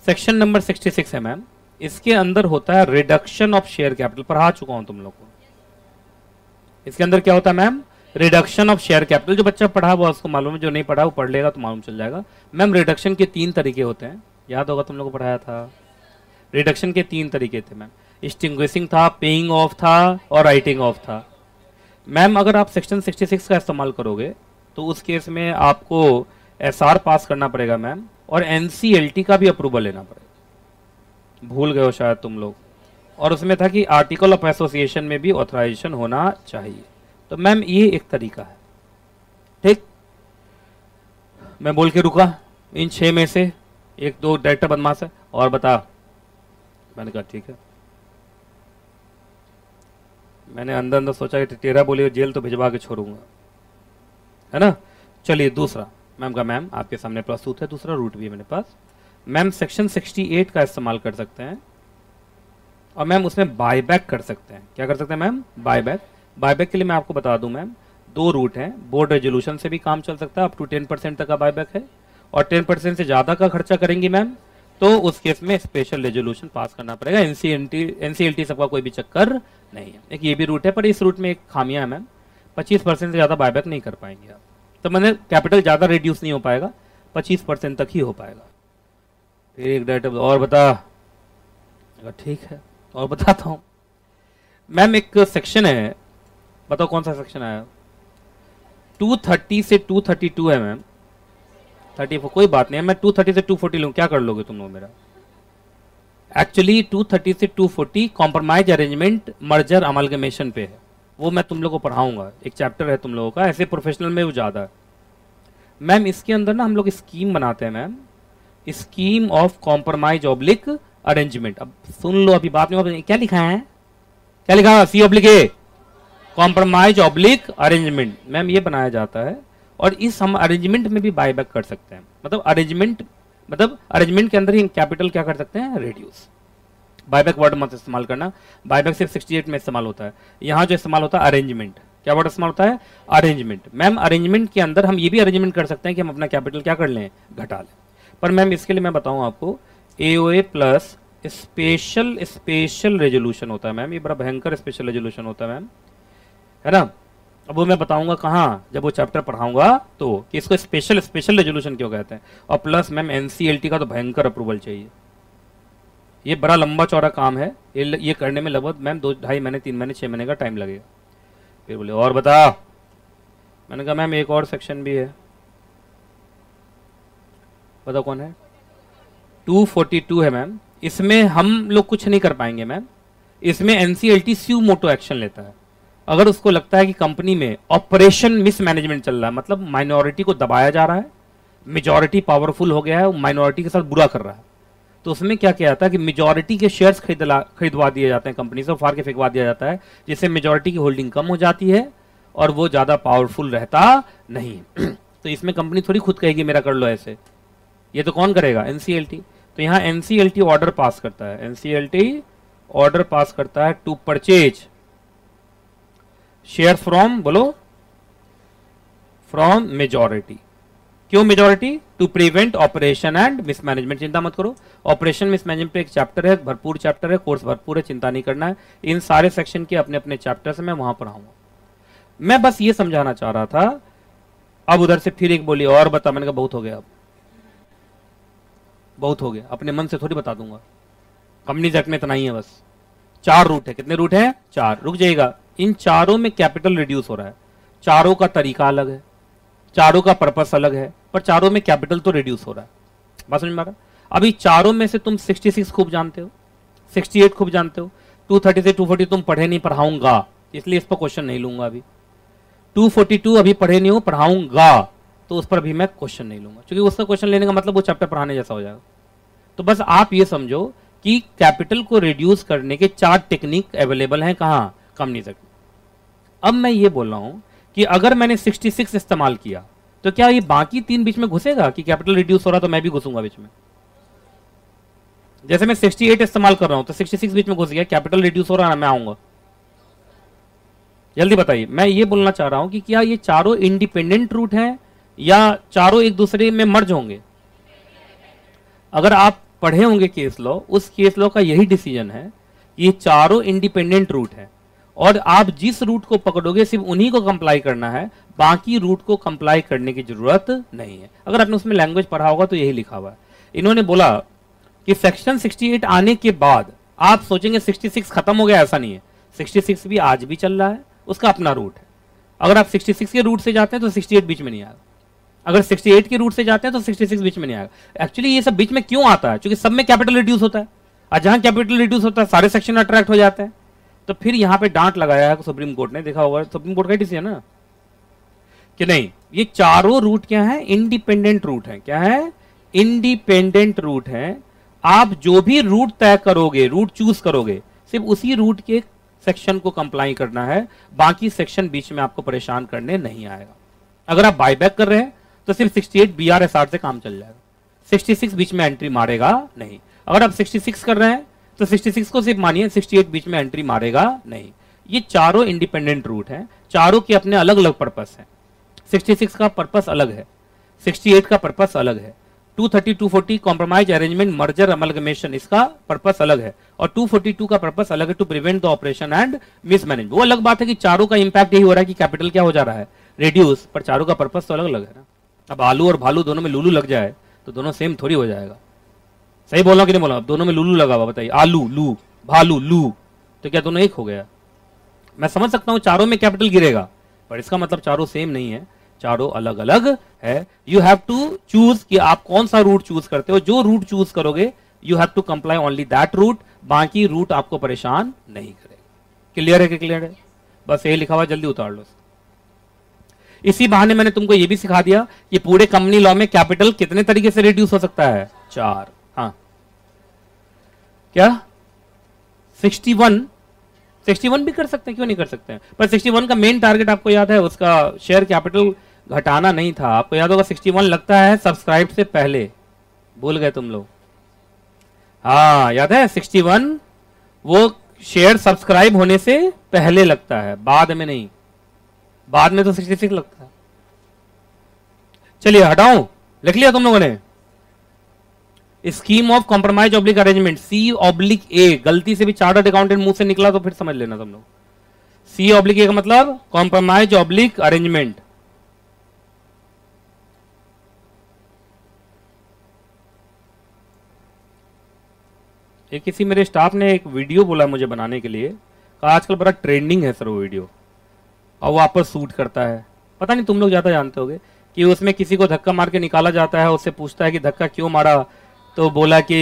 सेक्शन नंबर 66 है मैम इसके अंदर होता है रिडक्शन ऑफ़ शेयर कैपिटल पढ़ा चुका हूँ तुम लोग को। इसके अंदर क्या होता है ma'am reduction of share capital जो बच्चा पढ़ा हुआ उसको मालूम है, जो नहीं पढ़ा, वो पढ़ लेगा तो मालूम चल जाएगा। मैम रिडक्शन के तीन तरीके होते हैं। याद होगा तुम लोग को पढ़ाया था। रिडक्शन के तीन तरीके थे मैम स्टिंग्विशिंग था पेइंग ऑफ़ था और राइटिंग ऑफ़ था. मैम अगर आप सेक्शन 66 का इस्तेमाल करोगे तो उस केस में आपको एसआर पास करना पड़ेगा मैम और एनसीएलटी का भी अप्रूवल लेना पड़ेगा. भूल गए हो शायद तुम लोग. और उसमें था कि आर्टिकल ऑफ़ एसोसिएशन में भी ऑथराइजेशन होना चाहिए. तो मैम ये एक तरीका है. ठीक? मैं बोल के रुका इन छः में से. एक, दो डायरेक्टर बदमाश है. और बता. मैंने कहा, ठीक है। मैंने अंदर अंदर सोचा कि तेरा बोले जेल तो भिजवा के छोड़ूँगा। है ना? चलिए, दूसरा। मैम का मैम, आपके सामने प्रस्तुत है, दूसरा रूट भी है मेरे पास। मैम, सेक्शन 68 का इस्तेमाल कर सकते हैं। और मैम, उसमें बायबैक कर सकते हैं। क्या कर सकते हैं मैम? बायबैक। बायबैक के लिए मैं आपको बता दूँ मैम, दो रूट हैं। बोर्ड रेजोल्यूशन से भी काम चल सकता है, अप टू टेन परसेंट तक का बायबैक है। और टेन परसेंट से ज़्यादा का खर्चा करेंगी मैम तो उस केस में स्पेशल रेजोल्यूशन पास करना पड़ेगा। एनसीएलटी एनसीएलटी सबका कोई भी चक्कर नहीं है। एक ये भी रूट है, पर इस रूट में एक खामियाँ है मैम पच्चीस परसेंट से ज़्यादा बायबैक नहीं कर पाएँगे आप। तो मैंने कैपिटल ज़्यादा रिड्यूस नहीं हो पाएगा, पच्चीस परसेंट तक ही हो पाएगा। फिर एक डायरेक्टर और बता। ठीक है, और बताता हूँ। मैम एक सेक्शन है। बताओ कौन सा सेक्शन आया? 230 से 232 है मैम थर्टी फोर, कोई बात नहीं मैं टू थर्टी से टू फोर्टी लूँ, क्या कर लोगे तुम लोग मेरा? एक्चुअली टू थर्टी से two forty compromise arrangement merger amalgamation पे है। वो मैं तुम लोग को पढ़ाऊँगा, एक चैप्टर है तुम लोगों का, ऐसे प्रोफेशनल में वो ज़्यादा है। मैम इसके अंदर ना हम लोग स्कीम बनाते हैं ma'am scheme of compromise oblique arrangement अब सुन लो, अभी बात में क्या लिखा है? क्या लिखा है? C oblique A compromise oblique arrangement ma'am ये बनाया जाता है। और इस हम अरेंजमेंट में भी बायबैक कर सकते हैं। मतलब अरेंजमेंट मतलब अरेंजमेंट के अंदर ही कैपिटल क्या कर सकते हैं? रिड्यूस बायबैक वर्ड मत इस्तेमाल करना। बायबैक सिर्फ़ 68 में इस्तेमाल होता है। यहाँ जो इस्तेमाल होता है अरेंजमेंट क्या वर्ड इस्तेमाल होता है? अरेंजमेंट मैम अरेंजमेंट के अंदर हम ये भी अरेंजमेंट कर सकते हैं कि हम अपना कैपिटल क्या कर लें? घटा लें। पर मैम इसके लिए मैं बताऊँ आपको A plus special special resolution होता है मैम ये बड़ा भयंकर स्पेशल रेजोल्यूशन होता है मैम है ना? अब वो मैं बताऊँगा कहाँ, जब वो चैप्टर पढ़ाऊँगा तो कि इसको स्पेशल स्पेशल रेजोल्यूशन क्यों कहते हैं? और प्लस मैम एनसीएलटी का तो भयंकर अप्रूवल चाहिए। ये बड़ा लंबा चौड़ा काम है। ये ये करने में लगभग मैम दो, ढाई महीने, तीन महीने छः महीने का टाइम लगेगा। फिर बोले, और बता। मैंने कहा मैम एक और सेक्शन भी है। बताओ कौन है? 242 है मैम इसमें हम लोग कुछ नहीं कर पाएँगे मैम इसमें N NCLT suo motu action लेता है। अगर उसको लगता है कि कंपनी में ऑपरेशन मिसमैनेजमेंट चल रहा है मतलब माइनॉरिटी को दबाया जा रहा है मेजॉरिटी पावरफुल हो गया है माइनॉरिटी के साथ बुरा कर रहा है तो उसमें क्या किया जाता है कि मेजॉरिटी के शेयर्स खरीदला, खरीदवा दिए जाते हैं कंपनी से फार के फेंकवा दिया जाता है, जिससे मेजॉरिटी की होल्डिंग कम हो जाती है और वो ज़्यादा पावरफुल रहता नहीं [clears throat] तो इसमें कंपनी थोड़ी खुद कहेगी, मेरा कर लो ऐसे। ये तो कौन करेगा? एनसीएलटी तो यहाँ एनसीएलटी ऑर्डर पास करता है। एनसीएलटी ऑर्डर पास करता है टू परचेज शेयर फ्रॉम बोलो? From majority. क्यों majority? To prevent operation and mismanagement. चिंता मत करो। ऑपरेशन मिसमैनेजमेंट पे एक चैप्टर है, भरपूर चैप्टर है, कोर्स भरपूर है, चिंता नहीं करना है। इन सारे सेक्शन के अपने अपने चैप्टर से मैं वहाँ पर आऊँगा। मैं बस ये समझाना चाह रहा था। अब उधर से फिर एक बोली, और बता, मैंने कहा बहुत हो गया अब। बहुत हो गया। अपने मन से थोड़ी बता दूँगा। कंपनी एक्ट में इतना ही है बस। चार रूट है। कितने रूट है? चार। रुक जाएगा इन चारों में कैपिटल रिड्यूस हो रहा है। चारों का तरीका अलग है, चारों का पर्पस अलग है, पर चारों में कैपिटल तो रिड्यूस हो रहा है। बात समझ में आ अभी चारों में से तुम 66 खूब जानते हो 68 खूब जानते हो 230 से 240 तुम पढ़े नहीं, पढ़ाऊँगा। इसलिए इस पर क्वेश्चन नहीं लूँगा अभी। 242 अभी पढ़े नहीं हो, पढ़ाऊँगा। तो उस पर भी मैं क्वेश्चन नहीं लूँगा। क्योंकि उसका क्वेश्चन लेने का मतलब वो चैप्टर पढ़ाने जैसा हो जाएगा। तो बस आप ये समझो कि कैपिटल को रिड्यूस करने के चार टेक्निक अवेलेबल हैं कहाँ? कंपनी तक। अब मैं ये बोल रहा हूँ कि अगर मैंने 66 इस्तेमाल किया तो क्या ये बाकी तीन बीच में घुसेगा कि कैपिटल रिड्यूस हो रहा तो मैं भी घुसूँगा बीच में? जैसे मैं 68 इस्तेमाल कर रहा हूँ तो 66 बीच में घुस गया कैपिटल रिड्यूस हो रहा है, मैं आऊँगा। जल्दी बताइए, मैं ये बोलना चाह रहा हूँ कि क्या ये चारों इंडिपेंडेंट रूट हैं, या चारों एक दूसरे में मर्ज होंगे? अगर आप पढ़े होंगे केस लॉ उस केस लॉ का यही डिसीज़न है ये चारों इंडिपेंडेंट रूट है। और आप जिस रूट को पकड़ोगे, सिर्फ़ उन्हीं को कंप्लाई करना है, बाकी रूट को कंप्लाई करने की ज़रूरत नहीं है। अगर आपने उसमें लैंग्वेज पढ़ा होगा तो यही लिखा हुआ है। इन्होंने बोला कि सेक्शन 68 आने के बाद आप सोचेंगे 66 खत्म हो गया, ऐसा नहीं है। 66 भी आज भी चल रहा है, उसका अपना रूट है। अगर आप 66 के रूट से जाते हैं तो 68 बीच में नहीं आएगा। अगर 68 के रूट से जाते हैं तो 66 बीच में नहीं आएगा। एक्चुअली ये सब बीच में क्यों आता है? क्योंकि सब में कैपिटल रिड्यूस होता है। और जहाँ कैपिटल रिड्यूस होता है, सारे सेक्शन अट्रैक्ट हो जाते हैं। तो फिर यहाँ पे डांट लगाया है सुप्रीम कोर्ट ने, देखा होगा, सुप्रीम कोर्ट का डिसीज़न ना? कि नहीं, ये चारों रूट क्या है? इंडिपेंडेंट रूट है। क्या है? इंडिपेंडेंट रूट है। आप जो भी रूट तय करोगे, रूट चूज़ करोगे, सिर्फ़ उसी रूट के सेक्शन को कंप्लाई करना है। बाकी सेक्शन बीच में आपको परेशान करने नहीं आएगा। अगर आप बायबैक कर रहे हैं तो सिर्फ़ 68 बी आर एस आर से काम चल जाएगा। 66 बीच में एंट्री मारेगा नहीं। अगर आप 66 कर रहे हैं तो 66 को सिर्फ़ मानिए 68 बीच में एंट्री मारेगा, नहीं। ये चारों इंडिपेंडेंट रूट हैं, चारों के अपने अलग अलग पर्पस हैं। 66 का पर्पस अलग है 68 का पर्पस अलग है 230 240 कॉम्प्रोमाइज अरेंजमेंट मर्जर अमलगमेशन इसका पर्पस अलग है, और 242 का पर्पस अलग है to prevent the operation and mismanage वो अलग बात है कि चारों का इंपैक्ट यही हो रहा है कि कैपिटल क्या हो जा रहा है रिड्यूस पर चारों का पर्पस तो अलग अलग है ना। अब आलू और भालू दोनों में लूलू लग जाए तो दोनों सेम थोड़ी हो जाएगा। सही बोला कि नहीं बोला? दोनों में लुलू लगा हुआ, बताइए। आलू, लू, भालू, लू। तो क्या दोनों एक हो गया? मैं समझ सकता हूँ चारों में कैपिटल गिरेगा, पर इसका मतलब चारों सेम नहीं है। चारों अलग अलग है। यू हैव टू चूज़ कि आप कौन सा रूट चूज़ करते हो। जो रूट चूज़ करोगे you have to comply only that route बाकी रूट आपको परेशान नहीं करेगा। क्लियर है कि क्लियर है? बस यही लिखा हुआ जल्दी उतार लो इसी बहाने मैंने तुमको यह भी सिखा दिया कि पूरे कंपनी लॉ में कैपिटल कितने तरीके से रिड्यूस हो सकता है? चार। हाँ। क्या? 61 61 भी कर सकते हैं, क्यों नहीं कर सकते हैं? पर 61 का मेन टारगेट आपको याद है, उसका शेयर कैपिटल घटाना नहीं था। आपको याद होगा 61 लगता है सब्सक्राइब से पहले। भूल गए तुम लोग। हाँ याद है? 61 वो शेयर सब्सक्राइब होने से पहले लगता है, बाद में नहीं। बाद में तो सिक्सटी सिक्स लगता है। चलिए हटाओ लिख लिया तुम लोगों ने? Scheme of compromise oblique arrangement C oblique A गलती से भी चार्टर्ड अकाउंटेंट मुँह से निकला तो फिर समझ लेना तुम लोग। सी ऑब्लिक ए का मतलब कॉम्प्रोमाइज ऑब्लिक अरेंजमेंट ये किसी मेरे स्टाफ ने एक वीडियो बोला मुझे बनाने के लिए, कहा आजकल बड़ा ट्रेंडिंग है सर वो वीडियो और वो आप पर सूट करता है। पता नहीं तुम लोग ज़्यादा जानते होगे कि उसमें किसी को धक्का मार के निकाला जाता है, उससे पूछता है कि धक्का क्यों मारा? तो बोला कि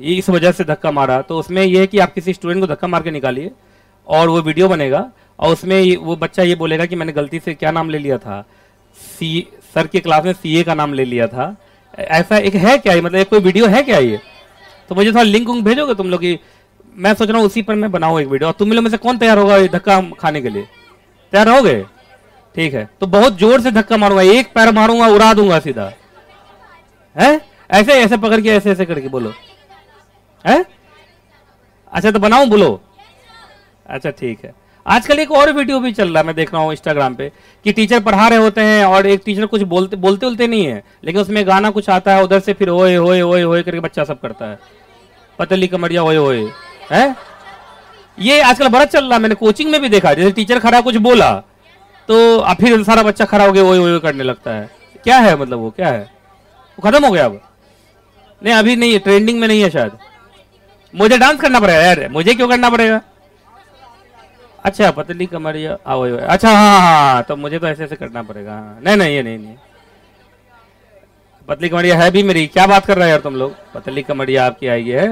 इस वजह से धक्का मारा। तो उसमें यह है कि आप किसी स्टूडेंट को धक्का मार के निकालिए और वो वीडियो बनेगा और उसमें वो बच्चा ये बोलेगा कि मैंने गलती से क्या नाम ले लिया था। सी सर की क्लास में सीए का नाम ले लिया था। ऐसा एक है क्या ये? मतलब एक कोई वीडियो है क्या ये? तो मुझे थोड़ा लिंक उंक भेजोगे तुम लोग की मैं सोच रहा हूँ उसी पर मैं बनाऊँ एक वीडियो और तुम लोग में से कौन तैयार होगा ये धक्का खाने के लिए? तैयार गए ठीक है। तो बहुत ज़ोर से धक्का मारूँगा। एक पैर मारूँगा, उड़ा दूँगा सीधा। है? ऐसे ऐसे पकड़ के, ऐसे ऐसे करके बोलो। है? अच्छा तो बनाऊँ, बोलो। अच्छा ठीक है। आजकल एक और वीडियो भी चल रहा है, मैं देख रहा हूँ इंस्टाग्राम पे, कि टीचर पढ़ा रहे होते हैं और एक टीचर कुछ बोलते बोलते बोलते नहीं है, लेकिन उसमें गाना कुछ आता है, उधर से फिर ओए होए होए होए करके बच्चा सब करता है। पतली कमरिया ओए होए। है? ये आजकल बड़ा चल रहा है, मैंने कोचिंग में भी देखा जैसे टीचर खड़ा कुछ बोला तो फिर सारा बच्चा खड़ा हो गया ओए ओए करने लगता है। क्या है मतलब वो, क्या है? वो खत्म हो गया अब। नहीं अभी नहीं है ट्रेंडिंग में नहीं है शायद। मुझे डांस करना पड़ेगा यार। मुझे क्यों करना पड़ेगा? अच्छा पतली कमरिया आओ अच्छा हाँ, हाँ हाँ तो मुझे तो ऐसे ऐसे करना पड़ेगा। हाँ। नहीं नहीं ये नहीं नहीं। पतली कमरिया है भी मेरी। क्या बात कर रहे हैं यार तुम लोग? पतली कमरिया आपकी आई है।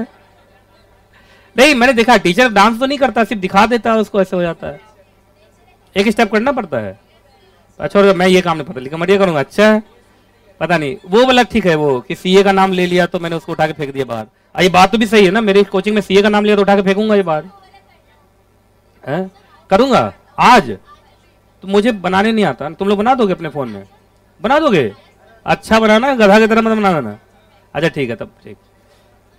नहीं मैंने देखा टीचर डांस तो नहीं करता सिर्फ़ दिखा देता है उसको ऐसे हो जाता है। एक स्टेप करना पड़ता है। अच्छा मैं ये काम नहीं पतली कमरिया करूँगा। अच्छा। है पता नहीं, वो वाला ठीक है वो, कि सीए का नाम ले लिया तो मैंने उसको उठा के फेंक दिया बाहर। ये बात तो भी सही है ना, मेरी कोचिंग में सीए का नाम लिया तो उठा के फेंकूँगा ये बाहर। करूँगा। आज। तो मुझे बनाने नहीं आता। तुम लोग बना दोगे अपने फ़ोन में? बना दोगे? अच्छा बनाना, गधा की तरह मत बना देना अच्छा ठीक है, तब ठीक।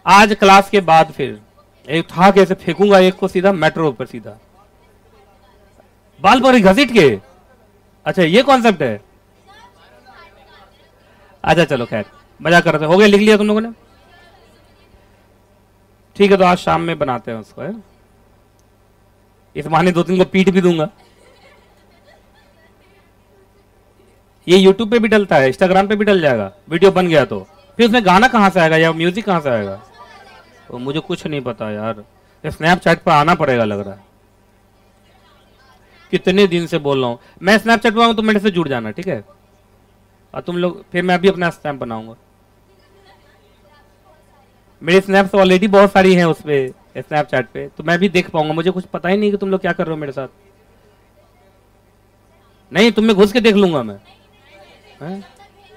आज क्लास के बाद फिर एक था कैसे फेंकूँगा एक को सीधा मेट्रो पर सीधा। बाल पर घसीट के। अच्छा ये कॉन्सेप्ट है। अच्छा चलो, खैर। मज़ा करते हो गया? लिख लिया तुम लोगों ने? ठीक है तो आज शाम में बनाते हैं उसको, है इस बहाने दो तीन को पीट भी दूँगा। ये यूट्यूब पे भी डलता है इंस्टाग्राम पे भी डल जाएगा। वीडियो बन गया तो। फिर उसमें गाना कहाँ से आएगा या म्यूज़िक कहाँ से आएगा? तो मुझे कुछ नहीं पता यार। स्नैपचैट पर आना पड़ेगा लग रहा है। कितने दिन से बोल रहा हूँ। मैं स्नैपचैट पर आऊँ तो मेरे से जुड़ जाना, ठीक है? और तुम लोग, फिर मैं भी अपना स्नैप बनाऊँगा। मेरे स्नैप्स ऑलरेडी बहुत सारी हैं उस पर स्नैपचैट पे तो मैं भी देख पाऊँगा। मुझे कुछ पता ही नहीं कि तुम लोग क्या कर रहे हो मेरे साथ। नहीं, तुम में घुस के देख लूँगा मैं। है?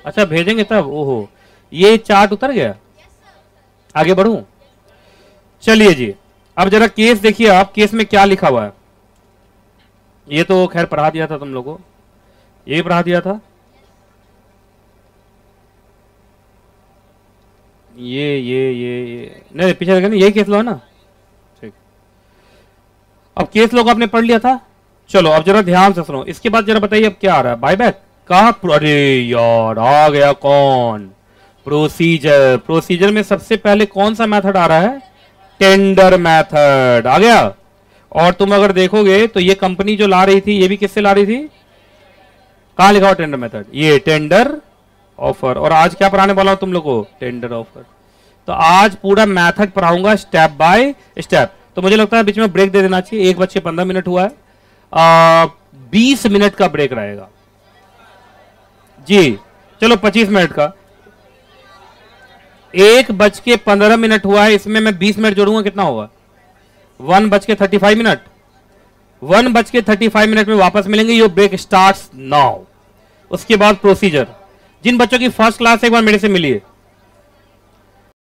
अच्छा भेजेंगे तब? ओहो, ये चार्ट उतर गया? आगे बढ़ू? चलिए जी, अब जरा केस देखिए आप केस में क्या लिखा हुआ है। ये तो खैर पढ़ा दिया था तुम लोगों। को ये पढ़ा दिया था। ये ये ये नहीं, पीछे लगे ना यही केस लो है ना? ठीक। अब केस लोग आपने पढ़ लिया था? चलो, अब जरा ध्यान से सुनो। इसके बाद जरा बताइए, अब क्या आ रहा है? बायबैक कहा अरे यार, आ गया कौन? प्रोसीजर प्रोसीजर में सबसे पहले कौन सा मेथड आ रहा है? टेंडर मेथड आ गया? और तुम अगर देखोगे तो ये कंपनी जो ला रही थी, ये भी किससे ला रही थी? कहा लिखा हुआ टेंडर मेथड ये टेंडर ऑफ़र। और आज क्या पढ़ाने वाला हूँ तुम लोग को? Tender offer. तो आज पूरा मैथड पढ़ाऊँगा स्टेप बाय स्टेप। तो मुझे लगता है बीच में ब्रेक दे देना चाहिए। एक बज के पंद्रह मिनट हुआ है। बीस मिनट का ब्रेक रहेगा। जी चलो पच्चीस मिनट का। एक बज के पंद्रह मिनट हुआ है। इसमें मैं बीस मिनट जोड़ूँगा कितना होगा? वन बज के थर्टी फाइव मिनट। वन बज के थर्टी फाइव मिनट में वापस मिलेंगे। Yo break start now. उसके बाद प्रोसीजर। जिन बच्चों की फ़र्स्ट क्लास एक बार मेरे से मिली है।